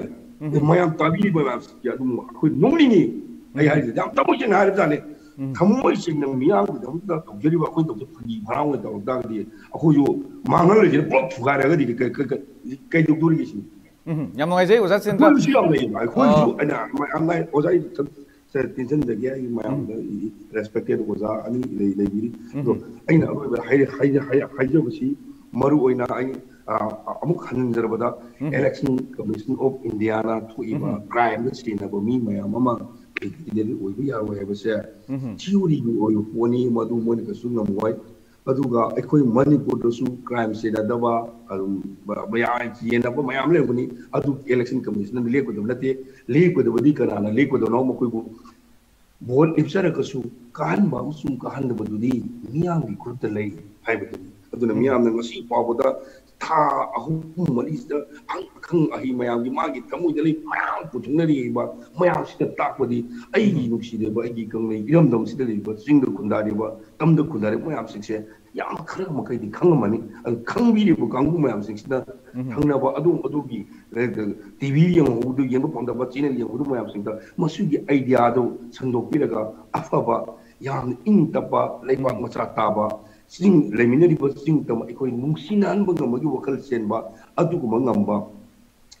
mayam tabi ba ma ya dum अखोय nong ni ai hai da tam mo jin ha ꯊꯃꯣꯏ ꯁꯦꯡꯅ ꯃꯤꯌꯥꯝꯒꯤꯗꯃꯛꯇ ꯇꯧꯖꯔꯤꯕ ꯑꯩꯈꯣꯏ ꯇꯧꯖ ꯐꯥꯒꯤ ꯃꯔꯥꯡ ꯑꯣꯏꯅ ꯇꯧꯔꯛ ꯇꯥꯔꯒꯗꯤ ꯑꯩꯈꯣꯏꯁꯨ ꯃꯥꯡꯍꯜꯂꯤꯁꯦ ꯄꯨꯂꯞ ꯊꯨꯒꯥꯏꯔꯒꯗꯤ ꯀꯩꯗꯧꯗꯣꯔꯤꯒꯦ ꯁꯤꯅꯤ ꯌꯥꯝ ꯅꯨꯡꯉꯥꯏꯖꯩ ꯑꯣꯖꯥ ꯆꯦꯟꯗ꯭ꯔ ꯑꯩꯈꯣꯏꯁꯨ ꯌꯥꯝ ꯂꯩꯌꯦꯕ ꯑꯩꯈꯣꯏꯁꯨ ꯑꯩꯅ ꯑꯣꯖꯥ ꯇꯦꯟꯁꯤꯟꯖꯒꯦ ꯑꯩꯒꯤ ꯃꯌꯥꯝꯗ ꯔꯦꯁꯄꯦꯛꯇꯦꯠ ꯑꯣꯖꯥ ꯑꯅꯤ ꯂꯩꯕꯤꯔꯤ ꯑꯗꯣ ꯑꯩꯅ ꯑꯔꯣꯏꯕ ꯍꯥꯏꯖꯕꯁꯤ ꯃꯔꯨ ꯑꯣꯏꯅ ꯑꯩ ꯑꯃꯨꯛ ꯍꯟꯖꯔꯕꯗ ꯑꯦꯂꯦꯛꯁꯟ ꯀꯃꯤꯁꯟ ꯑꯣꯐ ꯏꯟꯗꯤꯌꯥꯅ ꯊꯣꯛꯏꯕ ꯀ꯭ꯔꯥꯏꯝꯗ ꯁꯤꯖꯤꯟꯅꯕ ꯃꯤ ꯃꯌꯥꯝ ꯑꯃ ꯀꯦꯟꯗꯤꯗꯦꯠ ꯑꯣꯏꯕ ꯌꯥꯔꯣꯏ ꯍꯥꯏꯕꯁꯦ ꯊꯤꯑꯣꯔꯤꯒꯤ ꯑꯣꯏꯕ ꯄꯣꯠꯅꯤ ꯃꯗꯨ ꯃꯣꯏꯅ ꯀꯩꯁꯨ ꯉꯝꯃꯣꯏ ꯑꯗꯨꯒ ꯑꯩꯈꯣꯏ ꯃꯅꯤꯄꯨꯔꯗꯁꯨ ꯀ꯭ꯔꯥꯏꯝ ꯆꯦꯟꯅꯗꯕ ꯑꯗꯨꯝ ꯃꯌꯥꯝ ꯌꯦꯟꯅꯕ ꯃꯌꯥꯝ ꯂꯩꯔꯝꯒꯅꯤ ꯑꯗꯨ ꯑꯦꯂꯦꯛꯁꯟ ꯀꯃꯤꯁꯟꯅ ꯂꯦꯞꯀꯗꯕ ꯅꯠꯇꯦ ꯂꯦꯞꯀꯗꯕꯗꯤ ꯀꯅꯥꯅ ꯂꯦꯞꯀꯗꯕꯅꯣ ꯃꯈꯣꯏꯕꯨ ꯚꯣꯠ ꯂꯦꯞꯆꯔꯒꯁꯨ ꯀꯥꯍꯟꯕ ꯑꯃꯁꯨꯡ ꯀꯥꯍꯟꯗꯕꯗꯨꯗꯤ ꯃꯤꯌꯥꯝꯒꯤ ꯈꯨꯠꯇ ꯂꯩ ꯍꯥꯏꯕꯗꯨꯅꯤ ꯑꯗꯨꯅ ꯃꯤꯌꯥꯝꯅ ꯉꯁꯤ ꯐꯥꯎꯕꯗ ꯊꯥ ꯑꯍꯨꯝ ꯃꯔꯤꯁꯤꯗ ꯑꯈꯪ ꯑꯍꯩ ꯃꯌꯥꯝꯒꯤ ꯃꯥꯒꯤ ꯊꯃꯣꯏꯗ ꯂꯩ ꯃꯌꯥꯝ ꯄꯨꯊꯣꯛꯅꯔꯤꯕ ꯃꯌꯥꯝꯁꯤꯗ ꯇꯥꯛꯄꯗꯤ ꯑꯩꯒꯤ ꯅꯨꯡꯁꯤꯗꯕ ꯑꯩꯒꯤ ꯀꯪꯂꯩ ꯏꯔꯝꯗꯝꯁꯤꯗ ꯂꯩꯔꯤꯕ ꯆꯤꯡꯗ ꯈꯨꯟꯗꯥꯔꯤꯕ ꯇꯝꯗ ꯈꯨꯟꯗꯥꯔꯤꯕ ꯃꯌꯥꯝꯁꯤꯡꯁꯦ ꯌꯥꯝ ꯈꯔ ꯃꯈꯩꯗꯤ ꯈꯪꯉꯝꯃꯅꯤ ꯑꯗꯨ ꯈꯪꯕꯤꯔꯤꯕ ꯀꯥꯡꯕꯨ ꯃꯌꯥꯝꯁꯤꯡꯁꯤꯅ ꯊꯪꯅꯕ ꯑꯗꯨꯝ ꯑꯗꯨꯒꯤ ꯇꯤꯚꯤ ꯌꯦꯡꯍꯧꯕꯗꯨ ꯌꯦꯡꯕ ꯐꯪꯗꯕ ꯆꯦꯅꯦꯜ ꯌꯦꯡꯍꯧꯕ ꯃꯌꯥꯝꯁꯤꯡꯗ ꯃꯁꯤꯒꯤ ꯑꯥꯏꯗꯤꯌꯥꯗꯨ ꯁꯟꯗꯣꯛꯄꯤꯔꯒ ꯑꯐꯕ ꯌꯥꯝꯅ ꯏꯪ ꯇꯞꯄ ꯂꯩꯕꯥꯛ ꯃꯆꯥ ꯇꯥꯕ sing lemina di sing tama ikoi nungsina an bang magi wakal sen ba adu ko mangam ba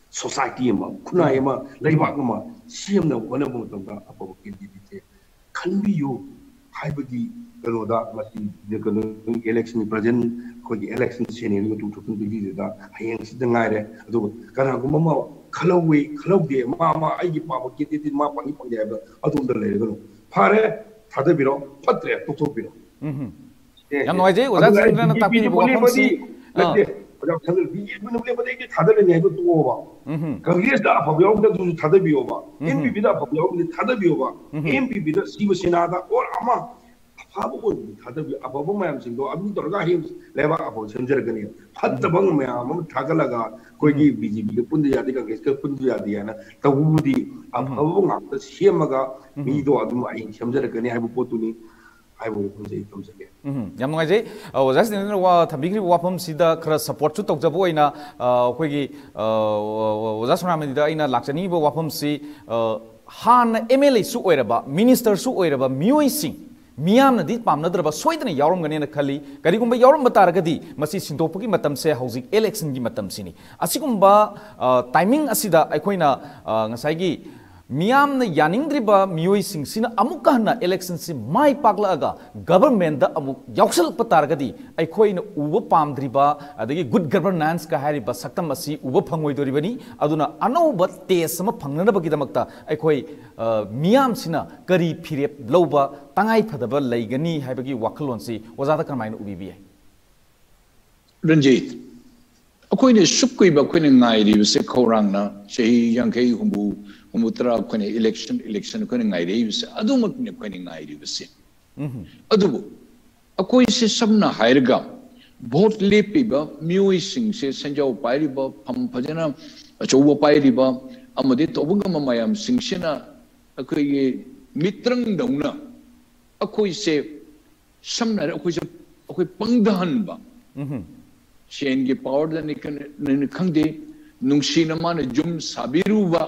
society ma kuna ma laiba ngama siam na wana bang tong da apa wakil di di te kan bi yo hai ba di kalo da masi de kano election present ko di election sen ne tu tu tu di da hai yang si da ngai re adu kana ko ma ma kalau we kalau de ma ma ai gi ma ba ki di ma pa ni pang ya ba adu da le ko pare 다들 빌어 퍼뜨려 똑똑 빌어 ꯌꯥꯝ ꯅꯨꯡꯉꯥꯏꯖꯩ ꯑꯣꯖꯥ ꯆꯦꯟꯗ꯭ꯔꯅ ꯇꯥꯛꯄꯤꯔꯤꯕ ꯋꯥꯐꯝꯁꯤ ꯅꯠꯇꯦ ꯑꯣꯖꯥ ꯊꯥꯗ ꯕꯤꯖꯦꯄꯤꯅ ꯂꯦꯞꯄꯗꯩꯗꯤ ꯊꯥꯗꯔꯅꯤ ꯍꯥꯏꯕ ꯇꯣꯛꯑꯣꯕ ꯀꯪꯒ꯭ꯔꯦꯁꯇ ꯑꯐꯕ ꯌꯥꯎꯕꯗ ꯑꯗꯨꯁꯨ ꯊꯥꯗꯕꯤꯌꯣꯕ N P ꯄꯤꯗ ꯑꯐꯕ ꯌꯥꯎꯕꯗꯤ ꯊꯥꯗꯕꯤꯌꯣꯕ ꯑꯦꯟ ꯄꯤ ꯄꯤꯗ ꯁꯤꯕ ꯁꯦꯅꯥꯗ ꯑꯣꯔ ꯑꯃ ꯑꯐꯕ ꯑꯣꯏꯕꯗꯤ ꯊꯥꯗꯕꯤ ꯑꯐꯕ ꯃꯌꯥꯝꯁꯤꯡꯗꯣ ꯑꯗꯨ ꯇꯧꯔꯒ ꯍꯌꯦꯡ ꯂꯩꯕꯥꯛ ꯑꯐꯕ ꯁꯦꯝꯖꯔꯛꯀꯅꯤ ꯐꯠꯇꯕ ꯃꯌꯥꯝ ꯑꯃ ꯊꯥꯒꯠꯂꯒ ꯑꯩꯈꯣꯏꯒꯤ ꯕꯤ ꯖꯦ ꯄꯤꯒ ꯄꯨꯟꯗ ꯌꯥꯗꯦ ꯀꯪꯒ꯭ꯔꯦꯁꯀ ꯄꯨꯟꯗ ꯌꯥꯗꯦ ꯍꯥꯏꯅ ꯇꯧꯕꯕꯨꯗꯤ ꯑꯐꯕ ꯉꯥꯛꯇ ꯁꯦꯝꯃꯒ ꯃꯤꯗꯣ ꯑꯗꯨꯝ ꯍꯌꯦꯡ ꯁꯦꯝꯖꯔꯛꯀꯅꯤ ꯍꯥꯏꯕ ꯄꯣꯠꯇꯨꯅꯤ ꯍꯥꯏꯕ ꯋꯥꯐꯝꯁꯦ ꯑꯩ ꯊꯝꯖꯒꯦ ꯌꯥꯝ ꯅꯨꯡꯉꯥꯏꯖꯩ ꯑꯣꯖꯥ ꯁꯤꯗꯦꯟꯗ꯭ꯔꯅ ꯊꯝꯕꯤꯈ꯭ꯔꯤꯕ ꯋꯥꯐꯝꯁꯤꯗ ꯈꯔ ꯁꯞꯄꯣꯔꯠꯁꯨ ꯇꯧꯖꯕ ꯑꯣꯏꯅ ꯑꯩꯈꯣꯏꯒꯤ ꯑꯣꯖꯥ ꯁꯣꯅꯥꯃꯅꯤꯗ ꯑꯩꯅ ꯂꯥꯛꯆꯅꯤꯡꯉꯤꯕ ꯋꯥꯐꯝꯁꯤ ꯍꯥꯟꯅ ꯑꯦꯝ ꯑꯦꯜ ꯑꯦꯁꯨ ꯑꯣꯏꯔꯕ ꯃꯤꯅꯤꯁꯇꯔꯁꯨ ꯑꯣꯏꯔꯕ ꯃꯤꯑꯣꯏꯁꯤꯡ ꯃꯤꯌꯥꯝꯅꯗꯤ ꯄꯥꯝꯅꯗ꯭ꯔꯕ ꯁꯣꯏꯗꯅ ꯌꯥꯎꯔꯝꯒꯅꯦꯅ ꯈꯜꯂꯤ ꯀꯔꯤꯒꯨꯝꯕ ꯌꯥꯎꯔꯝꯕ ꯇꯥꯔꯒꯗꯤ ꯃꯁꯤ ꯁꯤꯟꯗꯣꯛꯄꯒꯤ ꯃꯇꯝꯁꯦ ꯍꯧꯖꯤꯛ ꯑꯦꯂꯦꯛꯁꯟꯒꯤ ꯃꯇꯝꯁꯤꯅꯤ ꯑꯁꯤꯒꯨꯝꯕ ꯇꯥꯏꯃꯤꯡ ꯑꯁꯤꯗ ꯑꯩꯈꯣꯏꯅ ꯉꯁꯥꯏꯒꯤ ꯃꯤꯌꯥꯝꯅ ꯌꯥꯅꯤꯡꯗ꯭ꯔꯤꯕ ꯃꯤꯑꯣꯏꯁꯤꯡꯁꯤꯅ ꯑꯃꯨꯛꯀ ꯍꯟꯅ ꯏꯂꯦꯛꯁꯟꯁꯤ ꯃꯥꯏ ꯄꯥꯛꯂꯛꯑꯒ ꯒꯕꯔꯟꯃꯦꯟꯗ ꯑꯃꯨꯛ ꯌꯥꯎꯁꯜꯂꯛꯄ ꯇꯥꯔꯒꯗꯤ ꯑꯩꯈꯣꯏꯅ ꯎꯕ ꯄꯥꯝꯗ꯭ꯔꯤꯕ ꯑꯗꯒꯤ ꯒꯨꯗ ꯒꯕꯔꯅꯥꯟꯁꯀ ꯍꯥꯏꯔꯤꯕ ꯁꯛꯇꯝ ꯑꯁꯤ ꯎꯕ ꯐꯪꯉꯣꯏꯗꯣꯔꯤꯕꯅꯤ ꯑꯗꯨꯅ ꯑꯅꯧꯕ ꯇꯦꯁ ꯑꯃ ꯐꯪꯅꯅꯕꯒꯤꯗꯃꯛꯇ ꯑꯩꯈꯣꯏ ꯃꯤꯌꯥꯝꯁꯤꯅ ꯀꯔꯤ ꯐꯤꯔꯦꯞ ꯂꯧꯕ ꯇꯉꯥꯏꯐꯗꯕ ꯂꯩꯒꯅꯤ ꯍꯥꯏꯕꯒꯤ ꯋꯥꯈꯜꯂꯣꯟꯁꯤ ꯑꯣꯖꯥꯗ ꯀꯔꯝꯍꯥꯏꯅ ꯎꯕꯤꯕ ꯌꯥꯏ ꯔꯟꯖꯤꯠ ꯑꯩꯈꯣꯏꯅ ꯁꯨꯛ ꯀꯨꯏꯕ ꯑꯩꯈꯣꯏꯅ ꯉꯥꯏꯔꯤꯕꯁꯦ ꯈꯧꯔꯥꯡꯅ ꯆꯍꯤ ꯌꯥꯡꯈꯩ ꯍꯨꯝꯐꯨ मुत्रा अखोने इलेक्शन इलेक्शन अखोने गाइरे इबसे अदुमक ने अखोने गाइरे इबसे अदुबो अखोइ से सबना हायरगा भोट लेपिबा म्यूइ सिंह से संजाव पाइरिबा फम फजना अचौव पाइरिबा अमदे तोबंगम मयाम सिंह से ना अखोइ ये मित्रंग दौना अखोइ से सबना अखोइ से अखोइ पावर दने खंगदे नुंगशीना मान जुम साबिरुबा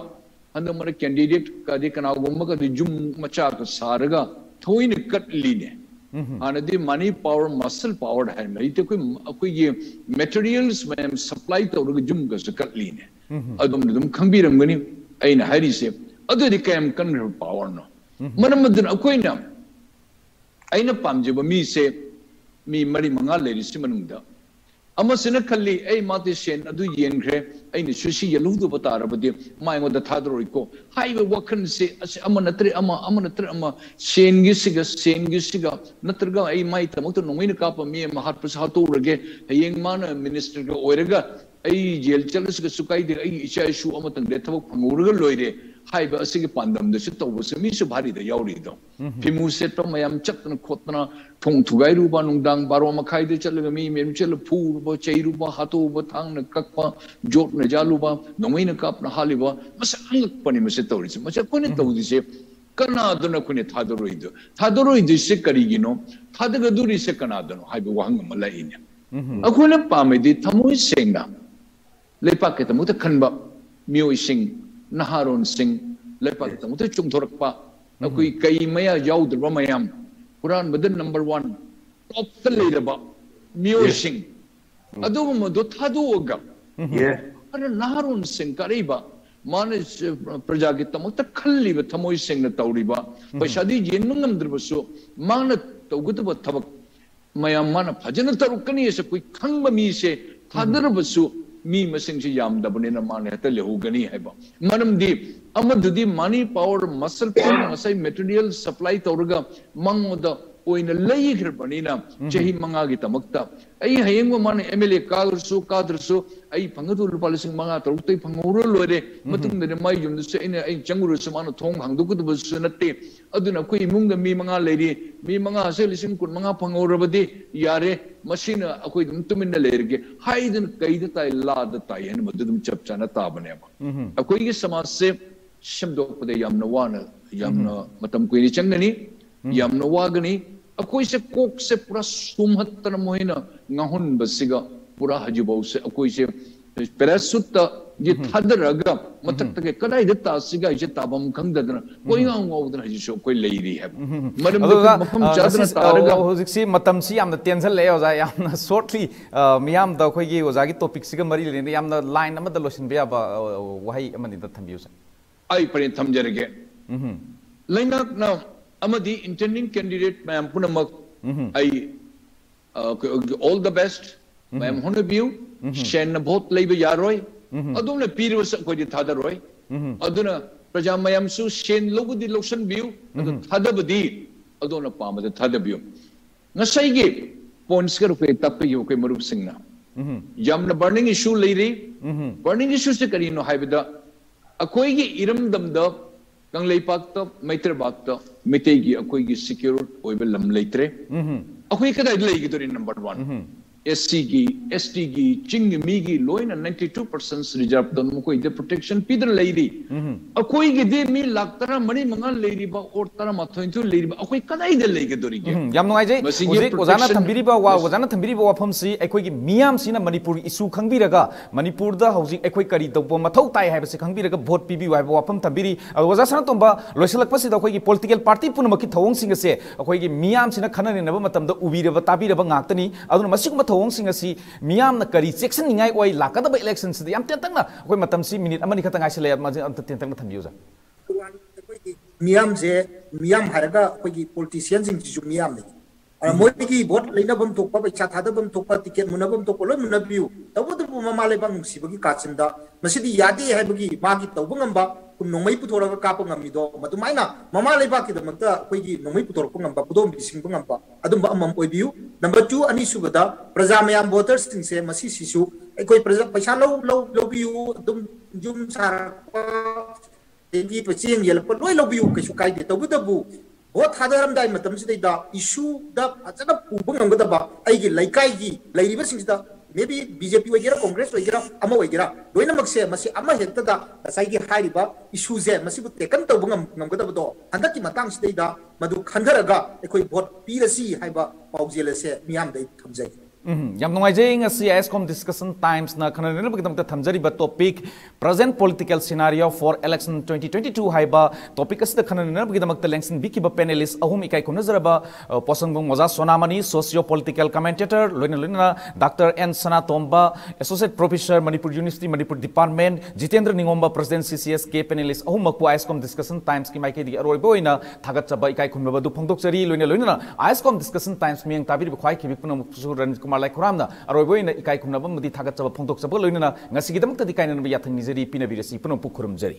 ꯃꯔꯛ ꯀꯦꯟꯗꯤꯗꯦꯠ ꯀꯗꯤ ꯀꯅꯥꯒꯨꯝꯕꯒꯗꯤ ꯖꯨꯝ ꯃꯆꯥꯒ ꯁꯥꯔꯒ ꯊꯣꯏꯅ ꯀꯠꯂꯤꯅꯦ ꯍꯥꯟꯅꯗꯤ ꯃꯅꯤ ꯄꯥꯋꯔ ꯃꯁꯜ ꯄꯥꯋꯔ ꯍꯥꯏꯅ ꯍꯧꯖꯤꯛꯇꯤ ꯑꯩꯈꯣꯏ ꯑꯩꯈꯣꯏꯒꯤ ꯃꯦꯇꯔꯤꯌꯦꯜꯁ ꯃꯌꯥꯝ ꯁꯄ꯭ꯂꯥꯏ ꯇꯧꯔꯒ ꯖꯨꯝꯒꯁꯨ ꯀꯠꯂꯤꯅꯦ ꯑꯗꯣꯝꯅ ꯑꯗꯨꯝ ꯈꯪꯕꯤꯔꯝꯒꯅꯤ ꯑꯩꯅ ꯍꯥꯏꯔꯤꯁꯦ ꯑꯗꯨꯗꯤ ꯀꯌꯥꯝ ꯀꯟꯈ꯭ꯔꯕ ꯄꯥꯋꯔꯅꯣ ꯃꯔꯝ ꯑꯗꯨꯅ ꯑꯩꯈꯣꯏꯅ ꯑꯩꯅ ꯄꯥꯝꯖꯕ ꯃꯤꯁꯦ ꯃꯤ ꯃꯔꯤ ꯃꯉꯥ ꯂꯩꯔꯤꯁꯤ ꯃꯅꯨꯡꯗ ꯑꯃꯁꯤꯅ ꯈꯜꯂꯤ ꯑꯩ ꯃꯥꯗꯤ ꯁꯦꯟ ꯑꯗꯨ ꯌꯦꯟꯈ꯭ꯔꯦ ꯑꯩꯅꯁꯨ ꯁꯤ ꯌꯦꯜꯍꯧꯗꯕ ꯇꯥꯔꯕꯗꯤ ꯃꯥ ꯑꯩꯉꯣꯟꯗ ꯊꯥꯗꯣꯔꯛꯏꯀꯣ ꯍꯥꯏꯕ ꯋꯥꯈꯜꯁꯦ ꯑꯁꯤ ꯑꯃ ꯅꯠꯇ꯭ꯔꯦ ꯑꯃ ꯑꯃ ꯅꯠꯇ꯭ꯔꯦ ꯑꯃ ꯁꯦꯟꯒꯤꯁꯤꯒ ꯁꯦꯟꯒꯤꯁꯤꯒ ꯅꯠꯇ꯭ꯔꯒ ꯑꯩ ꯃꯥꯏꯗꯃꯛꯇ ꯅꯣꯡꯃꯩꯅ ꯀꯥꯞꯄ ꯃꯤ ꯑꯃ ꯍꯥꯠꯄꯁꯨ ꯍꯥꯠꯇꯣꯛꯎꯔꯒꯦ ꯍꯌꯦꯡ ꯃꯥꯅ ꯃꯤꯅꯤꯁꯇꯔꯒ ꯑꯣꯏꯔꯒ ꯑꯩ ꯖꯦꯜ ꯆꯠꯂꯁꯨ ꯀꯥꯏꯗꯦ ꯑꯩꯒꯤ ꯏꯆꯥ ꯏꯁꯨ ꯑꯃꯇꯪꯗ ꯊꯕꯛ ꯐꯪꯍꯧꯔꯒ ꯂꯣꯏꯔꯦ ꯍꯥꯏꯕ ꯑꯁꯤꯒꯤ ꯄꯥꯟꯗꯝꯗꯁꯨ ꯇꯧꯕꯁꯦ ꯃꯤꯁꯨ ꯚꯥꯔꯤꯗ ꯌꯥꯎꯔꯤꯗꯣ ꯐꯤꯃꯨ ꯁꯦꯠꯄ ꯃꯌꯥꯝ ꯆꯠꯇꯅ ꯈꯣꯠꯇꯅ ꯊꯣꯡ ꯊꯨꯒꯥꯏꯔꯨꯕ ꯅꯨꯡꯗꯥꯡ ꯕꯥꯔꯣ ꯃꯈꯥꯏꯗ ꯆꯠꯂꯒ ꯃꯤ ꯃꯌꯥꯝ ꯆꯠꯂ ꯐꯨꯔꯨꯕ ꯆꯩꯔꯨꯕ ꯍꯥꯠꯇꯣꯛꯎꯕ ꯊꯥꯡꯅ ꯀꯛꯄ ꯖꯣꯠꯅ ꯖꯥꯜꯂꯨꯕ ꯅꯣꯡꯃꯩꯅ ꯀꯥꯞꯅ ꯍꯥꯠꯂꯤꯕ ꯃꯁꯛ ꯑꯉꯛꯄꯅꯤ ꯃꯁꯤ ꯇꯧꯔꯤꯁꯦ ꯃꯁꯤ ꯑꯩꯈꯣꯏꯅ ꯇꯧꯔꯤꯁꯦ ꯀꯅꯥꯗꯅ ꯑꯩꯈꯣꯏꯅ ꯊꯥꯗꯣꯔꯛꯏꯗꯣ ꯊꯥꯗꯣꯔꯛꯏꯗꯣꯏꯁꯦ ꯀꯔꯤꯒꯤꯅꯣ ꯊꯥꯗꯒꯗꯣꯔꯤꯁꯦ ꯀꯅꯥꯗꯅꯣ ꯍꯥꯏꯕ ꯋꯥꯍꯪ ꯑꯃ ꯂꯥꯛꯏꯅꯦ ꯑꯩꯈꯣꯏꯅ ꯄꯥꯝꯃꯤꯗꯤ ꯊꯃꯣꯏ ꯁꯦꯡꯅ ꯂꯩꯄꯥꯛꯀꯤꯗꯃꯛꯇ ꯈꯟꯕ ꯃꯤꯑꯣꯏꯁꯤꯡ ꯅꯍꯥꯔꯣꯟꯁꯤꯡ ꯂꯩꯄꯥꯛꯀꯤꯗꯃꯛꯇ ꯆꯣꯡꯊꯣꯔꯛꯄ ꯑꯩꯈꯣꯏ ꯀꯩ ꯃꯌꯥ ꯌꯥꯎꯗ꯭ꯔꯕ ꯃꯌꯥꯝ ꯍꯨꯔꯥꯟꯕꯗ ꯅꯝꯕꯔ ꯋꯥꯟ ꯇꯣꯞꯇ ꯂꯩꯔꯕ ꯃꯤꯑꯣꯏꯁꯤꯡ ꯑꯗꯨꯒꯨꯝꯕꯗꯣ ꯊꯥꯗꯣꯛꯑꯒ Yes. ꯑꯗꯨꯅ ꯅꯍꯥꯔꯣꯟꯁꯤꯡ ꯀꯔꯤꯕ ꯃꯥꯅ ꯄ꯭ꯔꯖꯥꯒꯤꯗꯃꯛꯇ ꯈꯜꯂꯤꯕ ꯊꯃꯣꯏ ꯁꯦꯡꯅ ꯇꯧꯔꯤꯕ ꯄꯩꯁꯥꯗꯤ ꯌꯦꯟꯕ ꯉꯝꯗ꯭ꯔꯕꯁꯨ ꯃꯥꯅ ꯇꯧꯒꯗꯕ ꯊꯕꯛ ꯃꯌꯥꯝ ꯃꯥꯅ ꯐꯖꯅ ꯇꯧꯔꯛꯀꯅꯤ ꯍꯥꯏꯁꯦ ꯑꯩꯈꯣꯏ ꯈꯪꯕ ꯃꯤꯁꯦ ꯊꯥꯗꯔꯕꯁꯨ ꯃꯤ ꯃꯁꯤꯡꯁꯤ ꯌꯥꯝꯗꯕꯅꯤꯅ ꯃꯥꯅ ꯍꯦꯛꯇ ꯂꯩꯍꯧꯒꯅꯤ ꯍꯥꯏꯕ ꯃꯔꯝꯗꯤ ꯑꯃꯗꯨꯗꯤ ꯃꯅꯤ ꯄꯥꯋꯔ ꯃꯁꯜ ꯄꯥꯋꯔ ꯉꯁꯥꯏ ꯃꯦꯇꯔꯤꯌꯦꯜ ꯁꯄ꯭ꯂꯥꯏ ꯇꯧꯔꯒ ꯃꯉꯣꯟꯗ ꯑꯣꯏꯅ ꯂꯩꯈ꯭ꯔꯕꯅꯤꯅ ꯆꯍꯤ ꯃꯉꯥꯒꯤꯗꯃꯛꯇ ꯑꯩ ꯍꯌꯦꯡꯕ ꯃꯥꯅ ꯑꯦꯝ ꯑꯦꯜ ꯑꯦ ꯀꯥꯗ꯭ꯔꯁꯨ ꯀꯥꯗ꯭ꯔꯁꯨ ꯑꯩ ꯐꯪꯒꯗꯕ ꯂꯨꯄꯥ ꯂꯤꯁꯤꯡ ꯃꯉꯥ ꯇꯔꯨꯛꯇꯩ ꯐꯪꯍꯧꯔ ꯂꯣꯏꯔे ꯃꯇꯨꯡꯗꯗꯤ ꯃꯥꯏ ꯌꯨꯝꯗꯁꯨ ꯑꯩꯅ ꯑꯩ ꯆꯪꯉꯨꯔꯁꯨ ꯃꯥꯅ ꯊꯣꯡ ꯍꯥꯡꯗꯣꯛꯀꯗꯕꯁꯨ ꯅꯠꯇꯦ ꯑꯗꯨꯅ ꯑꯩꯈꯣꯏ ꯏꯃꯨꯡꯗ ꯃꯤ ꯃꯉꯥ ꯂꯩꯔꯤ ꯃꯤ ꯃꯉꯥꯁꯦ ꯂꯤꯁꯤꯡ ꯀꯨꯟ ꯃꯉꯥ ꯐꯪꯍꯧꯔꯕꯗꯤ ꯌꯥꯔꯦ ꯃꯁꯤꯅ ꯑꯩꯈꯣꯏ ꯑꯗꯨꯝ ꯇꯨꯃꯤꯟꯅ ꯂꯩꯔꯒꯦ ꯍꯥꯏꯗꯅ ꯀꯩꯗ ꯇꯥꯏ ꯂꯥꯗ ꯇꯥꯏ ꯍꯥꯏꯅ ꯃꯗꯨ ꯑꯗꯨꯝ ꯆꯞ ꯆꯥꯅ ꯇꯥꯕꯅꯦꯕ ꯑꯩꯈꯣꯏꯒꯤ ꯁꯃꯥꯖꯁꯦ ꯁꯦꯝꯗꯣꯛꯄꯗ ꯌꯥꯝꯅ ꯋꯥꯅ ꯌꯥꯝꯅ ꯃꯇꯝ ꯀꯨꯏꯅ ꯆꯪꯒꯅꯤ यमन वागनी अकोई से कोक से पूरा सुमहत्तर मोहिना नहुन बसिगा पूरा हजुबाऊ से अकोई से परसुत ये मतक तक कदाई द तासिगा इसे ताबम खंग दन कोई गाँव गाँव दन हजी शो कोई लेई री है मरम तो मखम चादर तारगा हो सिक्सी आम द टेंसल ले ओजा याम न शॉर्टली मियाम द कोई गी ओजा की टॉपिक सिग मरी ले याम न लाइन नम द लोशन बे अब वही अमन द थम से आई पर थम जरे के लाइन ना amadi intending candidate, ma'am Punamak. Mm-hmm. I uh, all the best. Ma'am Honabiu, Shen Bhot Labor Yaroi, Aduna Pirus Kodi Tadaroi, Aduna Praja mayam su Shen logu Lobudi Losan Biu, Tadabadi, Aduna Pama, na sai Nasaigi, points ka rupe tap yo ke marup singh na yam na burning issue lady, burning issue se kari no haibida akoi Akoigi Iram dam da da kanglei pak ta maiter bak ta mitei gi akoi gi secure oibe SCG, SDG, Chingmigi, Loin, and 92% reserve the Mukoi, the protection, Peter Lady. A koi gide me Laktara, Mari Mangan Lady, or Taramatun to Lady, a koi Kanai the Lady Dorigi. Yamnoise, Ozana Tambiriba, Ozana Tambiriba, Pumsi, a quick Miam Sina Manipur Isu Kangiraga, Manipur the housing, a quick Kari, the Bomatotai have a second Biraga, both PB, Wapam Tabiri, was a Santomba, Losalapasi, the Koi political party Punamaki Tong Singase, a quick Miam Sina Kanan in Nabamatam, the Ubirava Tabirava Natani, Adamasikumata. थोंसिंग असी करी चेक्सन निंगाई ओई लाकदब election से याम तेंतंग ना कोई मतम सी minute अमनि खतंग आइसले याम अंत तेंतंग ना थंबियो की भोट लेनबम तोप पैसा थादबम तोप टिकेट मुनबम तोप लो मुनबियो तबो तबो ममा लेबा का काचिंदा मसिदी यादे हैबगी तब ꯇꯧꯕ ꯉꯝꯕ ꯅꯣꯡꯃꯩ ꯄꯨꯊꯣꯔꯒ ꯀꯥꯞꯄ ꯉꯝꯃꯤꯗꯣ ꯃꯗꯨꯃꯥꯏꯅ ꯃꯃꯥ ꯂꯩꯕꯥꯛꯀꯤꯗꯃꯛꯇ ꯑꯩꯈꯣꯏꯒꯤ ꯅꯣꯡꯃꯩ ꯄꯨꯊꯣꯔꯛꯄ ꯉꯝꯕ ꯈꯨꯗꯣꯝꯕꯤ ꯁꯤꯡꯕ ꯉꯝꯕ ꯑꯗꯨꯝꯕ ꯑꯃꯃꯝ ꯑꯣꯏꯕꯤꯌꯨ ꯅꯝꯕꯔ ꯇꯨ ꯑꯅꯤꯁꯨꯕꯗ ꯄ꯭ꯔꯖꯥ ꯃꯌꯥꯝ ꯚꯣꯇꯔꯁꯤꯡꯁꯦ ꯃꯁꯤꯁꯤꯁꯨ ꯑꯩꯈꯣꯏ ꯄ꯭ꯔꯖꯥ ꯄꯩꯁꯥ ꯂꯧ ꯂꯧ ꯂꯧꯕꯤꯌꯨ ꯑꯗꯨꯝ ꯌꯨꯝ ꯁꯥꯔꯛꯄ ꯑꯗꯒꯤ ꯆꯦꯡ ꯌꯦꯜꯂꯛꯄ ꯂꯣꯏ ꯂꯧꯕꯤꯌꯨ ꯀꯩꯁꯨ ꯀꯥꯏꯗꯦ ꯇꯧꯕꯇꯕꯨ ꯚꯣꯠ ꯊꯥꯗꯔꯝꯗꯥꯏ ꯃꯇꯝꯁꯤꯗꯩꯗ ꯏꯁꯨꯗ ꯐꯖꯅ ꯄꯨꯕ ꯉꯝꯒꯗꯕ ꯑꯩꯒꯤ ꯂꯩꯀꯥꯏꯒꯤ ꯂꯩꯔꯤꯕꯁꯤꯡꯁꯤꯗ ꯃꯦꯕꯤ ꯕꯤꯖꯦꯄꯤ ꯑꯣꯏꯒꯦꯔꯥ ꯀꯣꯡꯒ꯭ꯔꯦꯁ ꯑꯣꯏꯒꯦꯔꯥ ꯑꯃ ꯑꯣꯏꯒꯦꯔꯥ ꯂꯣꯏꯅꯃꯛꯁꯦ ꯃꯁꯤ ꯑꯃ ꯍꯦꯛꯇꯗ ꯉꯁꯥꯏꯒꯤ ꯍꯥꯏꯔꯤꯕ ꯏꯁꯨꯁꯦ ꯃꯁꯤꯕꯨ ꯇꯦꯀꯟ ꯇꯧꯕ ꯉꯝꯒꯗꯕꯗꯣ ꯍꯟꯗꯛꯀꯤ ꯃꯇꯥꯡꯁꯤꯗꯩꯗ ꯃꯗꯨ ꯈꯟꯊꯔꯒ ꯑꯩꯈꯣꯏ ꯚꯣꯠ ꯄꯤꯔꯁꯤ ꯍꯥꯏꯕ ꯄꯥꯎꯖꯦꯜ ꯑꯁꯦ ꯃꯤꯌꯥꯝꯗ ꯑꯩ ꯊꯝꯖꯩ एसकॉम discussion times खनब topic present political scenario for election 2022 है टॉपिक लेंसनब पेनलिस्ट अहम इकाई खुमजरब पोसनगुंग मोजा सोनामनी सोशियो पॉलिटिकल कमेंटेटर लोन loan doctor N Sanatomba associate professor Manipur university Manipur department Jitendra Ningomba president S K panelist अहम मकु आइसकॉम डिस्कशन टाइम्स की माइके अरब थागचब इकाई खुमब फोंदोचरी लोन लोन आइसकॉम डिस्कशन टाइम्स मैं ताबीर ख्वाई खिबिक ꯂꯣꯏꯅ ꯂꯣꯏꯅꯅ ꯑꯥꯏꯁꯀꯣꯝ ꯗꯤꯁꯀꯁꯟ ꯇꯥꯏꯝꯁ ꯃꯤꯌꯦꯡ ꯇꯥꯕꯤꯔꯤꯕ ꯈ꯭ꯋꯥꯏꯈꯤꯕꯤ ꯄꯨꯝꯅꯃꯛꯁꯨ ꯔꯟꯖꯤꯠ ꯀꯨꯃꯥꯔ ꯂꯥꯏꯈꯨꯔꯥꯝꯅ ꯑꯔꯣꯏꯕ ꯑꯣꯏꯅ ꯏꯀꯥꯏ ꯈꯨꯝꯅꯕ ꯑꯃꯗꯤ ꯊꯥꯒꯠꯆꯕ ꯐꯣꯡꯗꯣꯛꯆꯕ ꯂꯣꯏꯅꯅ ꯉꯁꯤꯒꯤꯗꯃꯛꯇꯗꯤ ꯀꯥꯏꯅꯅꯕ ꯌꯥꯊꯪ ꯅꯤꯖꯔꯤ ꯄꯤꯅꯕꯤꯔꯁꯤ ꯄꯨꯝꯅꯃꯛꯄꯨ ꯈꯨꯔꯨꯝꯖꯔꯤ